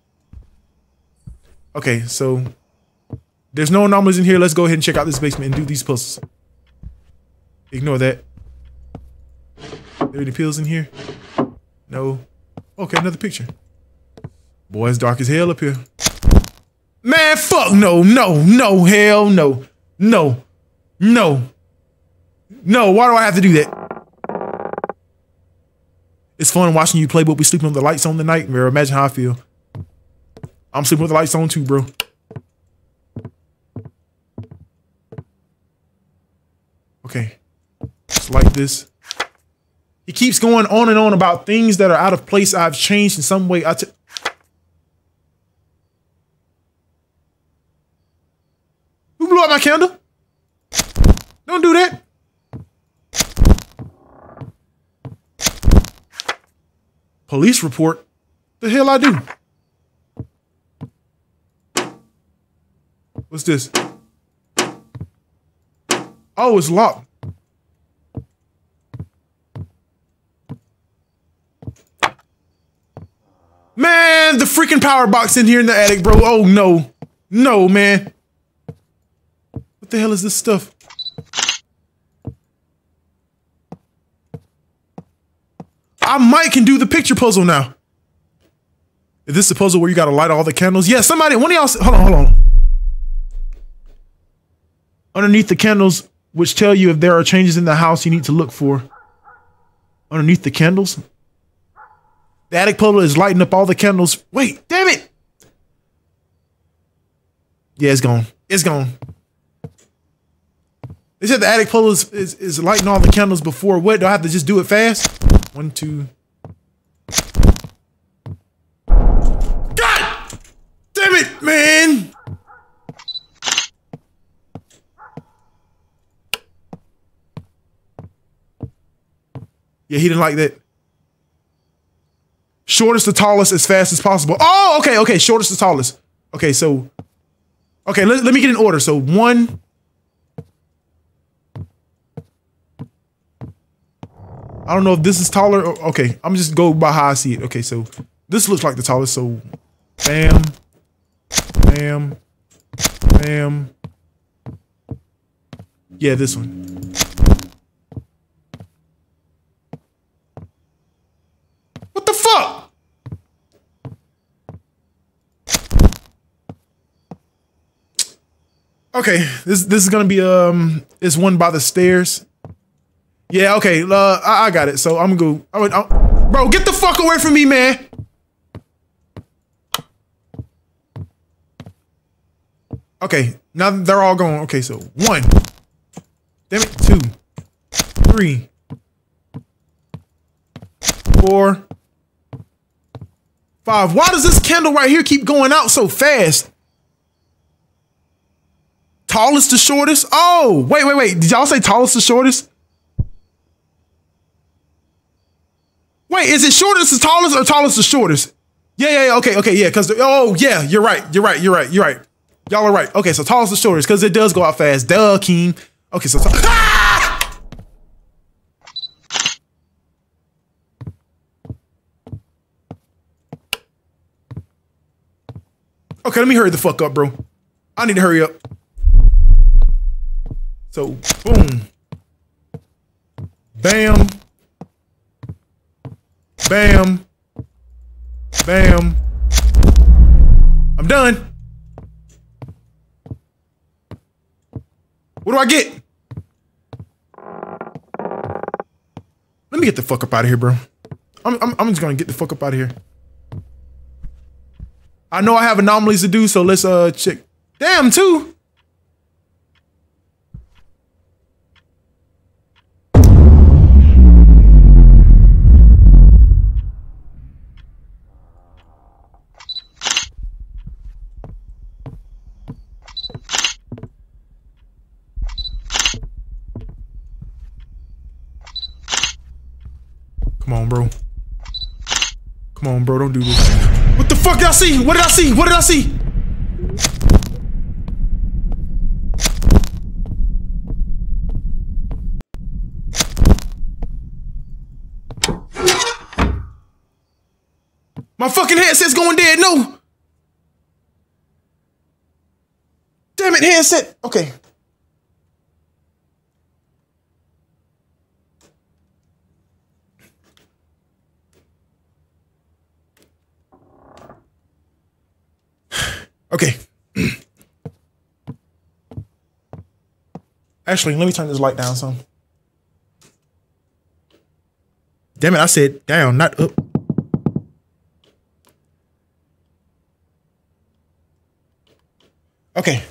[SPEAKER 1] Okay, so there's no anomalies in here. Let's go ahead and check out this basement and do these puzzles. Ignore that. There any pills in here? No. Okay, another picture. Boy, it's dark as hell up here. Man, fuck no, no, no, hell no, no, no, no. Why do I have to do that? It's fun watching you play, but we sleeping with the lights on the night. Imagine how I feel. I'm sleeping with the lights on too, bro. Okay. Just like this. He keeps going on and on about things that are out of place. I've changed in some way. I blew out my candle? Don't do that. Police report? The hell I do? What's this? Oh, it's locked. Man, the freaking power box in here in the attic, bro. Oh no. No, man. What the hell is this stuff? I might can do the picture puzzle now. Is this the puzzle where you gotta light all the candles? Yeah, somebody, one of y'all, hold on, hold on. Underneath the candles, which tell you if there are changes in the house you need to look for. Underneath the candles? The attic puzzle is lighting up all the candles. Wait, damn it! Yeah, it's gone. It's gone. They said the attic puzzle is, is, is lighting all the candles before what? Do I have to just do it fast? One, two. God! Damn it, man! Yeah, he didn't like that. Shortest to tallest as fast as possible. Oh, okay, okay. Shortest to tallest. Okay, so. Okay, let, let me get in order. So one. I don't know if this is taller. Okay, I'm just go by how I see it. Okay, so this looks like the tallest. So, bam, bam, bam. Yeah, this one. What the fuck? Okay, this this is gonna be um, it's one by the stairs. Yeah, okay, uh, I, I got it. So I'm gonna go. I'm, I'm, bro, get the fuck away from me, man. Okay, now they're all gone. Okay, so one. Damn it, two, three, four, five. Why does this candle right here keep going out so fast? Tallest to shortest? Oh, wait, wait, wait. Did y'all say tallest to shortest? Wait, is it shortest to tallest or tallest to shortest? Yeah, yeah, yeah. Okay, okay, yeah. Because oh yeah, you're right. You're right. You're right. You're right. Y'all are right. Okay, so tallest to shortest because it does go out fast. Duh, King. Okay, so ah! Okay, let me hurry the fuck up, bro. I need to hurry up. So, boom. Bam. Bam. Bam. I'm done. What do I get? Let me get the fuck up out of here, bro. I'm, I'm, I'm just gonna get the fuck up out of here. I know I have anomalies to do, so let's uh check. Damn, two. Bro. Don't do this. What the fuck did I see? What did I see? What did I see? My fucking headset's going dead. No. Damn it, headset. Okay. Okay. [clears throat] Actually, let me turn this light down some. Damn it, I said down, not up. Okay.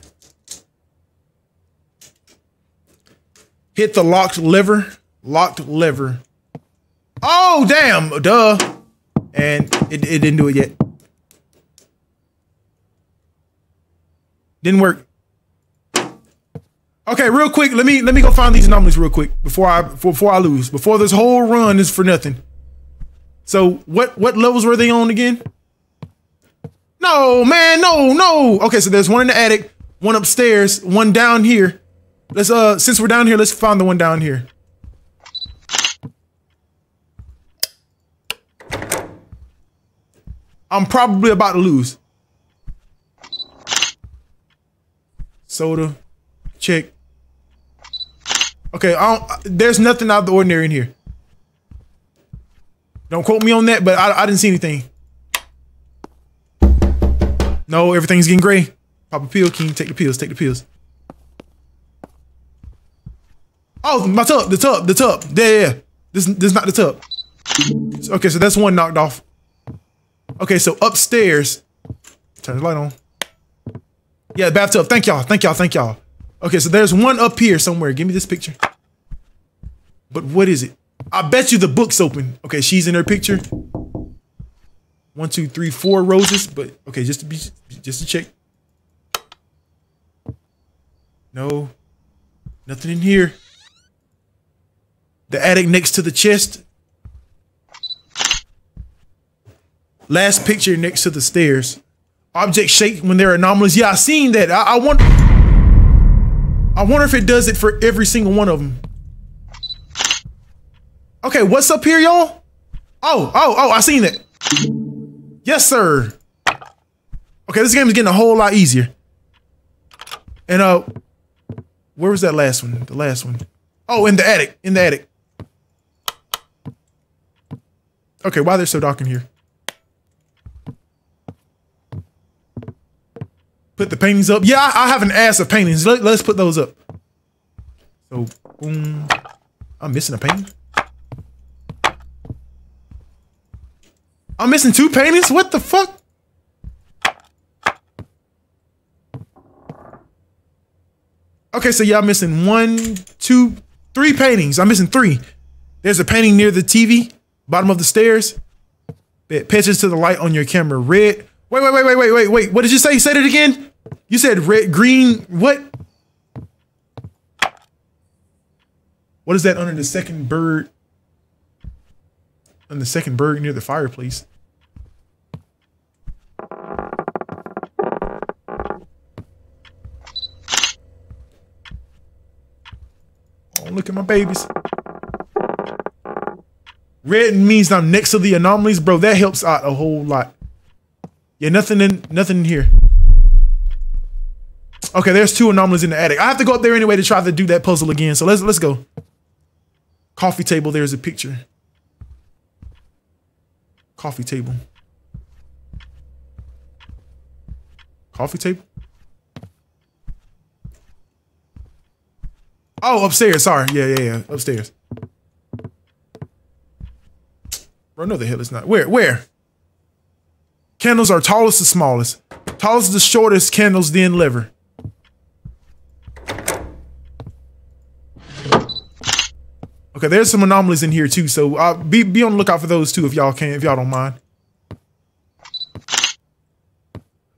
[SPEAKER 1] Hit the locked lever. Locked lever. Oh, damn. Duh. And it, it didn't do it yet. Didn't work. Okay, real quick, let me let me go find these anomalies real quick before I before I lose. Before this whole run is for nothing. So what what levels were they on again? No, man, no, no. Okay, so there's one in the attic, one upstairs, one down here. Let's uh since we're down here, let's find the one down here. I'm probably about to lose. Soda, check. Okay, I don't, there's nothing out of the ordinary in here. Don't quote me on that, but I, I didn't see anything. No, everything's getting gray. Pop a pill, King. Take the pills. Take the pills. Oh, my tub. The tub. The tub. Yeah, yeah. This, this is not the tub. Okay, so that's one knocked off. Okay, so upstairs. Turn the light on. Yeah, bathtub. Thank y'all. Thank y'all. Thank y'all. Okay, so there's one up here somewhere. Give me this picture. But what is it? I bet you the book's open. Okay, she's in her picture. One, two, three, four roses. But okay, just to be just to check. No. Nothing in here. The attic next to the chest. Last picture next to the stairs. Objects shake when they're anomalous. Yeah, I seen that. I, I want. I wonder if it does it for every single one of them. Okay, what's up here, y'all? Oh, oh, oh, I seen it. Yes, sir. Okay, this game is getting a whole lot easier. And uh, where was that last one? The last one. Oh, in the attic. In the attic. Okay, why they're so dark in here? Put the paintings up. Yeah, I, I have an ass of paintings. Let, us put those up. So, boom. I'm missing a painting. I'm missing two paintings? What the fuck? Okay, so I'm missing one, two, three paintings. I'm missing three. There's a painting near the TV, bottom of the stairs. It pitches to the light on your camera. Red. Wait, wait, wait, wait, wait, wait, wait. What did you say? Say it again. You said red, green, what? What is that under the second bird? On the second bird near the fireplace. Oh, look at my babies. Red means I'm next to the anomalies, bro. That helps out a whole lot. Yeah, nothing in nothing in here. Okay, there's two anomalies in the attic. I have to go up there anyway to try to do that puzzle again. So let's let's go. Coffee table, there's a picture. Coffee table. Coffee table? Oh, upstairs. Sorry. Yeah, yeah, yeah. Upstairs. Bro, no, the hell it's not. Where? Where? Candles are tallest to smallest. Tallest to shortest candles, then lever. Okay, there's some anomalies in here too, so uh, be be on the lookout for those too if y'all can, if y'all don't mind.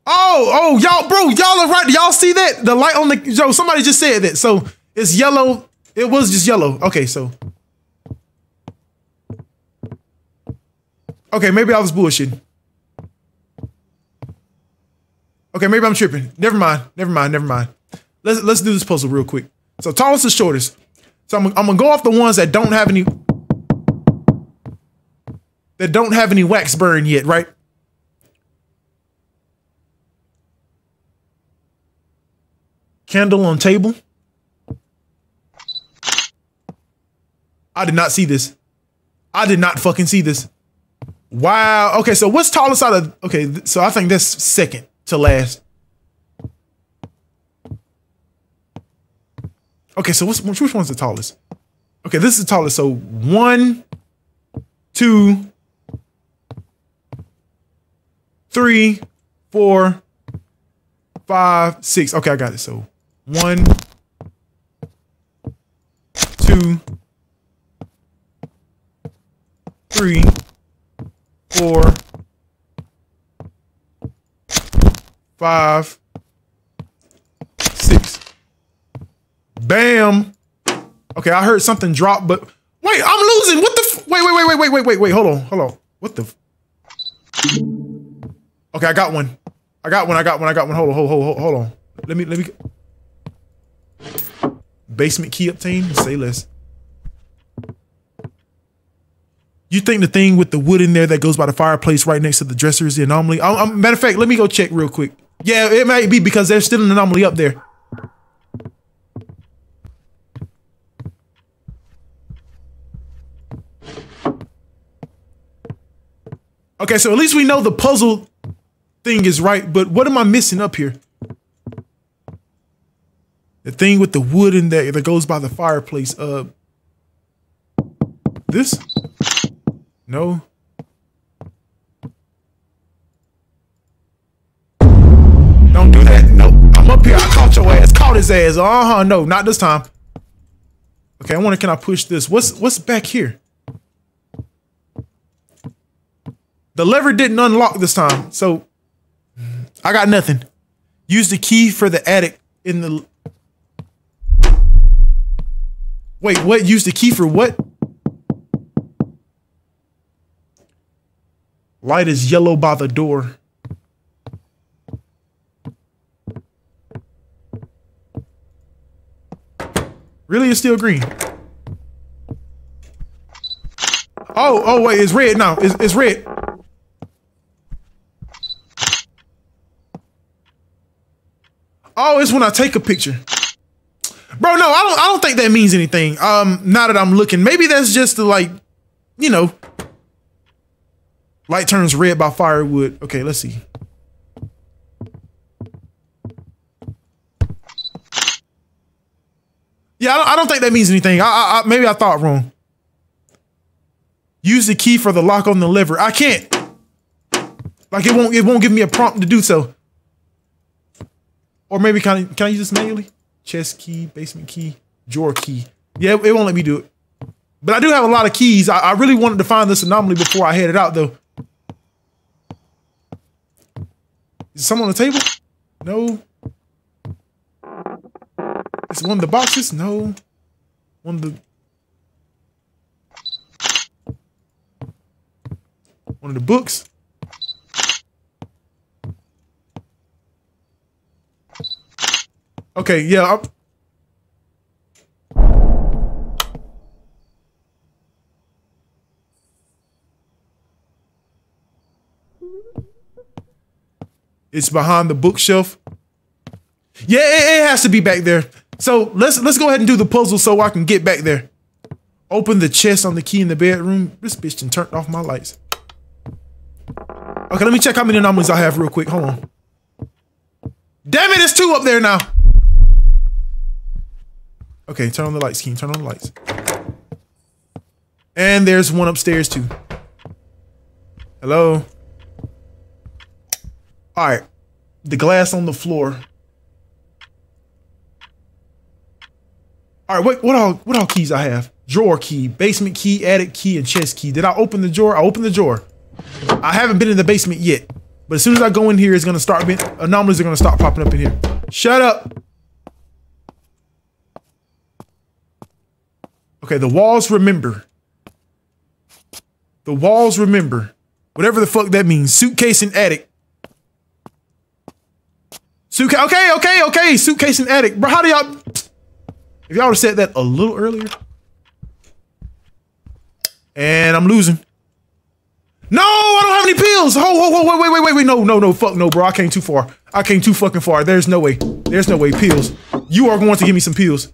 [SPEAKER 1] Oh, oh, y'all, bro, y'all are right. Y'all see that? The light on the yo, Somebody just said that. So it's yellow. It was just yellow. Okay, so. Okay, maybe I was bullshitting. Okay, maybe I'm tripping. Never mind. Never mind. Never mind. Let's let's do this puzzle real quick. So tallest to shortest. So I'm, I'm gonna go off the ones that don't have any that don't have any wax burn yet, right? Candle on table. I did not see this. I did not fucking see this. Wow. Okay, so what's tallest out of okay, so I think that's second to last. Okay, so which one's the tallest? Okay, this is the tallest. So one, two, three, four, five, six. Okay, I got it. So one, two, three, four, five, six. Bam. Okay, I heard something drop, but wait, I'm losing. What the? wait, wait, wait, wait, wait, wait, wait, wait. Hold on, hold on. What the? okay, I got one. I got one. I got one. I got one. Hold on, hold, hold, hold, hold on. Let me, let me. Basement key obtained. Say less. You think the thing with the wood in there that goes by the fireplace right next to the dresser is the anomaly? I'm, I'm, matter of fact, let me go check real quick. Yeah, it might be because there's still an anomaly up there. Okay, so at least we know the puzzle thing is right, but what am I missing up here? The thing with the wood in there that goes by the fireplace. Uh, this? No. Don't do that. Nope. I'm up here. I caught your ass. Caught his ass. Uh-huh. No, not this time. Okay, I wonder can I push this? What's what's back here? The lever didn't unlock this time, so I got nothing. Use the key for the attic in the Wait, what? Use the key for what? Light is yellow by the door. Really, it's still green. Oh, oh, wait, it's red now. It's, it's red. Oh, it's when I take a picture. Bro, no, I don't I don't think that means anything. Um, now that I'm looking, maybe that's just the like, you know, light turns red by firewood. Okay, let's see. Yeah, I don't, I don't think that means anything. I, I, I maybe I thought wrong. Use the key for the lock on the lever. I can't. Like it won't it won't give me a prompt to do so. Or maybe can I can I use this manually? chest key, basement key, drawer key. Yeah, it won't let me do it. But I do have a lot of keys. I, I really wanted to find this anomaly before I headed out, though. Is someone on the table? No. Is one of the boxes? No. One of the... One of the books? Okay, yeah. I'm It's behind the bookshelf. Yeah, it has to be back there. So let's let's go ahead and do the puzzle so I can get back there. Open the chest on the key in the bedroom. This bitch done turned off my lights. Okay, let me check how many anomalies I have real quick. Hold on. Damn it, there's two up there now. Okay, turn on the lights, Keem. Turn on the lights. And there's one upstairs too. Hello? All right. The glass on the floor. All right, what what all what all keys I have? Drawer key, basement key, attic key, and chest key. Did I open the drawer? I opened the drawer. I haven't been in the basement yet, but as soon as I go in here, it's gonna start being anomalies are gonna start popping up in here. Shut up. Okay, the walls remember. The walls remember. Whatever the fuck that means. Suitcase and attic. Suitcase. Okay, okay, okay. Suitcase and attic. Bro, how do y'all? If y'all would have said that a little earlier. And I'm losing. No, I don't have any pills. Ho, ho, ho, wait, wait, wait, wait, wait. No, no, no, fuck no, bro. I came too far. I came too fucking far. There's no way. There's no way. Pills. You are going to give me some pills.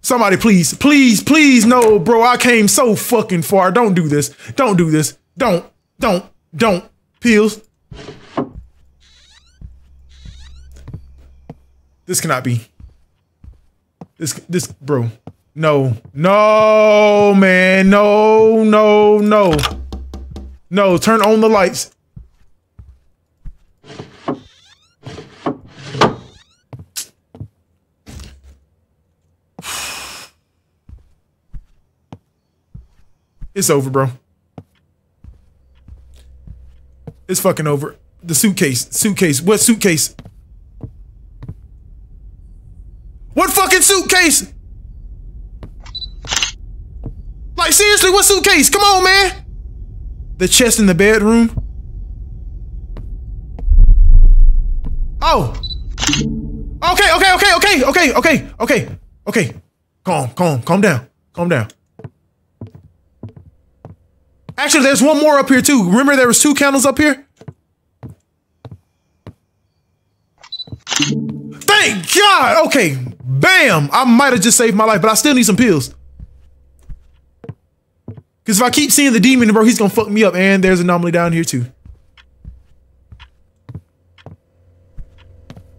[SPEAKER 1] Somebody, please, please, please, no, bro. I came so fucking far. Don't do this. Don't do this. Don't, don't, don't. Pills. This cannot be. This, this, bro. No, no, man. No, no, no. No, turn on the lights. It's over, bro. It's fucking over. The suitcase. Suitcase. What suitcase? What fucking suitcase? Like seriously, what suitcase? Come on, man. The chest in the bedroom. Oh. Okay, okay, okay, okay, okay, okay, okay, okay. Calm, calm, calm down, calm down. Actually, there's one more up here too. Remember there was two candles up here? Thank God. Okay. Bam. I might have just saved my life, but I still need some pills. Because if I keep seeing the demon, bro, he's going to fuck me up. And there's an anomaly down here too.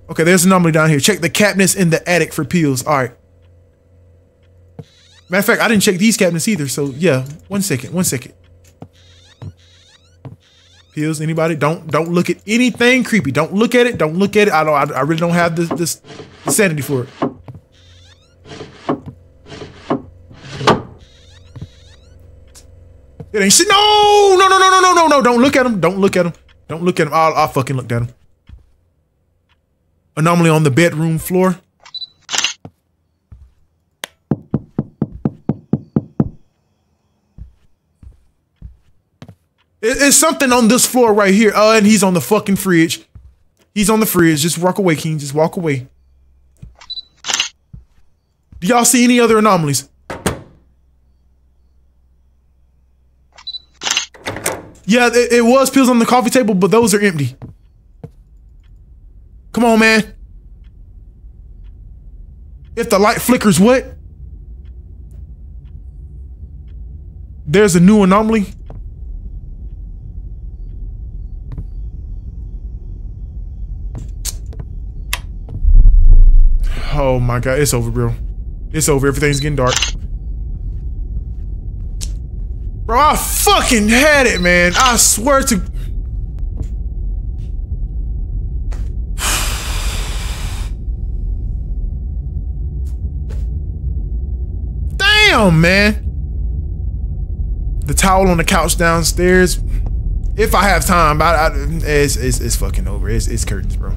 [SPEAKER 1] Okay, there's an anomaly down here. Check the cabinets in the attic for pills. All right. Matter of fact, I didn't check these cabinets either. So yeah, one second, one second. Pills, anybody? Don't don't look at anything creepy. Don't look at it. Don't look at it. I don't. I, I really don't have this this sanity for it. It ain't shit. No, no, no, no, no, no, no, no. Don't look at him. Don't look at him. Don't look at him. I'll, I'll fucking look at him. Anomaly on the bedroom floor. It's something on this floor right here. Oh, and he's on the fucking fridge. He's on the fridge. Just walk away, King. Just walk away. Do y'all see any other anomalies? Yeah, it, it, was pills on the coffee table, but those are empty. Come on, man. If the light flickers, what? There's a new anomaly. Oh my god, it's over, bro. It's over. Everything's getting dark. Bro, I fucking had it, man. I swear to... [sighs] Damn, man. The towel on the couch downstairs. If I have time, I, I, it's, it's, it's fucking over. It's, it's curtains, bro.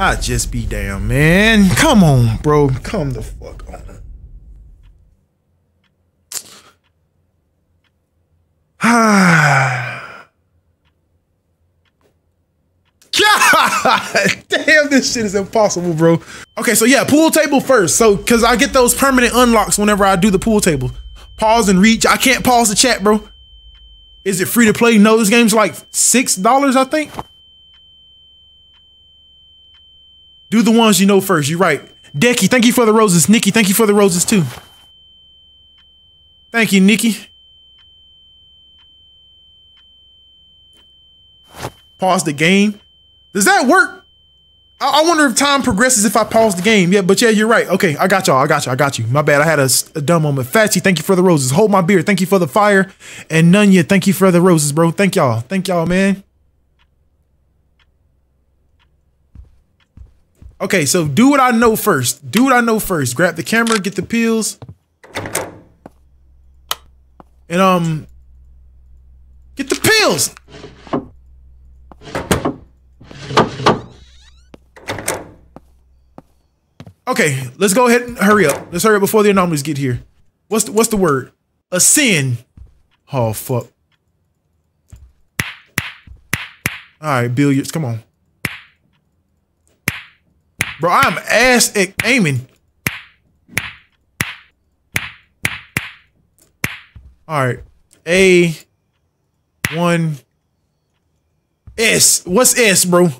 [SPEAKER 1] I just be damn, man. Come on, bro. Come the fuck on. [sighs] God damn, this shit is impossible, bro. Okay, so yeah, pool table first. So, cause I get those permanent unlocks whenever I do the pool table. Pause and reach. I can't pause the chat, bro. Is it free to play? No, this game's like six dollars, I think. Do the ones you know first. You're right. Decky, thank you for the roses. Nikki, thank you for the roses too. Thank you, Nikki. Pause the game. Does that work? I, I wonder if time progresses if I pause the game. Yeah, but yeah, you're right. Okay, I got y'all. I got you. I got you. My bad. I had a, a dumb moment. Fatsy, thank you for the roses. Hold my beer. Thank you for the fire. And Nunya, thank you for the roses, bro. Thank y'all. Thank y'all, man. Okay, so do what I know first. Do what I know first. Grab the camera, get the pills. And um get the pills. Okay, let's go ahead and hurry up. Let's hurry up before the anomalies get here. What's the, what's the word? Ascend. Oh fuck. All right, billiards. Come on. Bro, I'm ass at aiming. All right. A one S. What's S, bro?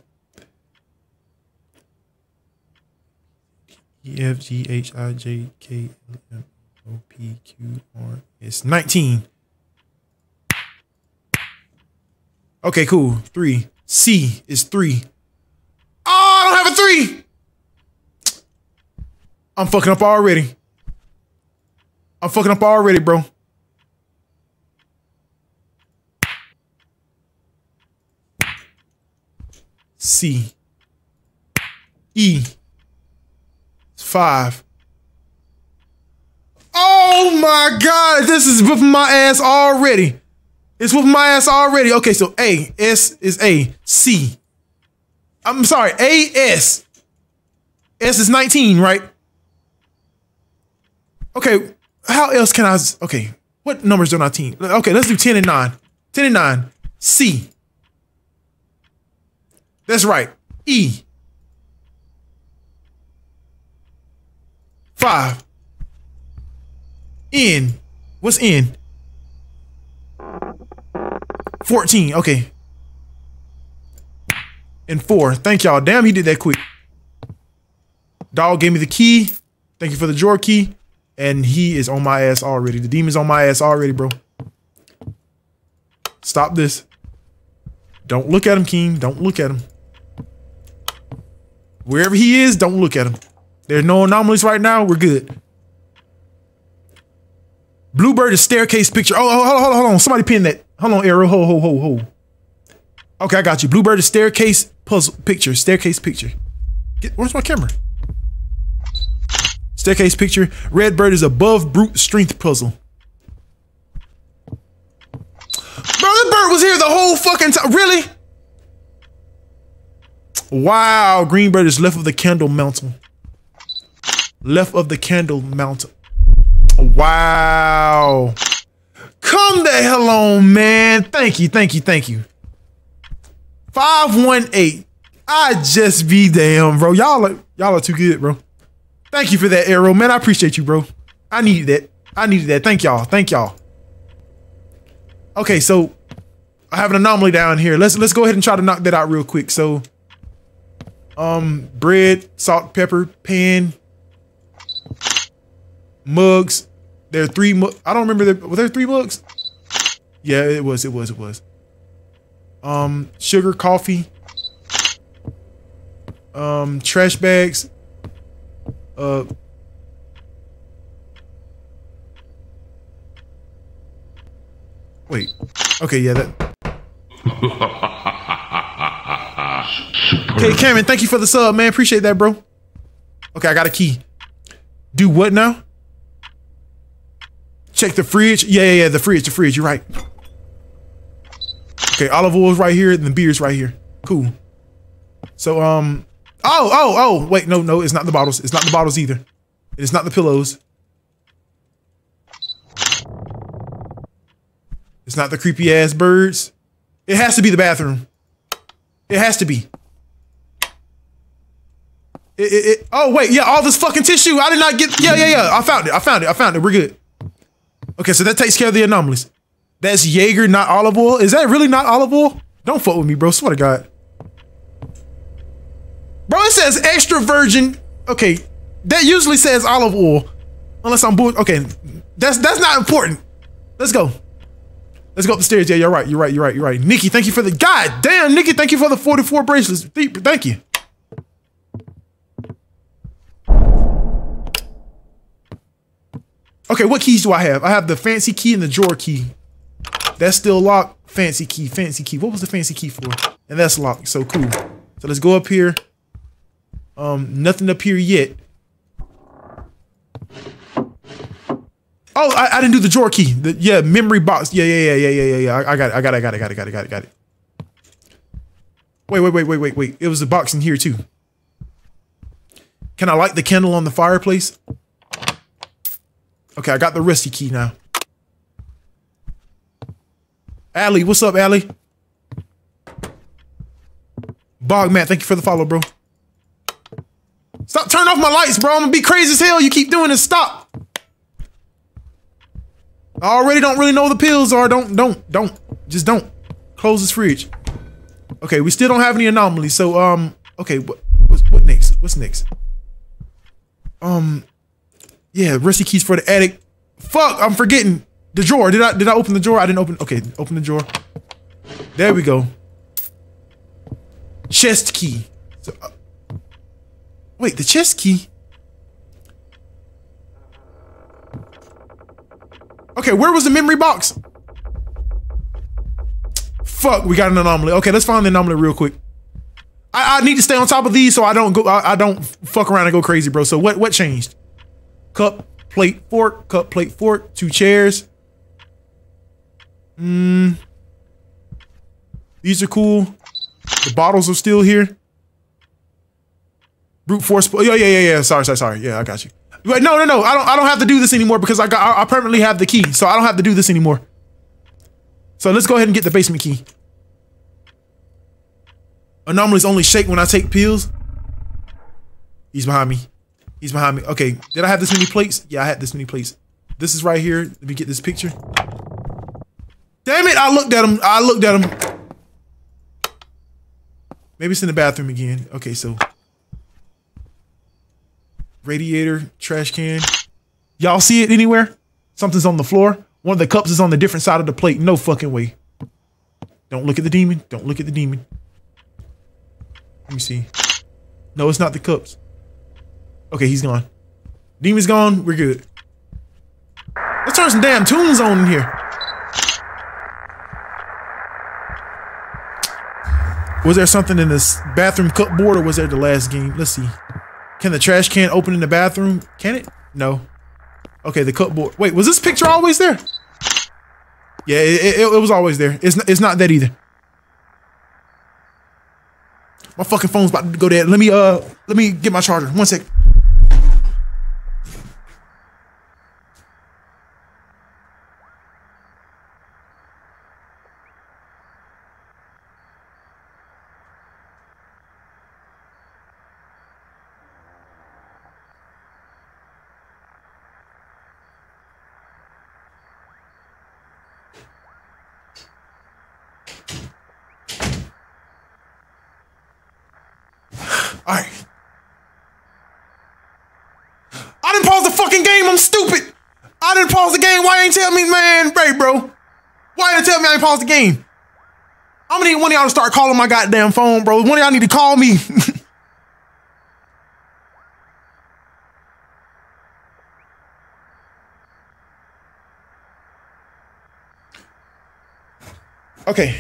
[SPEAKER 1] E F G H I J K L M O P Q R S. 19. Okay, cool. Three. C is three. Oh, I don't have a three. I'm fucking up already. I'm fucking up already, bro. C. E. Five. Oh my God, this is whooping my ass already. It's whooping my ass already. Okay, so A, S is A, C. I'm sorry, A, S. S is 19, right? Okay, how else can I? Okay, what numbers on our team? Okay, let's do 10 and 9. 10 and 9. C. That's right. E. 5. N. What's N? 14. Okay. And 4. Thank y'all. Damn, he did that quick. Dog gave me the key. Thank you for the drawer key. And he is on my ass already. The demon's on my ass already, bro. Stop this. Don't look at him, King. Don't look at him. Wherever he is, don't look at him. There's no anomalies right now. We're good. Bluebird is staircase picture. Oh, hold on, hold on, hold on. Somebody pin that. Hold on, arrow. Ho, ho, ho, ho. Okay, I got you. Bluebird is staircase puzzle picture. Staircase picture. Get, where's my camera? Staircase picture. Redbird is above brute strength puzzle. Bro, this bird was here the whole fucking time. Really? Wow. Greenbird is left of the candle mountain. Left of the candle mountain. Wow. Come the hell on, man. Thank you, thank you, thank you. 518. I just be damn, bro. Y'all are y'all are too good, bro. Thank you for that arrow, man. I appreciate you, bro. I needed that. I needed that. Thank y'all. Thank y'all. Okay, so I have an anomaly down here. Let's let's go ahead and try to knock that out real quick. So um bread, salt, pepper, pan, mugs. There are three I don't remember there were there three mugs? Yeah, it was, it was, it was. Um, sugar, coffee, um, trash bags, uh, wait. Okay, yeah, that. [laughs] okay, Cameron, thank you for the sub, man. Appreciate that, bro. Okay, I got a key. Do what now? Check the fridge. Yeah, yeah, yeah, the fridge, the fridge. You're right. Okay, olive oil's right here, and the beer's right here. Cool. So, um, oh, oh, oh, wait, no, no, it's not the bottles. It's not the bottles either. It's not the pillows. It's not the creepy ass birds. It has to be the bathroom. It has to be. It, it, it, oh wait, yeah, all this fucking tissue. I did not get. Yeah, yeah, yeah. I found it. I found it. I found it. We're good. Okay, so that takes care of the anomalies. That's Jaeger, not olive oil. Is that really not olive oil? Don't fuck with me, bro. Swear to God. Bro, it says extra virgin. Okay, that usually says olive oil, unless I'm bull. Okay, that's that's not important. Let's go. Let's go up the stairs. Yeah, you're right. You're right. You're right. You're right. Nikki, thank you for the God damn, Nikki, thank you for the 44 bracelets. Thank you. Okay, what keys do I have? I have the fancy key and the drawer key. That's still locked. Fancy key, fancy key. What was the fancy key for? And that's locked. So cool. So let's go up here. Um, nothing up here yet. Oh, I, I didn't do the drawer key. The, yeah, memory box. Yeah, yeah, yeah, yeah, yeah, yeah, yeah. I, I got it. I got it. I got it. I got it. Got it. Got it. Got it. Wait, wait, wait, wait, wait, wait. It was a box in here too. Can I light the candle on the fireplace? Okay, I got the rusty key now. Allie, what's up, Allie? Bogman, thank you for the follow, bro. Stop turn off my lights, bro. I'm gonna be crazy as hell. You keep doing this. Stop. I already don't really know the pills are. Don't, don't, don't. Just don't. Close this fridge. Okay, we still don't have any anomalies. So, um, okay, what, what, what next? What's next? Um, yeah, rusty keys for the attic. Fuck, I'm forgetting the drawer. Did I did I open the drawer? I didn't open. Okay, open the drawer. There we go. Chest key. So, uh, wait, the chest key. Okay, where was the memory box? Fuck, we got an anomaly. Okay, let's find the anomaly real quick. I, I need to stay on top of these so I don't go. I, I don't fuck around and go crazy, bro. So what? What changed? Cup, plate, fork. Cup, plate, fork. Two chairs. Hmm. These are cool. The bottles are still here. Brute force. Oh, yeah, yeah, yeah, yeah. Sorry, sorry, sorry. Yeah, I got you. But no, no, no. I don't. I don't have to do this anymore because I got. I, I permanently have the key, so I don't have to do this anymore. So let's go ahead and get the basement key. Anomalies only shake when I take pills. He's behind me. He's behind me. Okay, did I have this many plates? Yeah, I had this many plates. This is right here. Let me get this picture. Damn it, I looked at him. I looked at him. Maybe it's in the bathroom again. Okay, so. Radiator, trash can. Y'all see it anywhere? Something's on the floor. One of the cups is on the different side of the plate. No fucking way. Don't look at the demon. Don't look at the demon. Let me see. No, it's not the cups. Okay, he's gone. Demon's gone. We're good. Let's turn some damn tunes on in here. Was there something in this bathroom cupboard or was there the last game? Let's see. Can the trash can open in the bathroom? Can it? No. Okay, the cupboard. Wait, was this picture always there? Yeah, it, it, it was always there. It's not, it's not that either. My fucking phone's about to go dead. Let me uh let me get my charger. One sec. Alright. I didn't pause the fucking game, I'm stupid! I didn't pause the game, why ain't tell me, man, hey bro? I didn't pause the game? I'm gonna need one of y'all to start calling my goddamn phone, bro. One of y'all need to call me. [laughs] okay.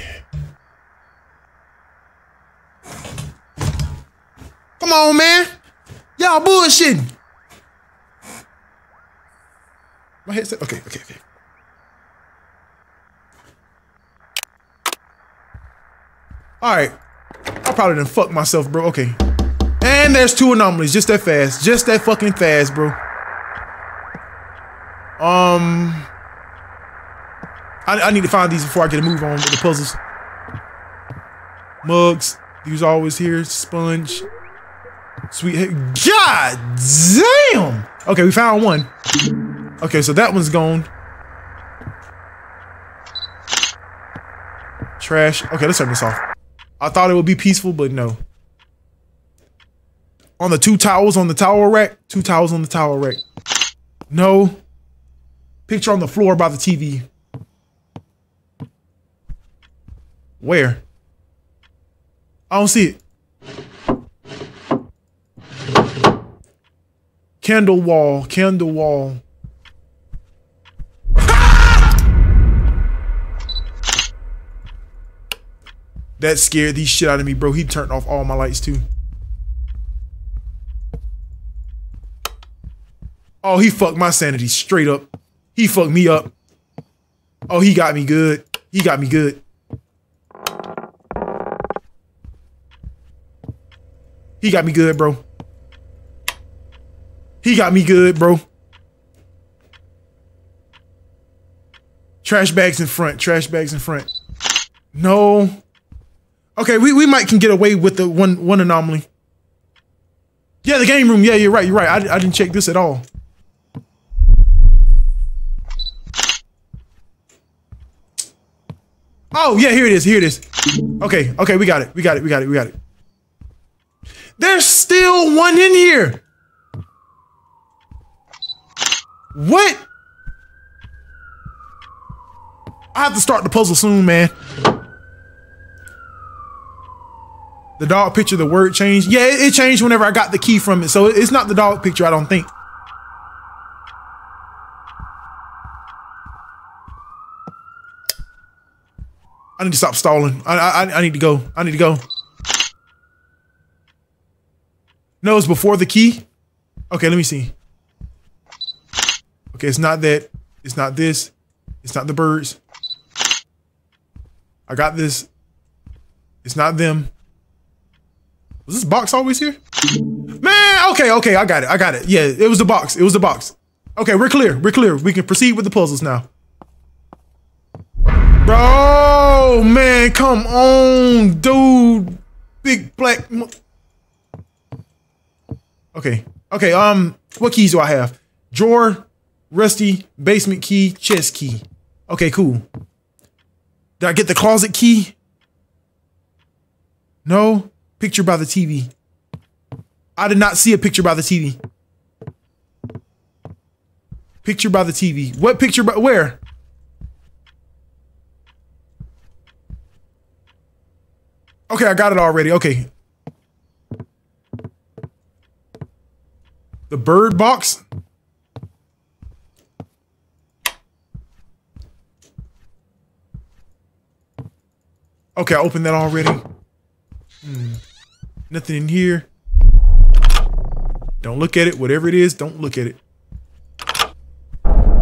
[SPEAKER 1] Come on, man. Y'all bullshitting. My headset. Okay, okay, okay. All right. I probably didn't fuck myself, bro. Okay. And there's two anomalies. Just that fast. Just that fucking fast, bro. Um. I, I need to find these before I get a move on with the puzzles. Mugs. These always here. Sponge. Sweet. God damn. Okay, we found one. Okay, so that one's gone. Trash. Okay, let's turn this off. I thought it would be peaceful, but no. On the two towels on the towel rack. Two towels on the towel rack. No. Picture on the floor by the TV. Where? I don't see it. Candle wall, candle wall. That scared the shit out of me, bro. He turned off all my lights too. Oh, he fucked my sanity straight up. He fucked me up. Oh, he got me good. He got me good. He got me good, bro. He got me good, bro. Trash bags in front. Trash bags in front. No. Okay, we, we might can get away with the one one anomaly. Yeah, the game room. Yeah, you're right. You're right. I, I didn't check this at all. Oh, yeah, here it is. Here it is. Okay, okay, we got it. We got it. We got it. We got it. There's still one in here. What? I have to start the puzzle soon, man. The dog picture, the word changed. Yeah, it, it, changed whenever I got the key from it. So it's not the dog picture, I don't think. I need to stop stalling. I, I, I need to go. I need to go. No, it's before the key. Okay, let me see. Okay, it's not that. It's not this. It's not the birds. I got this. It's not them. Was this box always here? Man, okay, okay, I got it. I got it. Yeah, it was the box. It was the box. Okay, we're clear. We're clear. We can proceed with the puzzles now. Bro, man, come on, dude. Big black. Okay. Okay, um, what keys do I have? Drawer, rusty, basement key, chest key. Okay, cool. Did I get the closet key? No. Picture by the TV. I did not see a picture by the TV. Picture by the TV. What picture by where? Okay, I got it already. Okay. The bird box? Okay, I opened that already. Hmm. Nothing in here. Don't look at it. Whatever it is, don't look at it.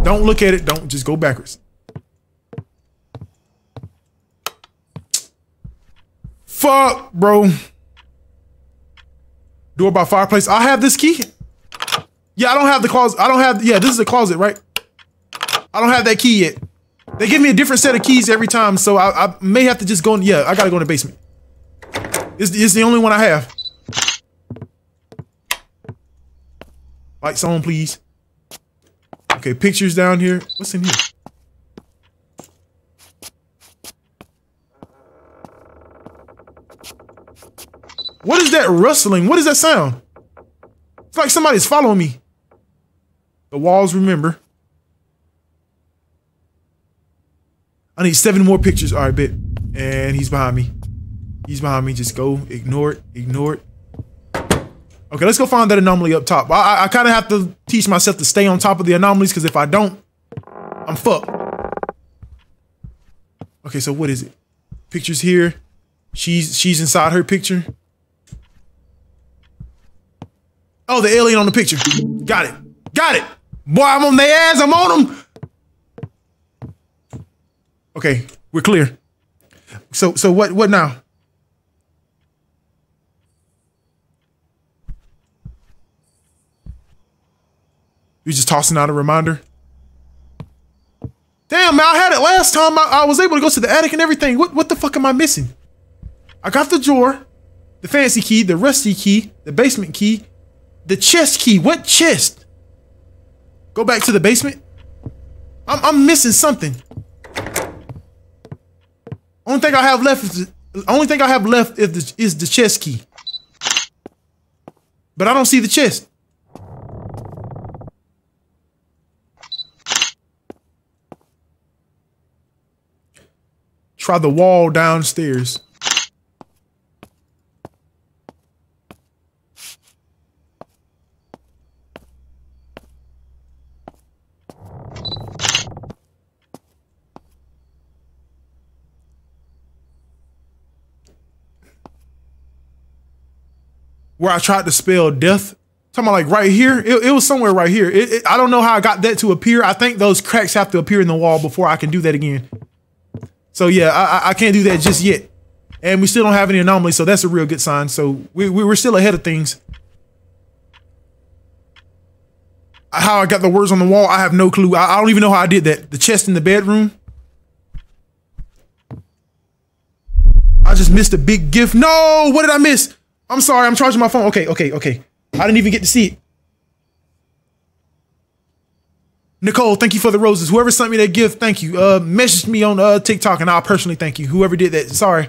[SPEAKER 1] Don't look at it. Don't just go backwards. Fuck, bro. Door by fireplace. I have this key. Yeah, I don't have the closet. I don't have. Yeah, this is the closet, right? I don't have that key yet. They give me a different set of keys every time, so I, I may have to just go in. Yeah, I gotta go in the basement. It's, it's the only one I have. Lights on, please. Okay, pictures down here. What's in here? What is that rustling? What is that sound? It's like somebody's following me. The walls remember. I need seven more pictures. All right, bit. And he's behind me. He's behind me. Just go. Ignore it. Ignore it. Okay, let's go find that anomaly up top. I, I kind of have to teach myself to stay on top of the anomalies because if I don't, I'm fucked. Okay, so what is it? Pictures here. She's she's inside her picture. Oh, the alien on the picture. Got it. Got it. Boy, I'm on their ass. I'm on them. Okay, we're clear. So so what what now? You just tossing out a reminder? Damn, man, I had it last time. I, I, was able to go to the attic and everything. What what the fuck am I missing? I got the drawer, the fancy key, the rusty key, the basement key, the chest key. What chest? Go back to the basement. I'm, I'm missing something. Only thing I have left is the only thing I have left is the, is the chest key. But I don't see the chest. Try the wall downstairs. where I tried to spell death. Talking about like right here, it, it was somewhere right here. It, it, I don't know how I got that to appear. I think those cracks have to appear in the wall before I can do that again. So yeah, I, I can't do that just yet. And we still don't have any anomalies, so that's a real good sign. So we, we, we're still ahead of things. How I got the words on the wall, I have no clue. I, I don't even know how I did that. The chest in the bedroom. I just missed a big gift. No, what did I miss? I'm sorry, I'm charging my phone. Okay, okay, okay. I didn't even get to see it. Nicole, thank you for the roses. Whoever sent me that gift, thank you. Uh, message me on uh TikTok and I'll personally thank you. Whoever did that, sorry.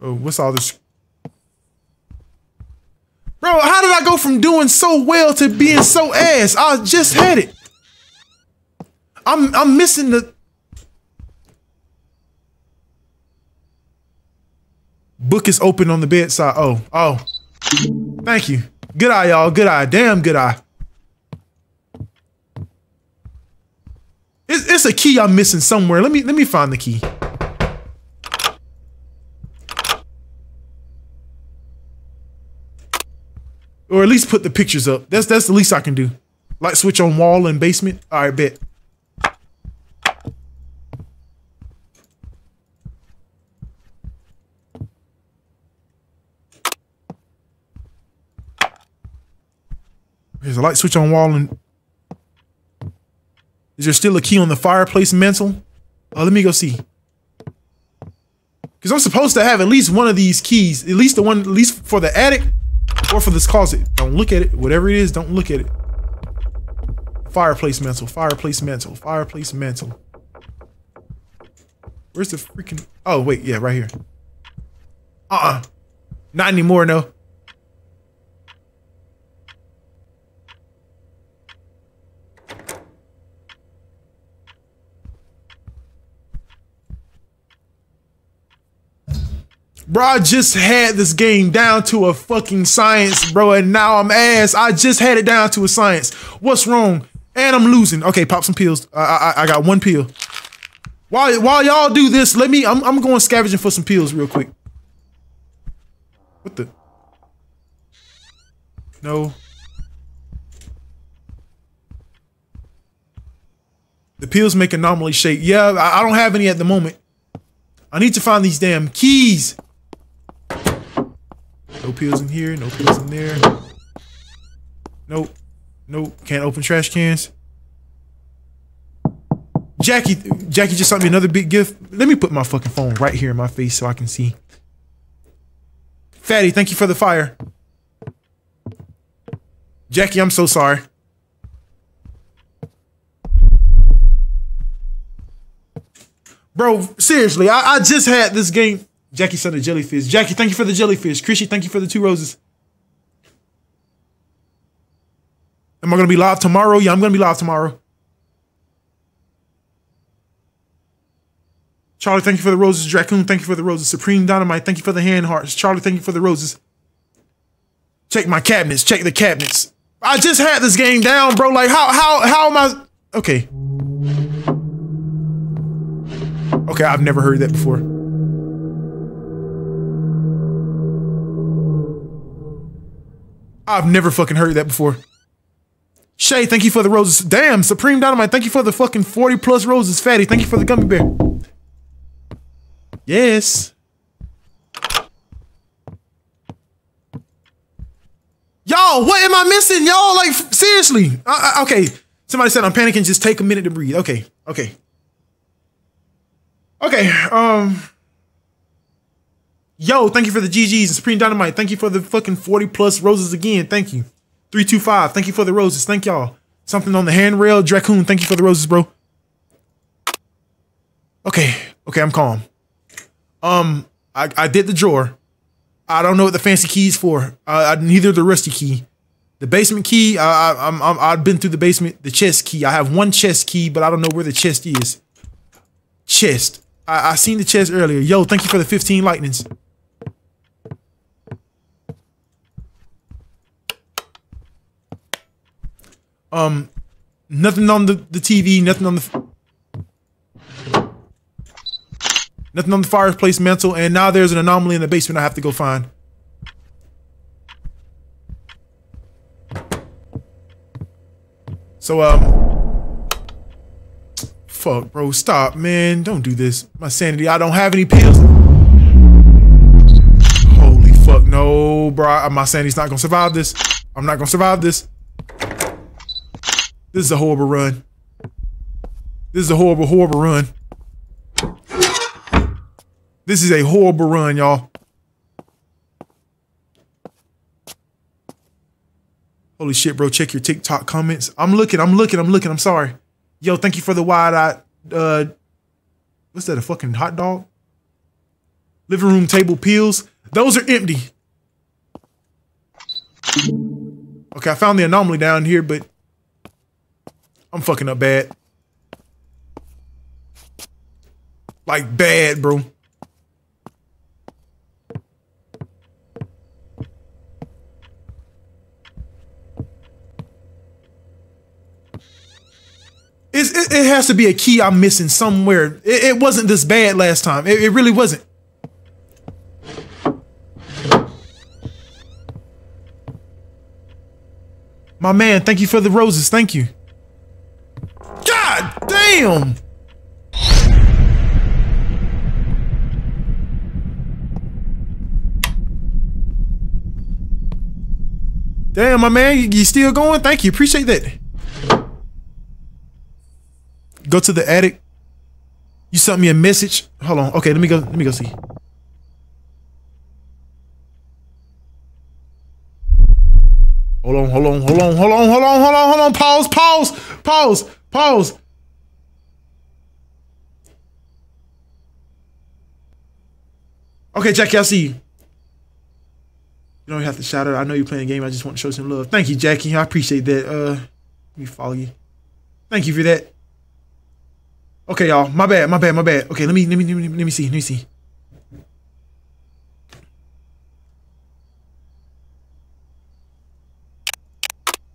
[SPEAKER 1] Oh, what's all this? Bro, how did I go from doing so well to being so ass? I just had it. I'm I'm missing the Book is open on the bedside. Oh, oh. Thank you. Good eye, y'all. Good eye. Damn good eye. It's, it's a key I'm missing somewhere. Let me let me find the key. Or at least put the pictures up. That's that's the least I can do. Light switch on wall and basement. All right, bet. There's a light switch on wall and is there still a key on the fireplace mantle? Oh, let me go see. Because I'm supposed to have at least one of these keys, at least the one, at least for the attic or for this closet. Don't look at it. Whatever it is, don't look at it. Fireplace mantle, fireplace mantle, fireplace mantle. Where's the freaking... Oh, wait. Yeah, right here. Uh-uh. Not anymore, no. Bro, I just had this game down to a fucking science, bro, and now I'm ass. I just had it down to a science. What's wrong? And I'm losing. Okay, pop some pills. I I, I got one pill. While while y'all do this, let me. I'm I'm going scavenging for some pills real quick. What the? No. The pills make anomaly shape. Yeah, I, I don't have any at the moment. I need to find these damn keys. No pills in here. No pills in there. Nope. Nope. Can't open trash cans. Jackie, Jackie just sent me another big gift. Let me put my fucking phone right here in my face so I can see. Fatty, thank you for the fire. Jackie, I'm so sorry. Bro, seriously, I, I just had this game. Jackie sent a jellyfish. Jackie, thank you for the jellyfish. Chrissy, thank you for the two roses. Am I gonna be live tomorrow? Yeah, I'm gonna be live tomorrow. Charlie, thank you for the roses. Dracoon, thank you for the roses. Supreme Dynamite, thank you for the hand hearts. Charlie, thank you for the roses. Check my cabinets. Check the cabinets. I just had this game down, bro. Like, how how how am I? Okay. Okay, I've never heard that before. I've never fucking heard that before. Shay, thank you for the roses. Damn, Supreme Dynamite, thank you for the fucking 40 plus roses. Fatty, thank you for the gummy bear. Yes. Y'all, what am I missing? Y'all, like, seriously. I, I, okay, somebody said I'm panicking. Just take a minute to breathe. Okay, okay. Okay, um... Yo, thank you for the GGs and Supreme Dynamite. Thank you for the fucking 40 plus roses again. Thank you. 325, thank you for the roses. Thank y'all. Something on the handrail. Dracoon, thank you for the roses, bro. Okay, okay, I'm calm. Um, I, I did the drawer. I don't know what the fancy key's for. Uh, neither the rusty key. The basement key, I, I, I'm, I'm, I've been through the basement. The chest key, I have one chest key, but I don't know where the chest is. Chest. I, I seen the chest earlier. Yo, thank you for the 15 lightnings. Um, nothing on the, the TV, nothing on the nothing on the fireplace mantle, and now there's an anomaly in the basement I have to go find. So um Fuck, bro, stop, man. Don't do this. My sanity, I don't have any pills. Holy fuck, no, bro. My sanity's not gonna survive this. I'm not gonna survive this. This is a horrible run. This is a horrible, horrible run. This is a horrible run, y'all. Holy shit, bro. Check your TikTok comments. I'm looking, I'm looking, I'm looking. I'm sorry. Yo, thank you for the wide eye. Uh, what's that? A fucking hot dog? Living room table peels. Those are empty. Okay, I found the anomaly down here, but I'm fucking up bad. Like bad, bro. It, it, has to be a key I'm missing somewhere. It, it wasn't this bad last time. It, it really wasn't. My man, thank you for the roses. Thank you. God damn! Damn, my man, you, you still going? Thank you. Appreciate that. Go to the attic. You sent me a message. Hold on. Okay, let me go. Let me go see. Hold on, hold on, hold on, hold on, hold on, hold on, hold on. Pause, pause, pause, pause. Okay, Jackie, I'll see you. You don't have to shout out. I know you're playing a game. I just want to show some love. Thank you, Jackie. I appreciate that. Uh, let me follow you. Thank you for that. Okay, y'all. My bad. My bad. My bad. Okay, let me let me let me let me see. Let me see.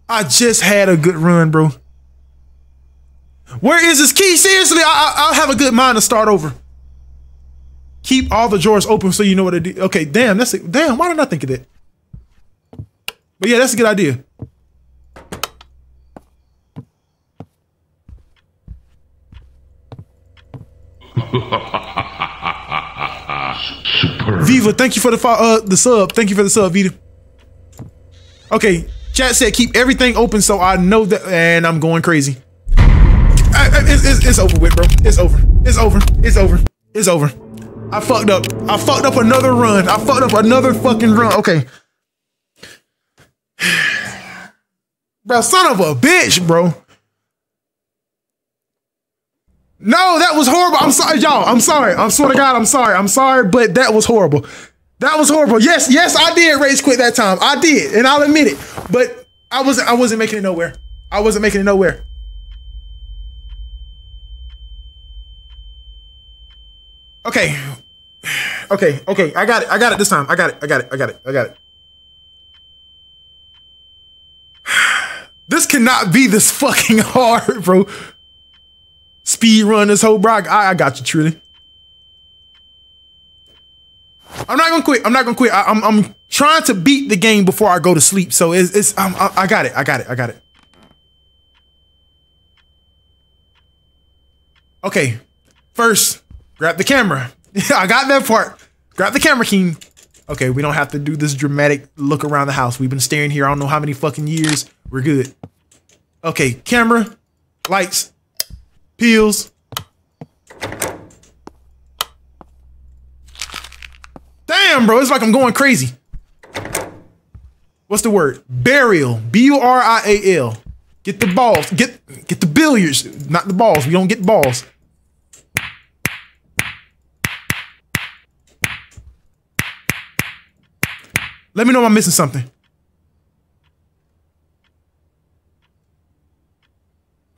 [SPEAKER 1] I just had a good run, bro. Where is this key? Seriously, I, I, will have a good mind to start over. Keep all the drawers open so you know what to do. Okay, damn, that's it. Damn, why did I think of that? But yeah, that's a good idea. Viva, thank you for the uh the sub. Thank you for the sub, Vita. Okay, chat said keep everything open so I know that, and I'm going crazy. I, I, it's, it's, it's over with, bro. It's over. It's over. It's over. It's over. I fucked up. I fucked up another run. I fucked up another fucking run. Okay. [sighs] Bro, son of a bitch, bro. No, that was horrible. I'm sorry, y'all. I'm sorry. I swear to God, I'm sorry. I'm sorry, but that was horrible. That was horrible. Yes, yes, I did rage quit that time. I did, and I'll admit it. But I wasn't. I wasn't making it nowhere. I wasn't making it nowhere. Okay. Okay. Okay. I got it. I got it this time. I got it. I got it. I got it. I got it. This cannot be this fucking hard, bro speed run this whole Brock. I, I got you, truly. I'm not gonna quit. I'm not gonna quit. I, am I'm, I'm trying to beat the game before I go to sleep. So it's, it's I'm, I, I got it. I got it. I got it. Okay, first, grab the camera. [laughs] I got that part. Grab the camera, King. Okay, we don't have to do this dramatic look around the house. We've been staring here I don't know how many fucking years. We're good. Okay, camera, lights, Peels. Damn, bro. It's like I'm going crazy. What's the word? Burial. B U R I A L. Get the balls. Get get the billiards, not the balls. We don't get balls. Let me know if I'm missing something.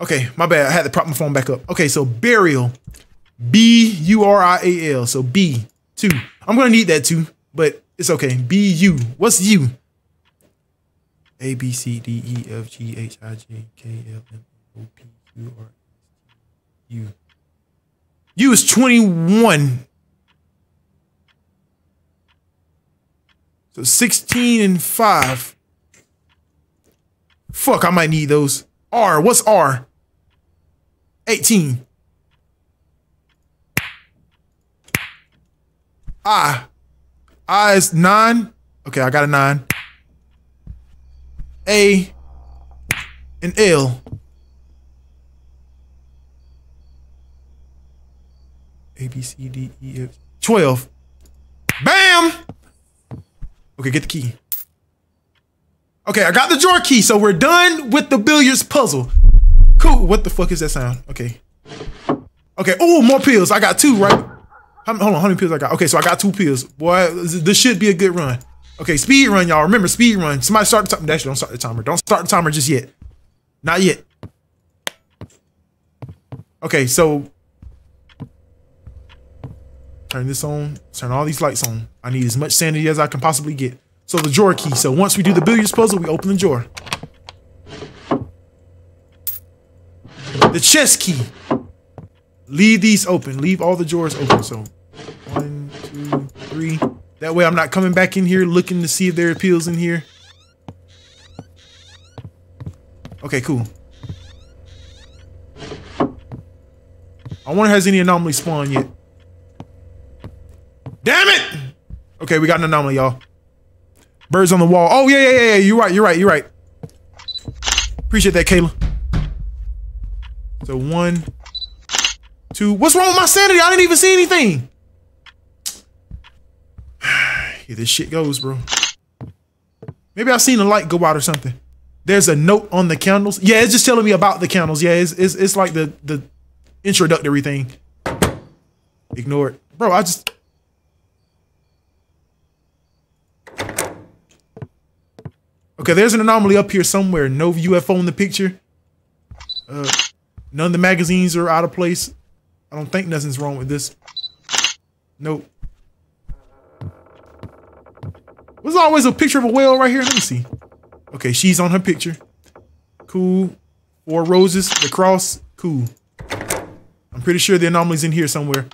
[SPEAKER 1] Okay, my bad. I had to prop my phone back up. Okay, so burial. B U R I A L. So B two. I'm gonna need that too, but it's okay. B U. What's U? A B C D E F G H I J K L M O P Q R U. U is 21. So 16 and 5. Fuck, I might need those. R, what's R? 18. I. I is 9. Okay, I got a 9. A and L. A, B, C, D, E, F. 12. Bam! Okay, get the key. Okay, I got the drawer key, so we're done with the billiards puzzle. Cool. What the fuck is that sound? Okay. Okay. Oh, more pills. I got two, right? hold on. How many pills I got? Okay, so I got two pills. Boy, this should be a good run. Okay, speed run, y'all. Remember, speed run. Somebody start the timer. Actually, don't start the timer. Don't start the timer just yet. Not yet. Okay, so turn this on. Turn all these lights on. I need as much sanity as I can possibly get. So the drawer key. So once we do the billiards puzzle, we open the drawer. The chest key. Leave these open. Leave all the drawers open. So one, two, three. That way I'm not coming back in here looking to see if there are pills in here. Okay, cool. I wonder has any anomaly spawned yet. Damn it! Okay, we got an anomaly, y'all. Birds on the wall. Oh, yeah, yeah, yeah, yeah. You're right, you're right, you're right. Appreciate that, Kayla. So one, two. What's wrong with my sanity? I didn't even see anything. [sighs] Here this shit goes, bro. Maybe I've seen a light go out or something. There's a note on the candles. Yeah, it's just telling me about the candles. Yeah, it's it's, it's like the the introductory thing. Ignore it, bro. I just. Okay, there's an anomaly up here somewhere. No UFO in the picture. Uh, none of the magazines are out of place. I don't think nothing's wrong with this. Nope. There's always a picture of a whale right here? Let me see. Okay, she's on her picture. Cool. Four roses, the cross. Cool. I'm pretty sure the anomaly's in here somewhere.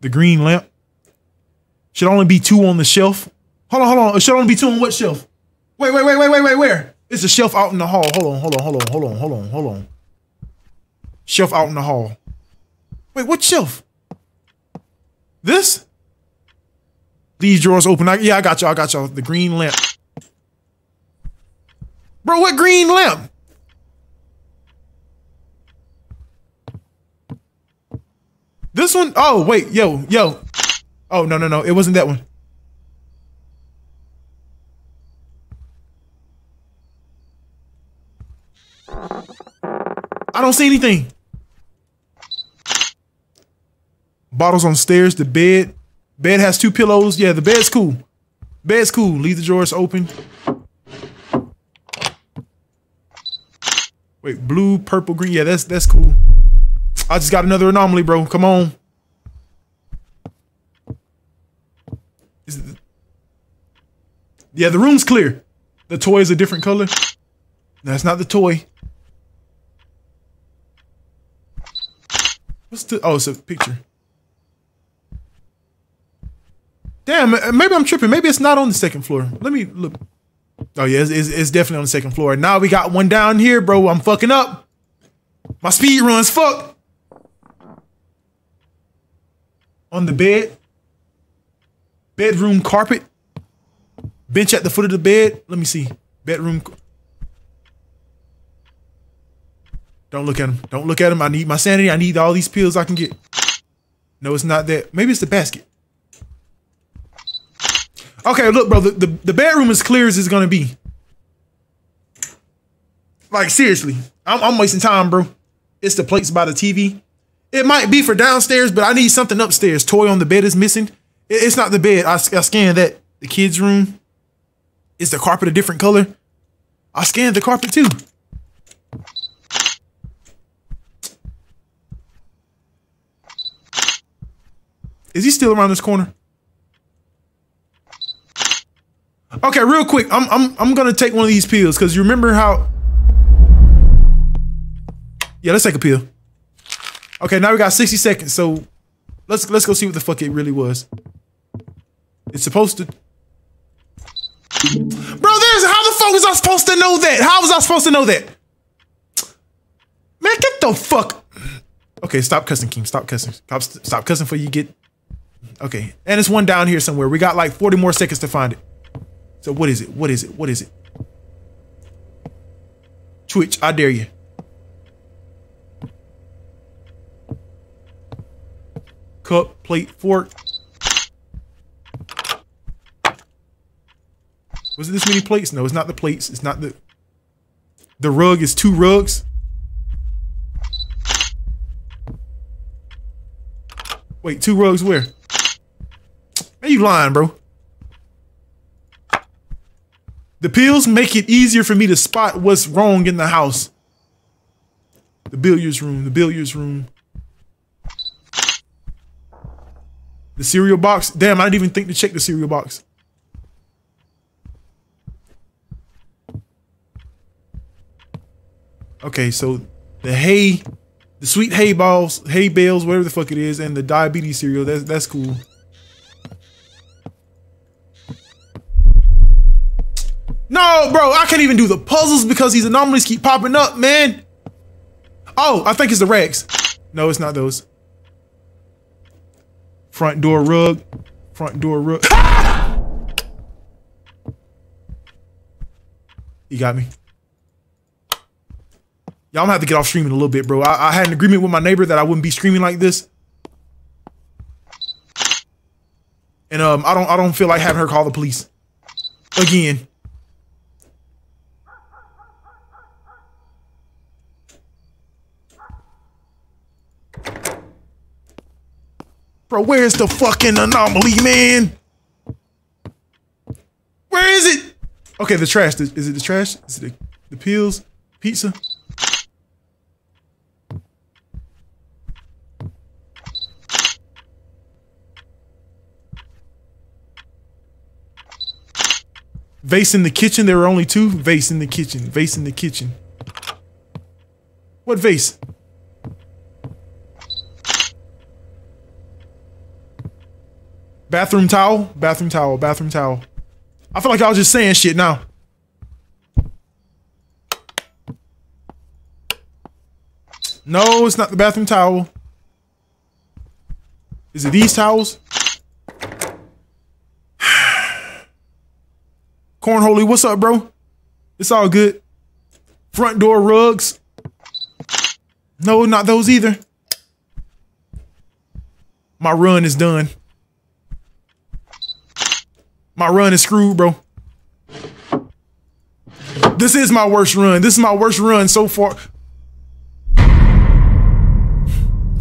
[SPEAKER 1] The green lamp. Should only be two on the shelf. Hold on, hold on. It should only be two on what shelf? Wait, wait, wait, wait, wait, wait, where? It's a shelf out in the hall. Hold on, hold on, hold on, hold on, hold on, hold on. Shelf out in the hall. Wait, what shelf? This? These drawers open. I, yeah, I got y'all. I got y'all. The green lamp. Bro, what green lamp? This one? Oh, wait, yo, yo. Oh, no, no, no. It wasn't that one. I don't see anything. Bottles on stairs, the bed. Bed has two pillows. Yeah, the bed's cool. Bed's cool. Leave the drawers open. Wait, blue, purple, green. Yeah, that's that's cool. I just got another anomaly, bro. Come on. yeah, the room's clear. The toy is a different color. That's not the toy. What's the? Oh, it's a picture. Damn, uh, maybe I'm tripping. Maybe it's not on the second floor. Let me look. Oh yeah, it's, it's, it's definitely on the second floor. Now we got one down here, bro. I'm fucking up. My speed runs fuck. On the bed. Bedroom carpet. Bench at the foot of the bed. Let me see. Bedroom. Don't look at him. Don't look at him. I need my sanity. I need all these pills I can get. No, it's not that. Maybe it's the basket. Okay, look, bro. The, the, the bedroom is clear as it's gonna be. Like seriously, I'm, I'm wasting time, bro. It's the plates by the TV. It might be for downstairs, but I need something upstairs. Toy on the bed is missing. It's not the bed. I, I scanned that. The kids' room. Is the carpet a different color? I scanned the carpet too. Is he still around this corner? Okay, real quick. I'm I'm I'm gonna take one of these pills because you remember how. Yeah, let's take a pill. Okay, now we got 60 seconds, so let's let's go see what the fuck it really was. It's supposed to. Bro, there's how the fuck was I supposed to know that? How was I supposed to know that? Man, get the fuck. Okay, stop cussing, King. Stop cussing. Stop, stop cussing before you get. Okay, and it's one down here somewhere. We got like 40 more seconds to find it. So what is it? What is it? What is it? Twitch, I dare you. Cup, plate, fork. Was it this many plates? No, it's not the plates. It's not the... The rug is two rugs. Wait, two rugs where? Are you lying, bro? The pills make it easier for me to spot what's wrong in the house. The billiards room, the billiards room. The cereal box. Damn, I didn't even think to check the cereal box. Okay, so the hay, the sweet hay balls, hay bales, whatever the fuck it is, and the diabetes cereal, that's that's cool. No, bro, I can't even do the puzzles because these anomalies keep popping up, man. Oh, I think it's the rags. No, it's not those. Front door rug. Front door rug. [laughs] you got me. Y'all, I'm gonna have to get off streaming a little bit, bro. I, I had an agreement with my neighbor that I wouldn't be streaming like this. And um, I don't I don't feel like having her call the police. Again. Bro, where's the fucking anomaly, man? Where is it? Okay, the trash. Is it the trash? Is it the, the pills? Pizza? Vase in the kitchen. There were only two. Vase in the kitchen. Vase in the kitchen. What vase? Bathroom towel. Bathroom towel. Bathroom towel. I feel like I was just saying shit now. No, it's not the bathroom towel. Is it these towels? [sighs] Cornholy, what's up, bro? It's all good. Front door rugs. No, not those either. My run is done. My run is screwed, bro. This is my worst run. This is my worst run so far.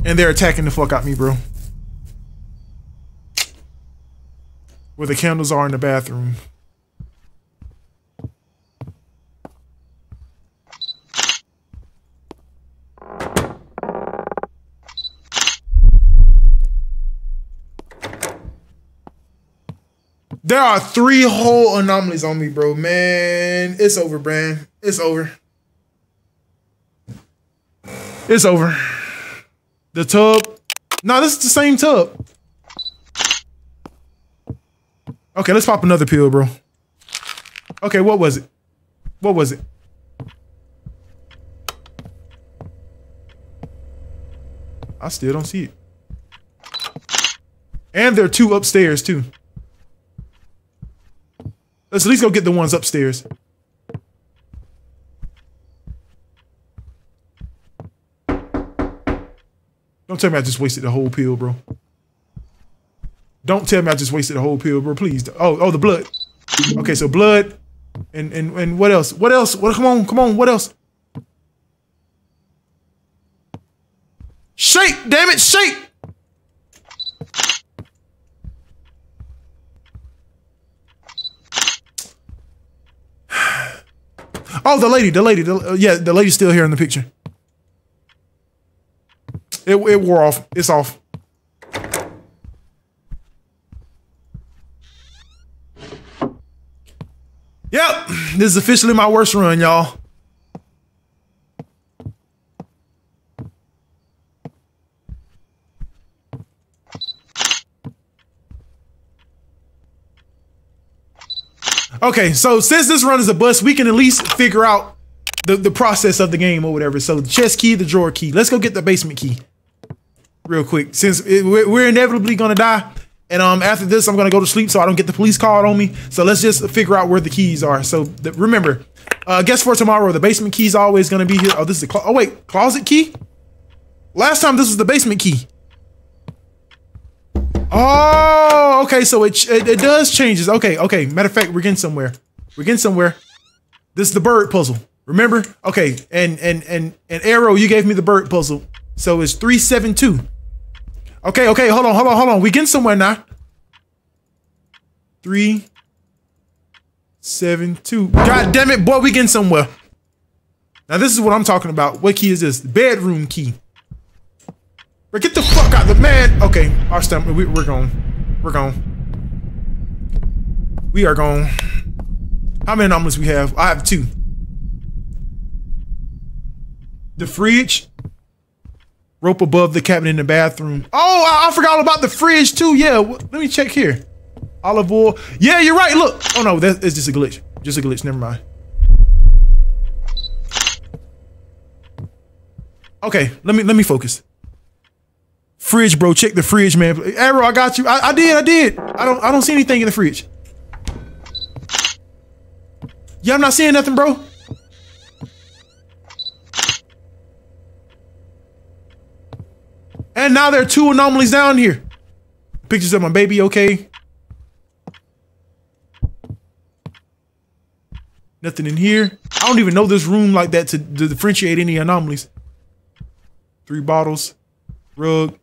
[SPEAKER 1] And they're attacking the fuck out me, bro. Where the candles are in the bathroom. There are three whole anomalies on me, bro. Man, it's over, Brand. It's over. It's over. The tub. No, this is the same tub. Okay, let's pop another pill, bro. Okay, what was it? What was it? I still don't see it. And there are two upstairs, too. Let's at least go get the ones upstairs. Don't tell me I just wasted the whole pill, bro. Don't tell me I just wasted the whole pill, bro. Please. Oh, oh, the blood. Okay, so blood, and and and what else? What else? What? Come on, come on. What else? Shake, damn it, shake. Oh, the lady, the lady, the, uh, yeah, the lady's still here in the picture. It, it wore off. It's off. Yep, this is officially my worst run, y'all. Okay, so since this run is a bust, we can at least figure out the, the process of the game or whatever. So the chest key, the drawer key. Let's go get the basement key real quick. Since it, we're, inevitably gonna die, and um after this I'm gonna go to sleep so I don't get the police called on me. So let's just figure out where the keys are. So the, remember, uh, guess for tomorrow the basement key is always gonna be here. Oh, this is a oh wait closet key. Last time this was the basement key. Oh, okay. So it, it, it does changes. Okay, okay. Matter of fact, we're getting somewhere. We're getting somewhere. This is the bird puzzle. Remember? Okay, and and and and arrow, you gave me the bird puzzle. So it's three seven two. Okay, okay. Hold on, hold on, hold on. We getting somewhere now. Three seven two. God damn it, boy, we getting somewhere. Now this is what I'm talking about. What key is this? Bedroom key. Get the fuck out of the man. Okay, our stomach. We, we're gone. We're gone. We are gone. How many anomalies we have? I have two. The fridge. Rope above the cabinet in the bathroom. Oh, I, I forgot all about the fridge too. Yeah, let me check here. Olive oil. Yeah, you're right. Look. Oh no, that's just a glitch. Just a glitch. Never mind. Okay, let me let me focus. Fridge, bro. Check the fridge, man. Arrow, I got you. I, I did. I did. I don't. I don't see anything in the fridge. Yeah, I'm not seeing nothing, bro. And now there are two anomalies down here. Pictures of my baby, okay. Nothing in here. I don't even know this room like that to, to differentiate any anomalies. Three bottles, rug.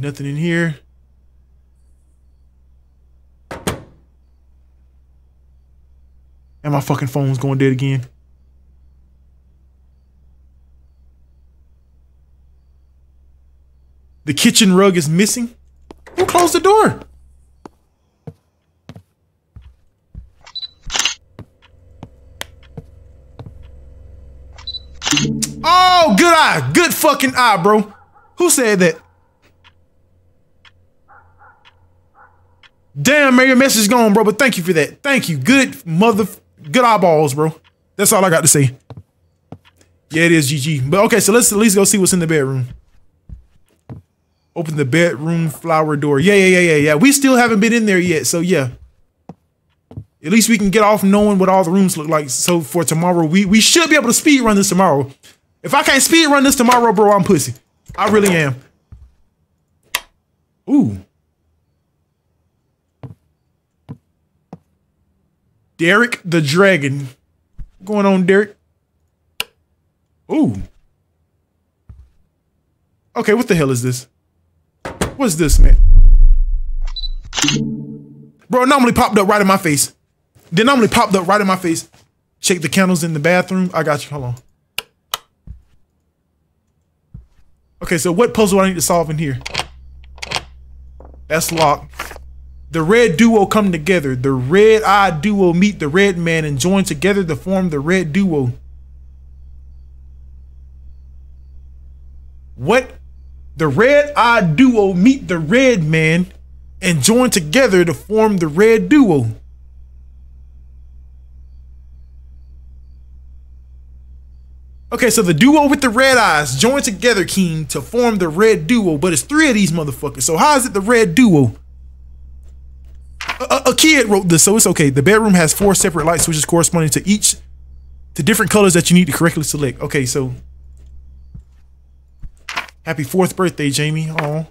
[SPEAKER 1] Nothing in here. And my fucking phone's going dead again. The kitchen rug is missing. Who closed the door? Oh, good eye. Good fucking eye, bro. Who said that? Damn, man, your message gone, bro. But thank you for that. Thank you. Good mother, good eyeballs, bro. That's all I got to say. Yeah, it is GG. But okay, so let's at least go see what's in the bedroom. Open the bedroom flower door. Yeah, yeah, yeah, yeah, yeah. We still haven't been in there yet, so yeah. At least we can get off knowing what all the rooms look like. So for tomorrow, we we should be able to speed run this tomorrow. If I can't speed run this tomorrow, bro, I'm pussy. I really am. Ooh. Derek the Dragon. What's going on, Derek? Ooh. Okay, what the hell is this? What's this, man? Bro, normally popped up right in my face. They normally popped up right in my face. Check the candles in the bathroom. I got you. Hold on. Okay, so what puzzle I need to solve in here? That's locked. The red duo come together. The red eye duo meet the red man and join together to form the red duo. What? The red eye duo meet the red man and join together to form the red duo. Okay, so the duo with the red eyes join together, King, to form the red duo, but it's three of these motherfuckers. So how is it the red duo? A, a, kid wrote this, so it's okay. The bedroom has four separate light switches corresponding to each to different colors that you need to correctly select. Okay, so Happy fourth birthday, Jamie. Oh.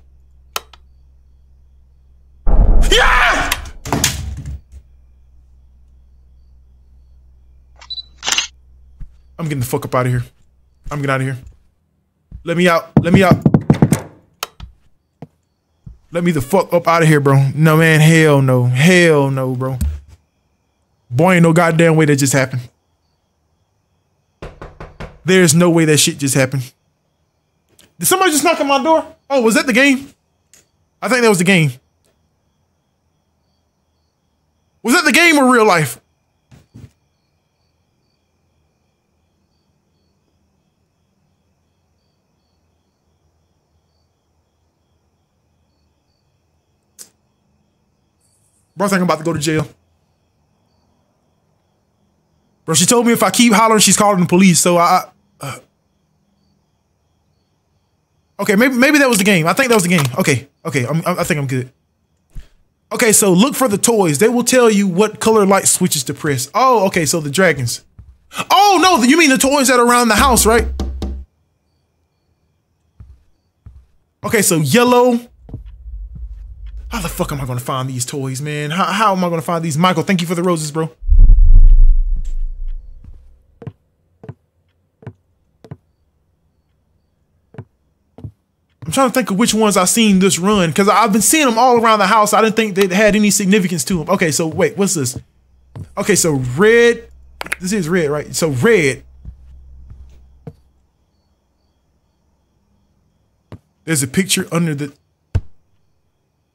[SPEAKER 1] Yeah! I'm getting the fuck up out of here. I'm getting out of here. Let me out. Let me out. Let me the fuck up out of here, bro. No, man. Hell no. Hell no, bro. Boy, ain't no goddamn way that just happened. There's no way that shit just happened. Did somebody just knock on my door? Oh, was that the game? I think that was the game. Was that the game or real life? Bro, I think I'm about to go to jail. Bro, she told me if I keep hollering, she's calling the police. So I. Uh, okay, maybe maybe that was the game. I think that was the game. Okay, okay, I'm, I think I'm good. Okay, so look for the toys. They will tell you what color light switches to press. Oh, okay, so the dragons. Oh no, you mean the toys that are around the house, right? Okay, so yellow, how the fuck am I gonna find these toys, man? How, how am I gonna find these? Michael, thank you for the roses, bro. I'm trying to think of which ones I've seen this run because I've been seeing them all around the house. I didn't think they had any significance to them. Okay, so wait, what's this? Okay, so red. This is red, right? So red. There's a picture under the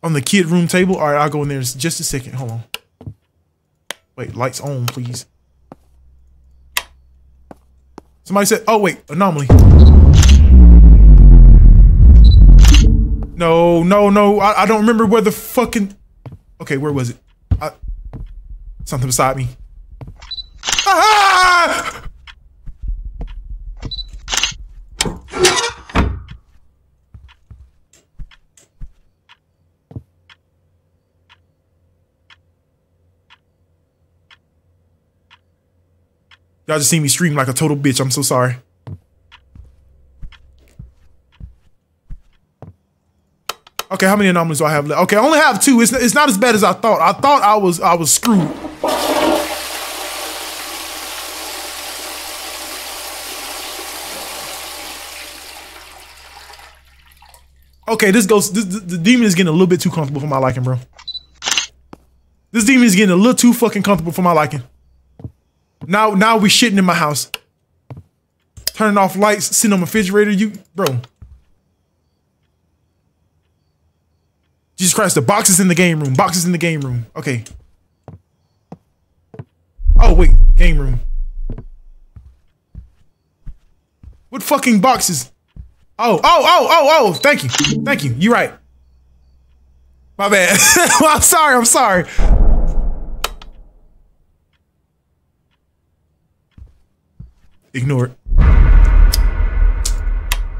[SPEAKER 1] on the kid room table. All right, I'll go in there just a second. Hold on. Wait, lights on, please. Somebody said, oh, wait, anomaly. No, no, no. I, I don't remember where the fucking. Okay, where was it? I... Something beside me. Ah! Y'all just see me stream like a total bitch. I'm so sorry. Okay, how many anomalies do I have left? Okay, I only have two. It's, it's not as bad as I thought. I thought I was I was screwed. Okay, this goes. This, the demon is getting a little bit too comfortable for my liking, bro. This demon is getting a little too fucking comfortable for my liking. Now, now we shitting in my house. Turning off lights, sitting on my refrigerator. You, bro. Jesus Christ, the boxes in the game room. Boxes in the game room. Okay. Oh, wait. Game room. What fucking boxes? Oh, oh, oh, oh, oh. Thank you. Thank you. You're right. My bad. [laughs] I'm sorry. I'm sorry. Ignore it.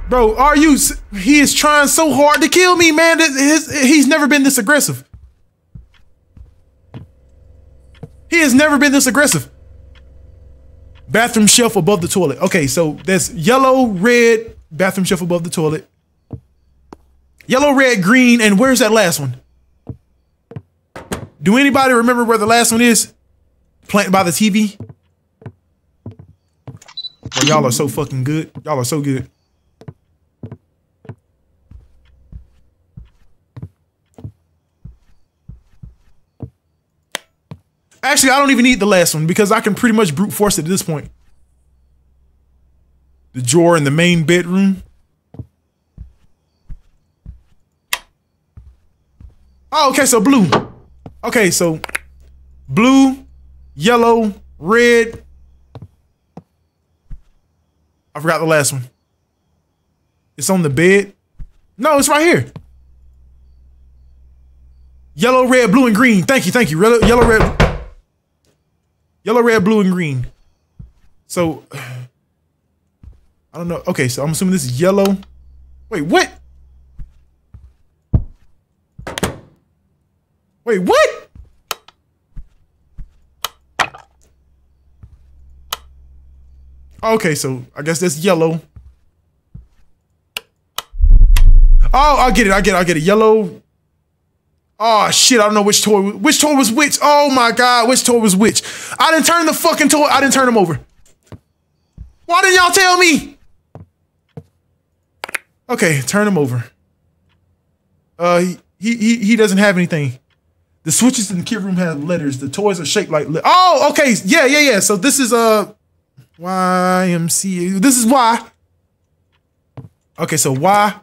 [SPEAKER 1] Bro, are you? He is trying so hard to kill me, man. His, he's never been this aggressive. He has never been this aggressive. Bathroom shelf above the toilet. Okay, so there's yellow, red, bathroom shelf above the toilet. Yellow, red, green, and where's that last one? Do anybody remember where the last one is? Planted by the TV? Bro, y'all are so fucking good. Y'all are so good. Actually, I don't even need the last one because I can pretty much brute force it at this point. The drawer in the main bedroom. Oh, okay, so blue. Okay, so blue, yellow, red, I forgot the last one. It's on the bed. No, it's right here. Yellow, red, blue, and green. Thank you, thank you. Yellow, red. Yellow, red, blue, and green. So, [sighs] I don't know. Okay, so I'm assuming this is yellow. Wait, what? Wait, what? Okay, so I guess that's yellow. Oh, I get it. I get it. I get it. Yellow. Oh shit! I don't know which toy. Which toy was which? Oh my god! Which toy was which? I didn't turn the fucking toy. I didn't turn them over. Why didn't y'all tell me? Okay, turn him over. Uh, he he he doesn't have anything. The switches in the kid room have letters. The toys are shaped like. oh, okay. Yeah, yeah, yeah. So this is uh, YMCA. This is Y. Okay, so Y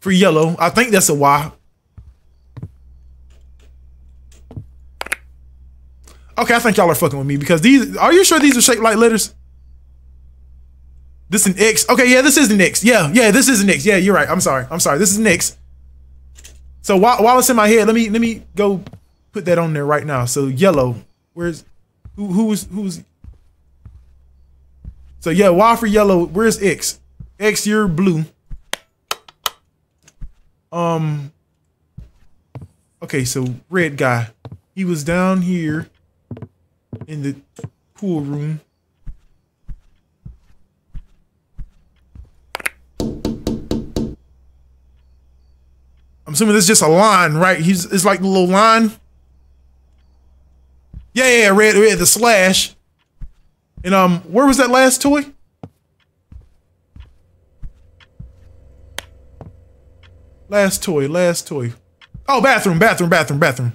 [SPEAKER 1] for yellow. I think that's a Y. Okay, I think y'all are fucking with me because these. Are you sure these are shaped like letters? This is an X. Okay, yeah, this is an X. Yeah, yeah, this is an X. Yeah, you're right. I'm sorry. I'm sorry. This is an X. So while, while it's in my head, let me let me go put that on there right now. So yellow. Where's who who's who's so yeah, Y for yellow. Where's X? X, you're blue. Um. Okay, so red guy. He was down here in the pool room. I'm assuming this is just a line, right? He's it's like the little line. Yeah, yeah, yeah, red, red, the slash. And um, where was that last toy? Last toy, last toy. Oh, bathroom, bathroom, bathroom, bathroom.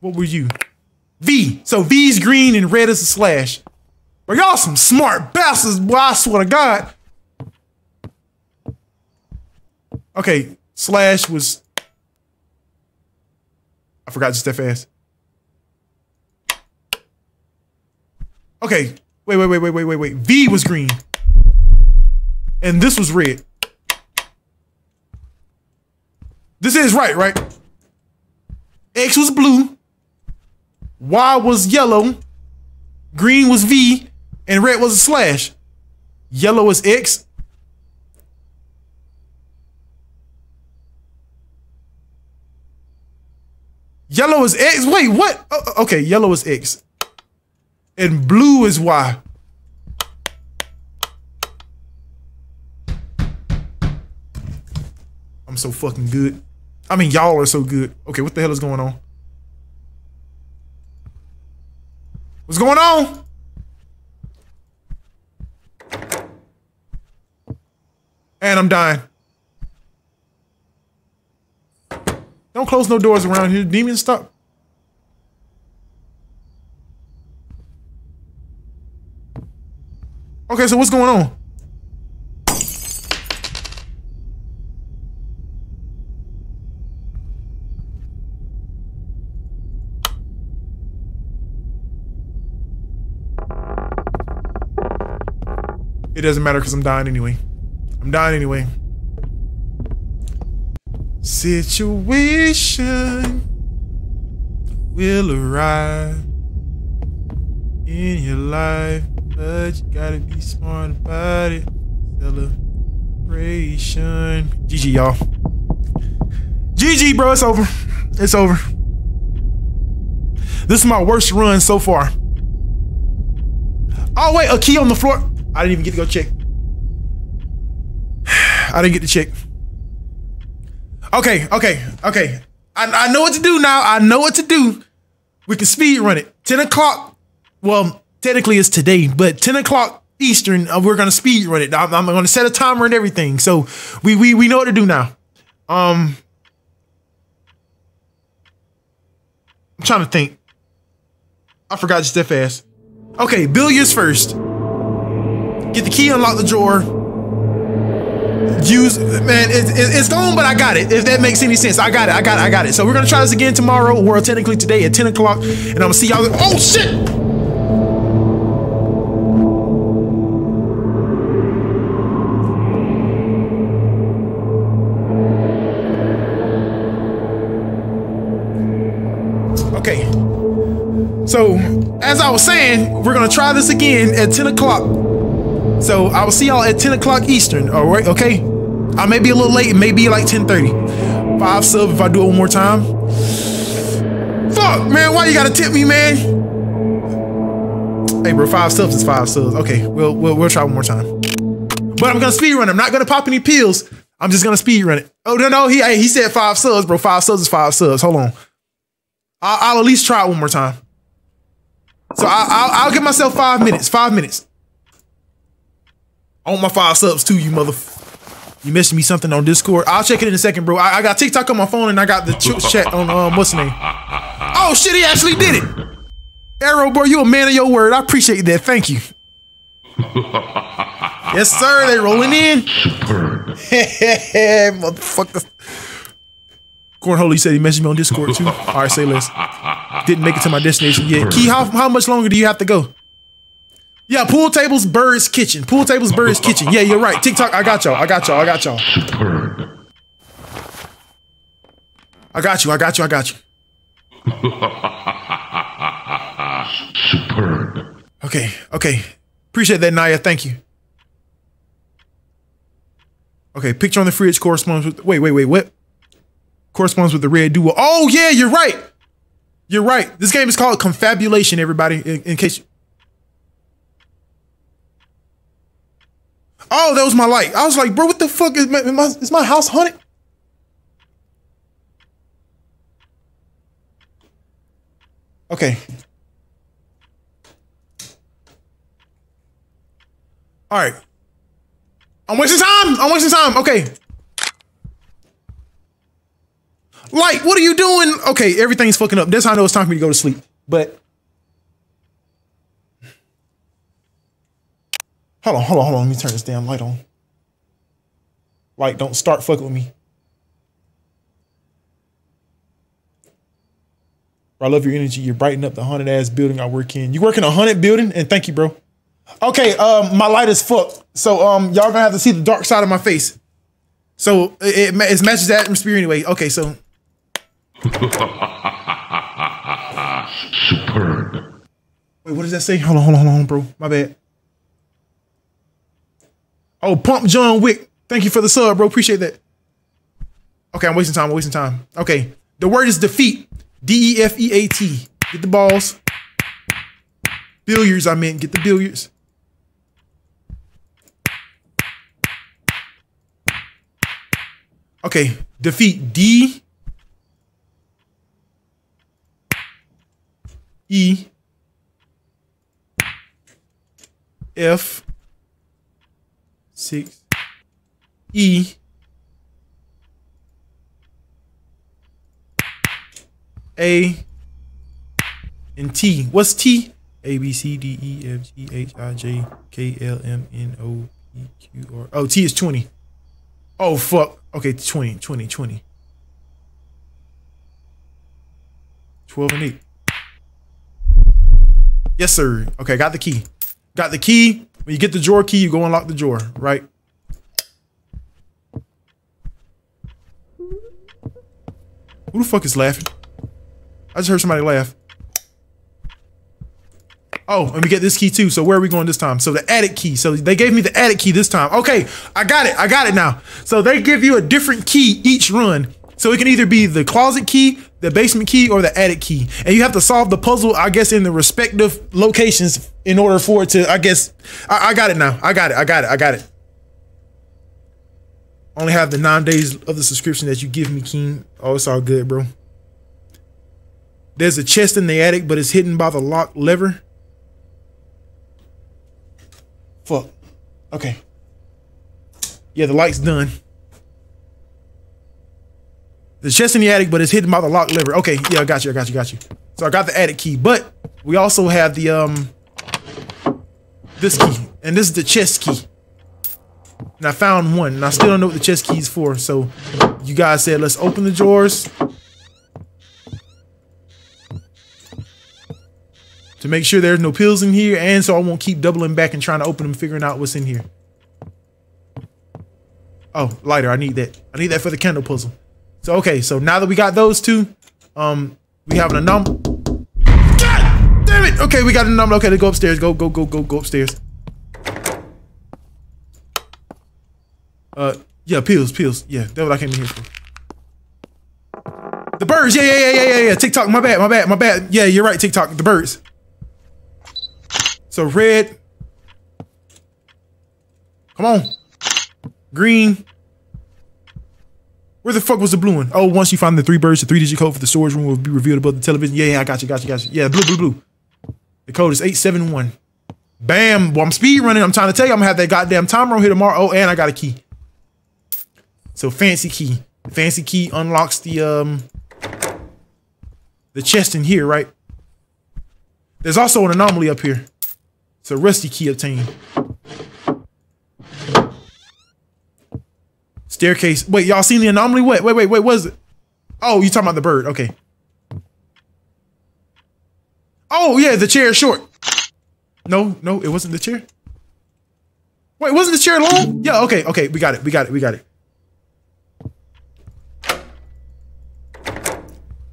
[SPEAKER 1] What were you? V. So V's green and red is a slash. But y'all some smart bastards, boy, I swear to God. Okay, slash was. I forgot just that fast. Okay, wait, wait, wait, wait, wait, wait, wait. V was green. And this was red. This is right, right? X was blue. Y was yellow. Green was V. And red was a slash. Yellow was X. Yellow is X. Wait, what? Oh, okay, yellow is X and blue is why. I'm so fucking good. I mean, y'all are so good. Okay, what the hell is going on? What's going on? And I'm dying. Don't close no doors around here. Demons, stop. Okay, so what's going on? It doesn't matter because I'm dying anyway. I'm dying anyway. Situation will arrive in your life but you gotta be smart about it. Celebration. GG, y'all. GG, bro. It's over. It's over. This is my worst run so far. Oh, wait, a key on the floor. I didn't even get to go check. [sighs] I didn't get to check. Okay, okay, okay. I, I know what to do now. I know what to do. We can speed run it. 10 o'clock. Well, technically it's today, but 10 o'clock Eastern, uh, we're gonna speed run it. I'm, I'm, gonna set a timer and everything. So we we we know what to do now. Um I'm trying to think. I forgot just that fast. Okay, billiards first. Get the key, unlock the drawer. Use man, it, it, it's gone, but I got it. If that makes any sense, I got it. I got it. I got it. So we're gonna try this again tomorrow, or technically today at 10 o'clock, and I'm gonna see y'all. Oh shit! So, as I was saying, we're gonna try this again at 10 o'clock. So I will see y'all at 10 o'clock Eastern. All right, okay? I may be a little late, maybe like 10:30. Five sub if I do it one more time. Fuck, man, why you gotta tip me, man? Hey, bro, five subs is five subs. Okay, we'll we'll, we'll try one more time. But I'm gonna speed run. I'm not gonna pop any pills. I'm just gonna speed run it. Oh no, no, he hey, he said five subs, bro. Five subs is five subs. Hold on. I'll, I'll at least try it one more time. So I, I'll, I'll give myself five minutes. Five minutes. I want my five subs too, you mother. You mentioned me something on Discord. I'll check it in a second, bro. I, I got TikTok on my phone and I got the ch- [laughs] chat on um what's name? Oh shit, he actually did it. Arrow, bro, you a man of your word. I appreciate that. Thank you. [laughs] yes, sir. They rolling in. [laughs] Motherfucker. Cornhole, he said he messaged me on Discord too. [laughs] All right, say less. Didn't make it to my destination yet. Key, how, how much longer do you have to go? Yeah, pool tables, birds, kitchen. Pool tables, birds, kitchen. Yeah, you're right. TikTok, I got y'all. I got y'all. I got y'all. I got you. I got you. I got you.
[SPEAKER 2] Superb.
[SPEAKER 1] Okay. Okay. Appreciate that, Naya. Thank you. Okay, picture on the fridge corresponds with. Wait, wait, wait. What? Corresponds with the red duo. Oh yeah, you're right. You're right. This game is called Confabulation. Everybody, in, in case. Oh, that was my light. I was like, bro, what the fuck is my, is my house haunted? Okay. All right. I'm wasting time. I'm wasting time. Okay. Light, what are you doing? Okay, everything's fucking up. That's how I know it's time for me to go to sleep. But hold on, hold on, hold on. Let me turn this damn light on. Light, don't start fucking with me. I love your energy. You're brightening up the haunted ass building I work in. You work in a haunted building, and thank you, bro. Okay, um, my light is fucked, so um, y'all gonna have to see the dark side of my face. So it, it, it matches the atmosphere anyway. Okay, so
[SPEAKER 2] Superb.
[SPEAKER 1] wait, what does that say? Hold on, hold on, hold on, bro. My bad. Oh, Pump John Wick. Thank you for the sub, bro. Appreciate that. Okay, I'm wasting time. I'm wasting time. Okay, the word is defeat. D E F E A T. Get the balls. Billiards, I meant. Get the billiards. Okay, defeat D E F six E A and T. What's T? A B C D E F G H I J K L M N O P Q R. Oh, T is 20. Oh, fuck. Okay, 20, 20, 20. 12 and 8. Yes, sir. Okay, got the key. Got the key. When you get the drawer key, you go unlock the drawer, right? Who the fuck is laughing? I just heard somebody laugh. Oh, let me get this key too. So where are we going this time? So the attic key. So they gave me the attic key this time. Okay, I got it. I got it now. So they give you a different key each run. So it can either be the closet key, the basement key, or the attic key. And you have to solve the puzzle, I guess, in the respective locations in order for it to, I guess, I, I got it now. I got it. I got it. I got it. Only have the nine days of the subscription that you give me, King. Oh, it's all good, bro. There's a chest in the attic, but it's hidden by the lock lever. Fuck. Okay. Yeah, the light's done. The chest in the attic, but it's hidden by the lock lever. Okay, yeah, I got you, I got you, got you. So I got the attic key, but we also have the um this key, and this is the chest key. And I found one, and I still don't know what the chest key is for. So you guys said let's open the drawers to make sure there's no pills in here, and so I won't keep doubling back and trying to open them, figuring out what's in here. Oh, lighter. I need that. I need that for the candle puzzle. So okay, so now that we got those two, um, we have an anomaly. God damn it! Okay, we got an anomaly. Okay, let's go upstairs. Go, go, go, go, go upstairs. Uh, yeah, pills, pills. Yeah, that's what I came in here for. The birds. Yeah, yeah, yeah, yeah, yeah, yeah. TikTok. My bad. My bad. My bad. Yeah, you're right. TikTok. The birds. So red. Come on. Green. Where the fuck was the blue one? Oh, once you find the three birds, the three digit code for the storage room will be revealed above the television. Yeah, yeah, I got you, got you, got you. Yeah, blue, blue, blue. The code is 871. Bam. Well, I'm speed running. I'm trying to tell you, I'm gonna have that goddamn timer on here tomorrow. Oh, and I got a key. So fancy key. Fancy key unlocks the um the chest in here, right? There's also an anomaly up here. It's a rusty key obtained. Staircase. Wait, y'all seen the anomaly? Wait, wait, wait, wait, what is it? Oh, you talking about the bird. Okay. Oh, yeah, the chair is short. No, no, it wasn't the chair. Wait, wasn't the chair long? Yeah, okay, okay, we got it, we got it, we got it.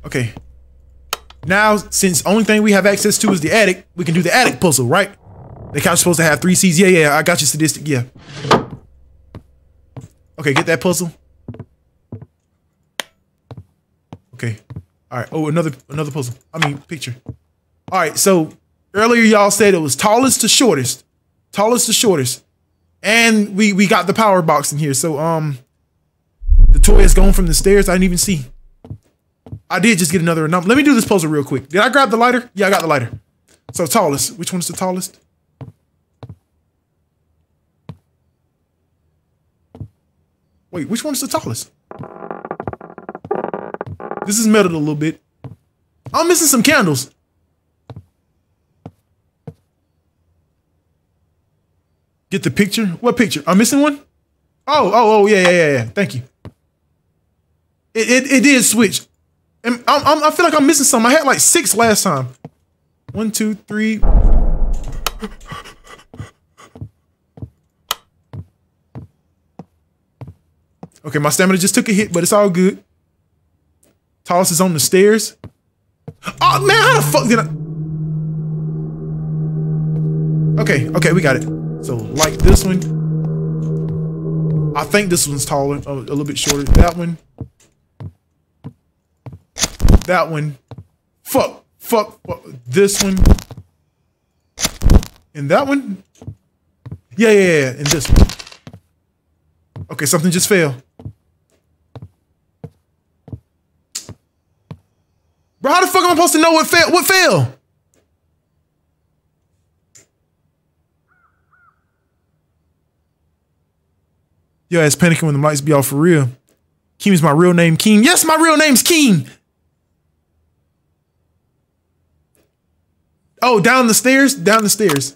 [SPEAKER 1] Okay. Now, since only thing we have access to is the attic, we can do the attic puzzle, right? The couch supposed to have three C's. Yeah, yeah, I got your statistic. Yeah. Okay, get that puzzle. Okay. All right. Oh, another another puzzle. I mean, picture. All right. So earlier y'all said it was tallest to shortest, tallest to shortest, and we we got the power box in here. So um, the toy is going from the stairs. I didn't even see. I did just get another number. Let me do this puzzle real quick. Did I grab the lighter? Yeah, I got the lighter. So tallest. Which one's the tallest? Wait, which one's the tallest? This is metal a little bit. I'm missing some candles. Get the picture? What picture? I'm missing one? Oh, oh, oh, yeah, yeah, yeah, yeah. Thank you. It, it, it did switch. And I'm, I'm, I feel like I'm missing some. I had like six last time. One, two, three. Okay, my stamina just took a hit, but it's all good. Tallest is on the stairs. Oh man, how the fuck did I? Okay, okay, we got it. So like this one. I think this one's taller, a, a little bit shorter. That one. That one. Fuck, fuck, fuck. This one. And that one. Yeah, yeah, yeah. And this one. Okay, something just fell. Bro, how the fuck am I supposed to know what fell? What fell? Yo, ass panicking when the lights be off for real. Keem is my real name, Keem. Yes, my real name's Keem. Oh, down the stairs? Down the stairs.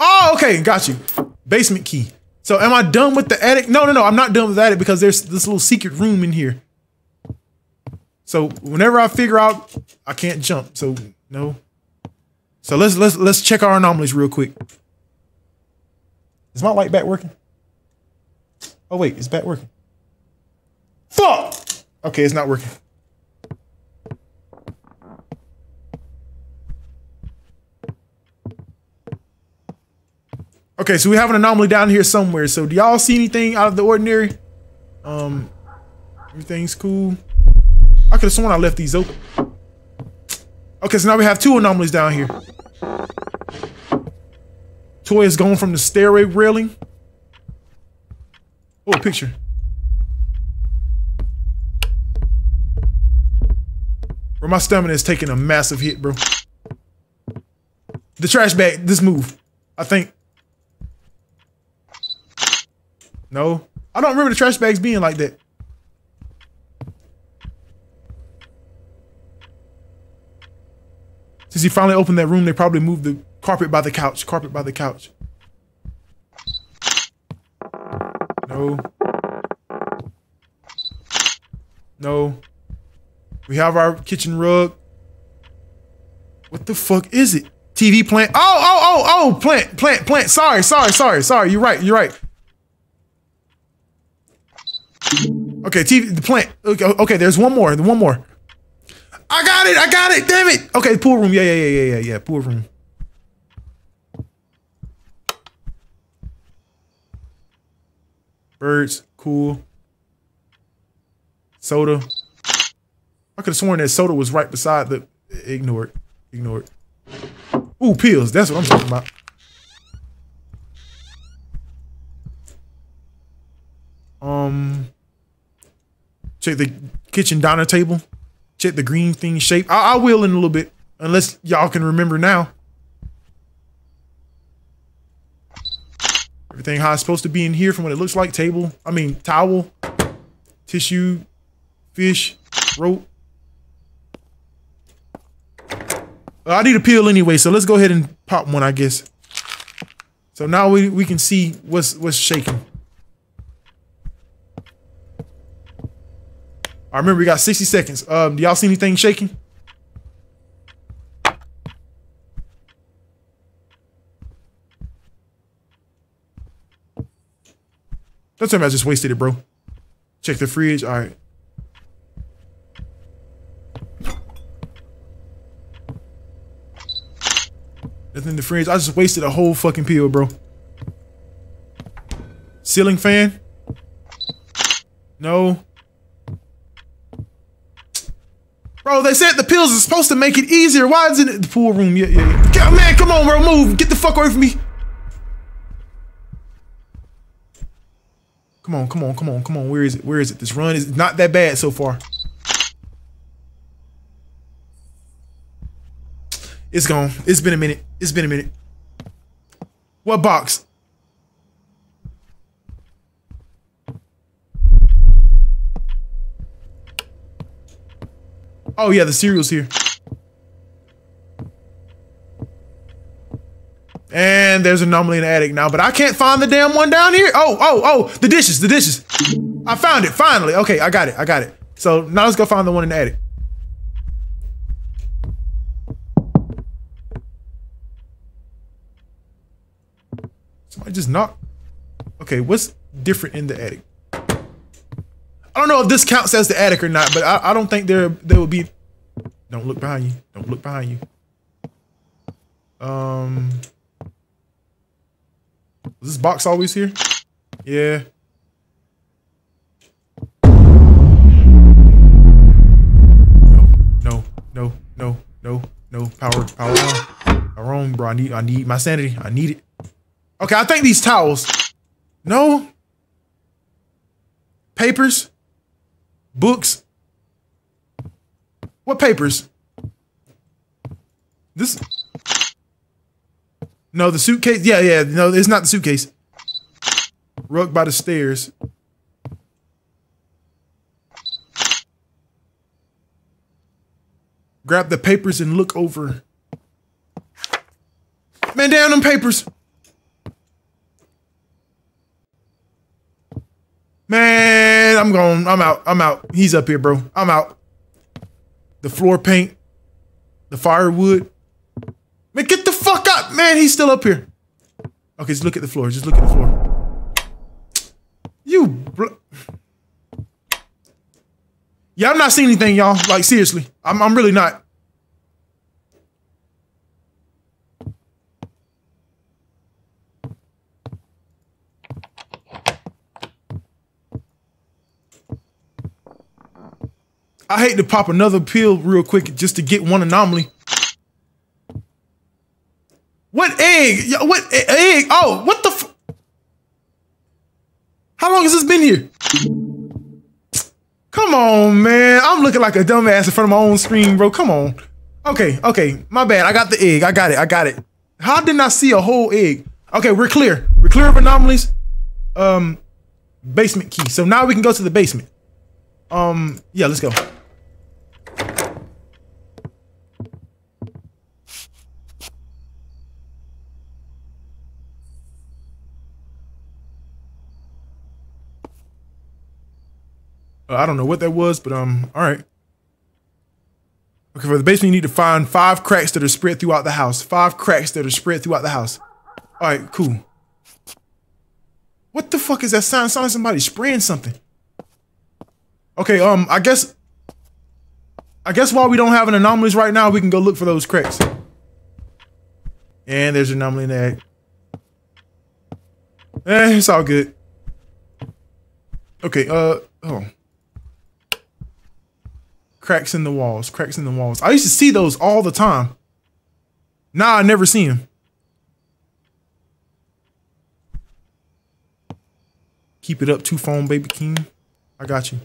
[SPEAKER 1] Oh, okay, got you. Basement key. So am I done with the attic? No, no, no. I'm not done with the attic because there's this little secret room in here. So whenever I figure out I can't jump, so no. So let's let's let's check our anomalies real quick. Is my light back working? Oh wait, it's back working. Fuck! Okay, it's not working. Okay, so we have an anomaly down here somewhere. So do y'all see anything out of the ordinary? Um, everything's cool. I could have sworn I left these open. Okay, so now we have two anomalies down here. Toy is going from the stairway railing. Oh, picture. Where my stamina is taking a massive hit, bro. The trash bag, this move. I think No. I don't remember the trash bags being like that. Since he finally opened that room, they probably moved the carpet by the couch. Carpet by the couch. No. No. We have our kitchen rug. What the fuck is it? TV plant. Oh, oh, oh, oh, plant, plant, plant. Sorry, sorry, sorry, sorry. You're right. You're right. Okay, TV, the plant. Okay, okay, there's one more. One more. I got it. I got it. Damn it. Okay, pool room. Yeah, yeah, yeah, yeah, yeah, yeah. Pool room. Birds. Cool. Soda. I could have sworn that soda was right beside the. Ignore it. Ignore it. Ooh, pills. That's what I'm talking about. Um, check the kitchen diner table. Check the green thing shape. I, I will in a little bit, unless y'all can remember now. Everything how it's supposed to be in here from what it looks like. Table, I mean towel, tissue, fish, rope. Uh, I need a peel anyway, so let's go ahead and pop one, I guess. So now we, we can see what's what's shaking. I remember we got 60 seconds. Um, do y'all see anything shaking? Don't tell me I just wasted it, bro. Check the fridge. All right. Nothing in the fridge. I just wasted a whole fucking peel, bro. Ceiling fan? No. Bro, they said the pills are supposed to make it easier. Why isn't it the pool room? Yeah, yeah, yeah. man, come on, bro. Move. Get the fuck away from me. Come on, come on, come on, come on. Where is it? Where is it? This run is not that bad so far. It's gone. It's been a minute. It's been a minute. What box? Oh yeah, the cereal's here. And there's an anomaly in the attic now, but I can't find the damn one down here. Oh, oh, oh, the dishes, the dishes. I found it, finally. Okay, I got it, I got it. So now let's go find the one in the attic. Somebody just knocked. Okay, what's different in the attic? I don't know if this counts as the attic or not, but I, I don't think there there will be. Don't look behind you. Don't look behind you. Um. Is this box always here? Yeah. No, no, no, no, no, no. Power, power on. Power on, bro. I need, I need my sanity. I need it. Okay, I think these towels. No. Papers. Books. What papers? This. No, the suitcase. Yeah, yeah. No, it's not the suitcase. Rug by the stairs. Grab the papers and look over. Man, down them papers. Man, I'm going. I'm out. I'm out. He's up here, bro. I'm out. The floor paint. The firewood. Man, get the fuck up, man. He's still up here. Okay, just look at the floor. Just look at the floor. You. Yeah, I'm not seeing anything, y'all. Like, seriously. I'm, I'm really not. I hate to pop another pill real quick just to get one anomaly. What egg? What egg? Oh, what the? How long has this been here? Come on, man. I'm looking like a dumbass in front of my own screen, bro. Come on. Okay, okay. My bad. I got the egg. I got it. I got it. How didn't I see a whole egg? Okay, we're clear. We're clear of anomalies. Um, basement key. So now we can go to the basement. Um, yeah, let's go. Uh, I don't know what that was, but um, all right. Okay, for the basement, you need to find five cracks that are spread throughout the house. Five cracks that are spread throughout the house. All right, cool. What the fuck is that sound? Sound like somebody spraying something. Okay, um, I guess, I guess while we don't have an anomalies right now, we can go look for those cracks. And there's an anomaly in there. Eh, it's all good. Okay, uh, oh cracks in the walls, cracks in the walls. I used to see those all the time. Nah, I never seen him. Keep it up, two phone, baby king. I got you.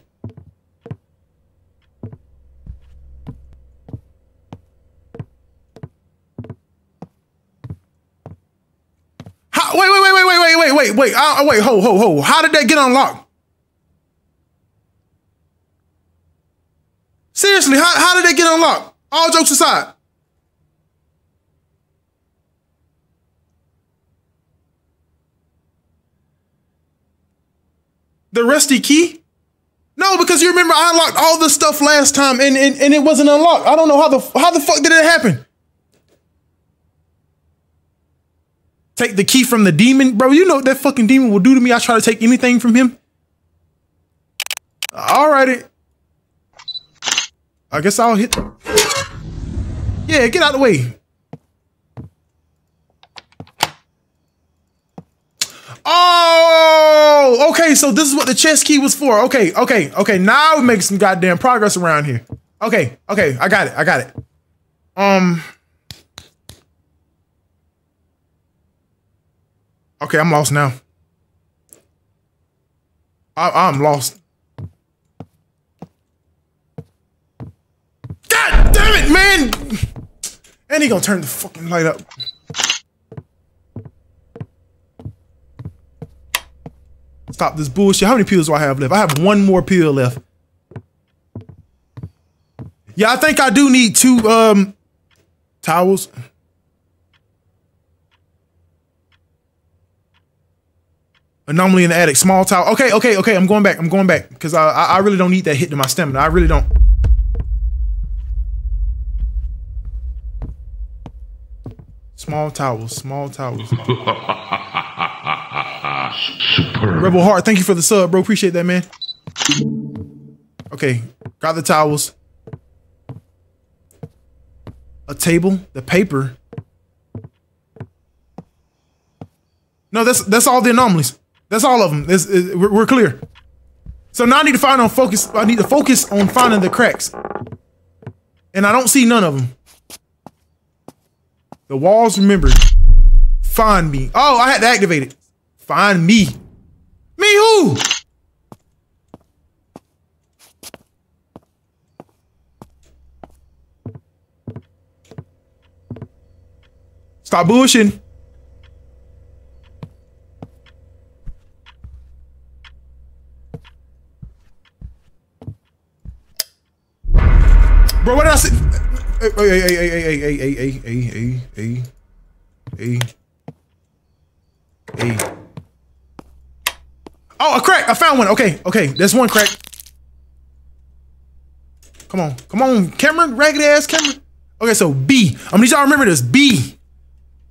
[SPEAKER 1] How, wait, wait, wait, wait, wait, wait, wait, wait, wait. Uh, wait, ho, ho, ho. How did that get unlocked? Seriously, how, how did they get unlocked? All jokes aside. The rusty key? No, because you remember I unlocked all this stuff last time and, and, and it wasn't unlocked. I don't know how the how the fuck did it happen? Take the key from the demon, bro. You know what that fucking demon will do to me. I try to take anything from him. Alrighty. I guess I'll hit. Yeah, get out of the way. Oh, okay. So this is what the chest key was for. Okay, okay, okay. Now we make some goddamn progress around here. Okay, okay. I got it. I got it. Um. Okay, I'm lost now. I, I'm lost. God damn it, man! And he gonna turn the fucking light up. Stop this bullshit. How many pills do I have left? I have one more pill left. Yeah, I think I do need two um towels. Anomaly in the attic. Small towel. Okay, okay, okay. I'm going back. I'm going back because I, I I really don't need that hit to my stamina. I really don't. Small towels. Small towels. [laughs] Rebel Heart, thank you for the sub, bro. Appreciate that, man. Okay, got the towels. A table, the paper. No, that's that's all the anomalies. That's all of them. This, we're, we're clear. So now I need to find on focus. I need to focus on finding the cracks. And I don't see none of them. The walls remember. Find me. Oh, I had to activate it. Find me. Me who? Stop bullshitting. Bro, what did I say? Hey, hey, hey, hey, hey, hey, hey, hey, hey, hey, hey, hey, hey. Oh, a crack! I found one. Okay, okay. There's one crack. Come on, come on, Cameron, ragged ass Cameron. Okay, so B. I'm gonna y'all remember this. B.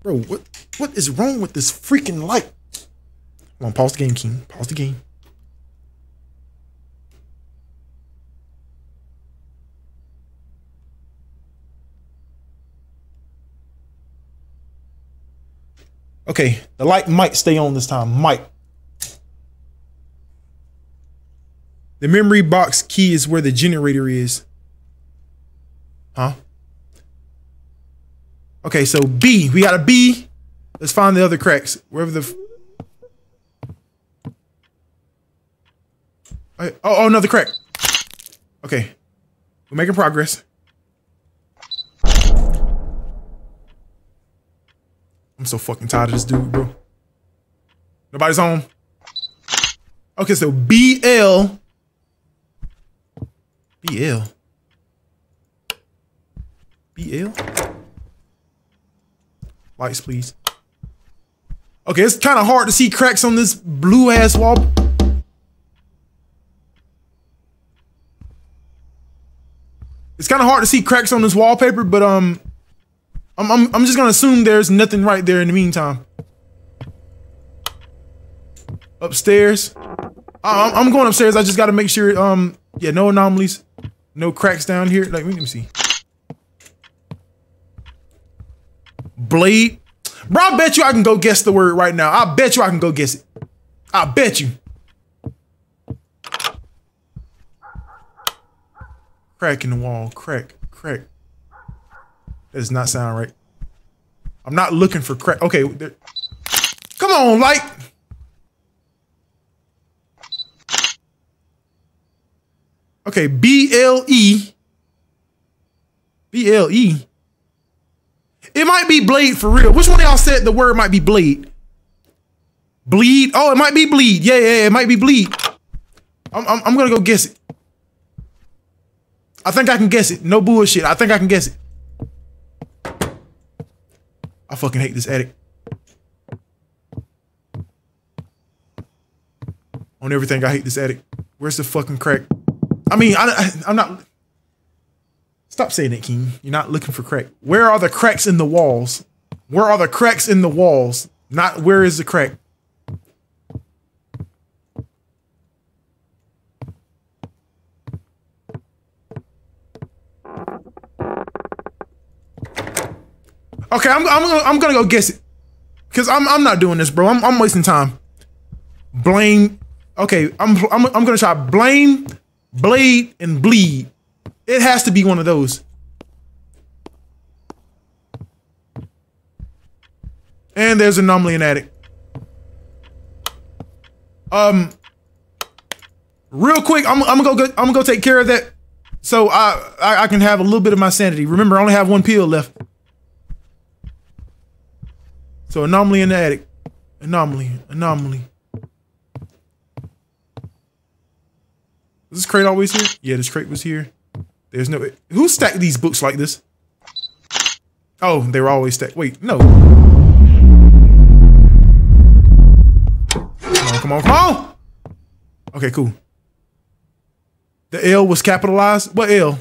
[SPEAKER 1] Bro, what what is wrong with this freaking light? Come on, pause the game, King. Pause the game. Okay, the light might stay on this time. Might. The memory box key is where the generator is. Huh? Okay, so B. We got a B. Let's find the other cracks. Wherever the... Oh, oh, another crack. Okay. We're making progress. I'm so fucking tired of this dude, bro. Nobody's home. Okay, so BL BL. BL? Lights, please. Okay, it's kind of hard to see cracks on this blue ass wall. It's kind of hard to see cracks on this wallpaper, but um, I'm I'm I'm just gonna assume there's nothing right there in the meantime. Upstairs. I'm, I'm going upstairs. I just got to make sure um yeah no anomalies. No cracks down here. Like, let me see. Blade. Bro, I bet you I can go guess the word right now. I bet you I can go guess it. I bet you. Crack in the wall. Crack. Crack. That does not sound right. I'm not looking for crack. Okay, come on, like. Okay, B L E. B L E. It might be blade for real. Which one of y'all said the word might be blade? Bleed. Oh, it might be bleed. Yeah, yeah, yeah, it might be bleed. I'm, I'm, I'm gonna go guess it. I think I can guess it. No bullshit. I think I can guess it. I fucking hate this attic. On everything, I hate this attic. Where's the fucking crack? I mean, I, I'm not. Stop saying it, King. You're not looking for crack. Where are the cracks in the walls? Where are the cracks in the walls? Not where is the crack? Okay, I'm I'm gonna, I'm gonna go guess it, cause I'm I'm not doing this, bro. I'm I'm wasting time. Blame. Okay, I'm I'm I'm gonna try blame, blade, and bleed. It has to be one of those. And there's anomaly in attic. Um, real quick, I'm I'm gonna go I'm gonna go take care of that, so I, I I can have a little bit of my sanity. Remember, I only have one pill left. So anomaly in the attic. Anomaly. Anomaly. Was this crate always here? Yeah, this crate was here. There's no who stacked these books like this? Oh, they were always stacked. Wait, no. Come on, come on, come on! Okay, cool. The L was capitalized. What L?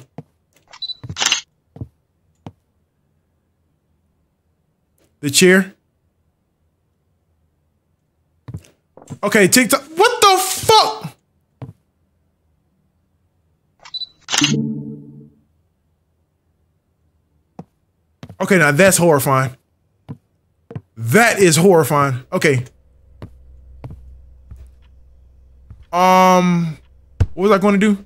[SPEAKER 1] The chair. Okay, TikTok. What the fuck? Okay, now that's horrifying. That is horrifying. Okay. Um, what was I going to do?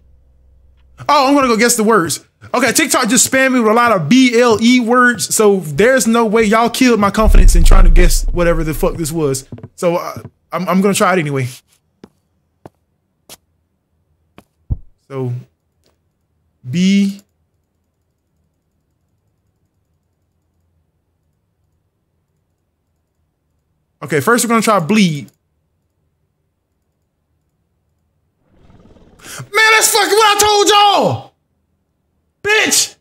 [SPEAKER 1] Oh, I'm going to go guess the words. Okay, TikTok just spammed me with a lot of BLE words, so there's no way y'all killed my confidence in trying to guess whatever the fuck this was. So uh, I'm, I'm to try it anyway. So, B. Okay, first we're gonna try bleed. Man, that's fucking what I told y'all! Bitch!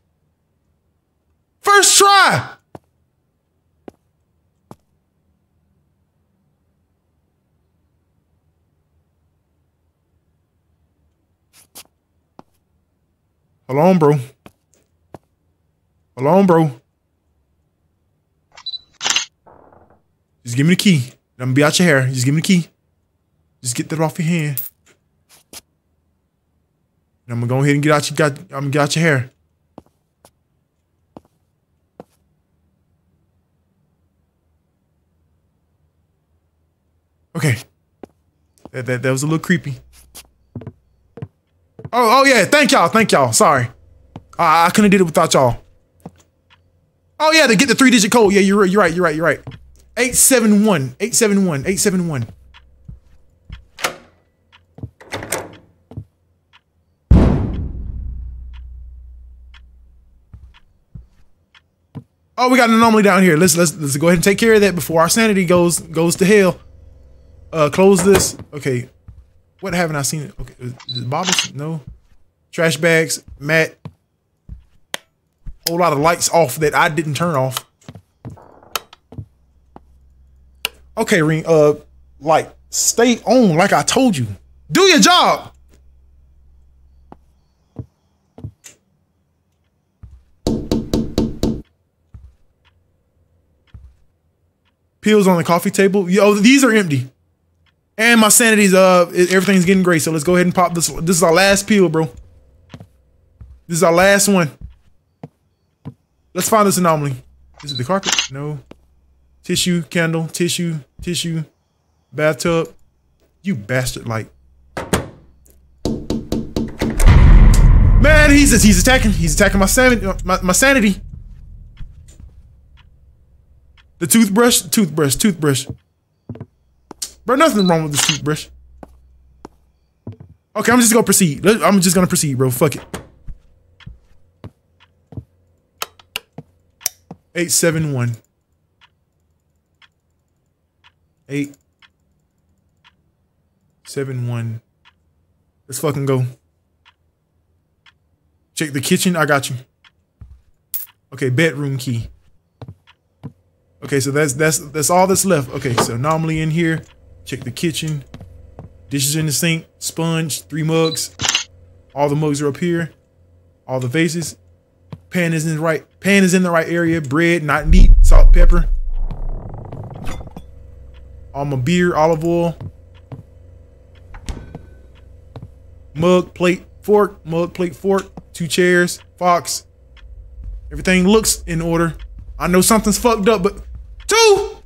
[SPEAKER 1] First try! Hold on, bro. Hold on, bro. Just give me the key. I'm gonna be out your hair. Just give me the key. Just get that off your hand. And I'm gonna go ahead and get out your got I'm gonna get out your hair. Okay. That, that, that was a little creepy. Oh, oh yeah. Thank y'all. Thank y'all. Sorry. I, I couldn't did it without y'all. Oh yeah, to get the three digit code. Yeah, you're right. You're right. You're right. You're right. 871. 871. 871. Oh, we got an anomaly down here. Let's let's let's go ahead and take care of that before our sanity goes goes to hell. Uh, close this. Okay, what haven't I seen? Okay, bottles? No. Trash bags, mat. Whole lot of lights off that I didn't turn off. Okay, Ring. Uh, like stay on, like I told you. Do your job. Pills on the coffee table. Yo, these are empty. And my sanity's uh everything's getting great. So let's go ahead and pop this. This is our last peel, bro. This is our last one. Let's find this anomaly. Is it the carpet? No. Tissue, candle, tissue, tissue, bathtub. You bastard like. Man, he's he's attacking. He's attacking my sanity. My, my sanity. The toothbrush, toothbrush, toothbrush. Bro, nothing wrong with this toothbrush. Okay, I'm just gonna proceed. I'm just gonna proceed, bro. Fuck it. Eight seven one. Eight seven one. Let's fucking go. Check the kitchen. I got you. Okay, bedroom key. Okay, so that's that's that's all that's left. Okay, so normally in here, check the kitchen. Dishes in the sink, sponge, three mugs. All the mugs are up here. All the vases. Pan is in the right pan is in the right area. Bread, not meat, salt, pepper. All my beer, olive oil. Mug, plate, fork, mug, plate, fork, two chairs, fox. Everything looks in order. I know something's fucked up, but two.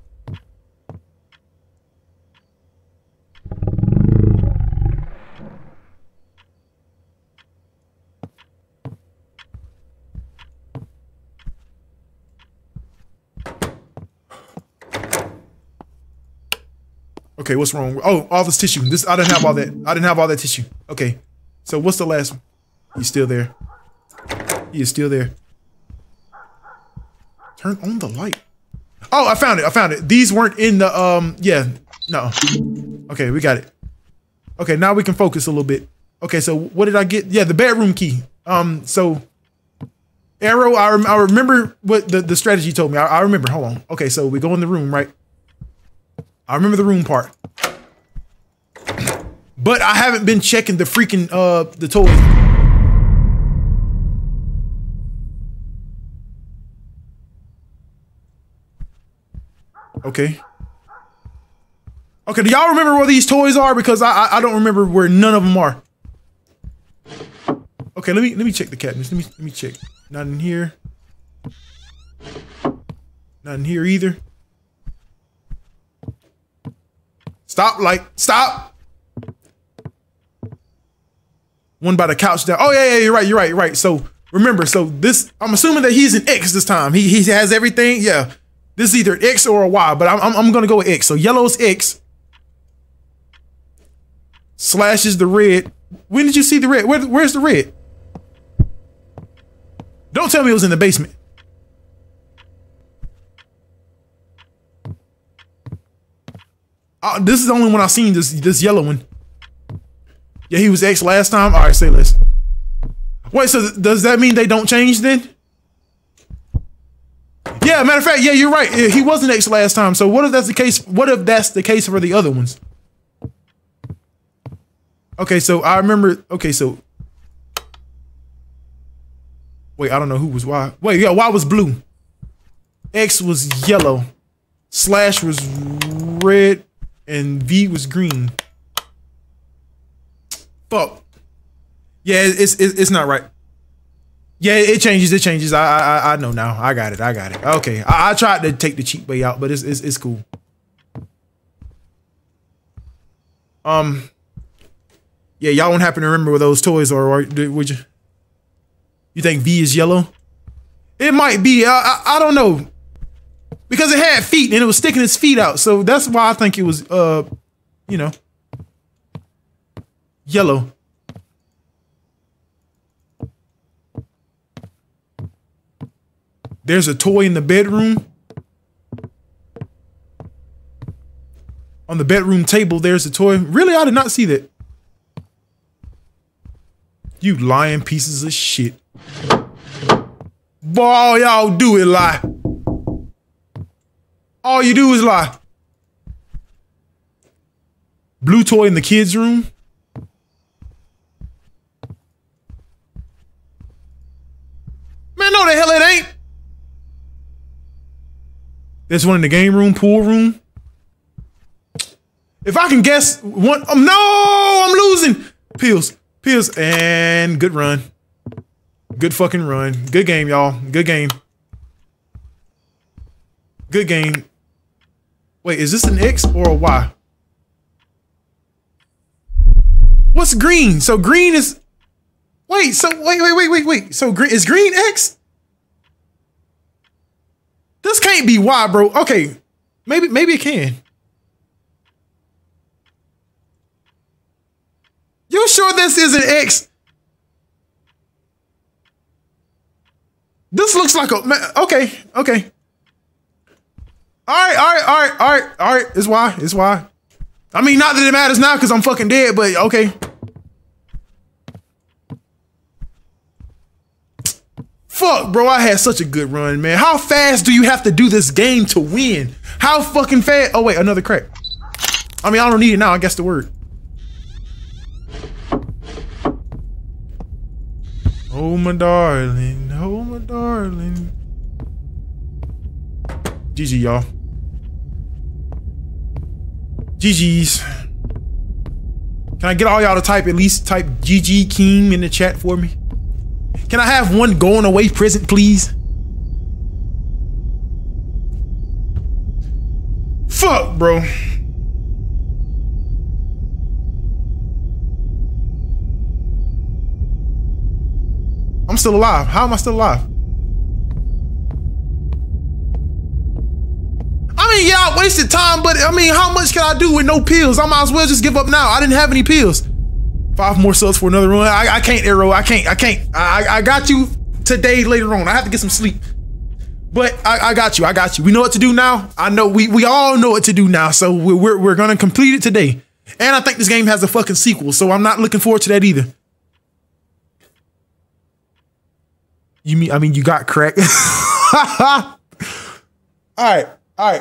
[SPEAKER 1] Okay, what's wrong? Oh, all this tissue. This I didn't have all that. I didn't have all that tissue. Okay. So what's the last one? He's still there. He is still there. Turn on the light. Oh, I found it. I found it. These weren't in the um yeah. No. Okay, we got it. Okay, now we can focus a little bit. Okay, so what did I get? Yeah, the bedroom key. Um, so arrow, I, rem I remember what the, the strategy told me. I, I remember. Hold on. Okay, so we go in the room, right? I remember the room part. But I haven't been checking the freaking uh the toys. Okay. Okay, do y'all remember where these toys are? Because I, I, I don't remember where none of them are. Okay, let me let me check the cabinets. Let me let me check. Not in here. Not in here either. Stop, like, stop. One by the couch down. Oh, yeah, yeah, you're right, you're right, you're right. So remember, so this, I'm assuming that he's an X this time. He, he has everything. Yeah. This is either X or a Y, but I'm, I'm, I'm going to go with X. So yellow's X. Slashes the red. When did you see the red? Where, where's the red? Don't tell me it was in the basement. This is the only one I've seen. This this yellow one. Yeah, he was X last time. All right, say less. Wait, so th does that mean they don't change then? Yeah, matter of fact, yeah, you're right. He wasn't X last time. So what if that's the case? What if that's the case for the other ones? Okay, so I remember. Okay, so wait, I don't know who was why. Wait, yeah, Y was blue. X was yellow. Slash was red and V was green. Fuck. Yeah, it's it's, it's not right. Yeah, it changes. It changes. I I I know now. I got it. I got it. Okay. I, I tried to take the cheap way out, but it's it's it's cool. Um. Yeah, y'all won't happen to remember where those toys are, or would you? You think V is yellow? It might be. I, I, I don't know because it had feet and it was sticking its feet out. So that's why I think it was, uh, you know, yellow. There's a toy in the bedroom. On the bedroom table, there's a toy. Really, I did not see that. You lying pieces of shit. Boy, y'all do it lie. All you do is lie. Blue toy in the kids' room. Man, no the hell it ain't. There's one in the game room, pool room. If I can guess one, um, no, I'm losing. Pills, pills, and good run. Good fucking run. Good game, y'all. Good game. Good game. Wait, is this an X or a Y? What's green? So green is. Wait, so wait, wait, wait, wait, wait. So green is green X? This can't be Y, bro. Okay, maybe maybe it can. You sure this isn't X? This looks like a. Okay, okay. All right, all right, all right, all right, all right. It's why. It's why. I mean, not that it matters now because I'm fucking dead, but okay. Fuck, bro. I had such a good run, man. How fast do you have to do this game to win? How fucking fast? Oh, wait, another crack. I mean, I don't need it now. I guess the word. Oh, my darling. Oh, my darling. GG, y'all. GG's. Can I get all y'all to type, at least type GG King in the chat for me? Can I have one going away present, please? Fuck, bro. I'm still alive. How am I still alive? I mean, I wasted time, but I mean, how much can I do with no pills? I might as well just give up now. I didn't have any pills. Five more subs for another run. I, I can't, Arrow. I can't. I can't. I, I got you today later on. I have to get some sleep. But I, I got you. I got you. We know what to do now. I know we we all know what to do now. So we're, we're, we're gonna complete it today. And I think this game has a fucking sequel, so I'm not looking forward to that either. You mean I mean you got crack? [laughs] all right, all right.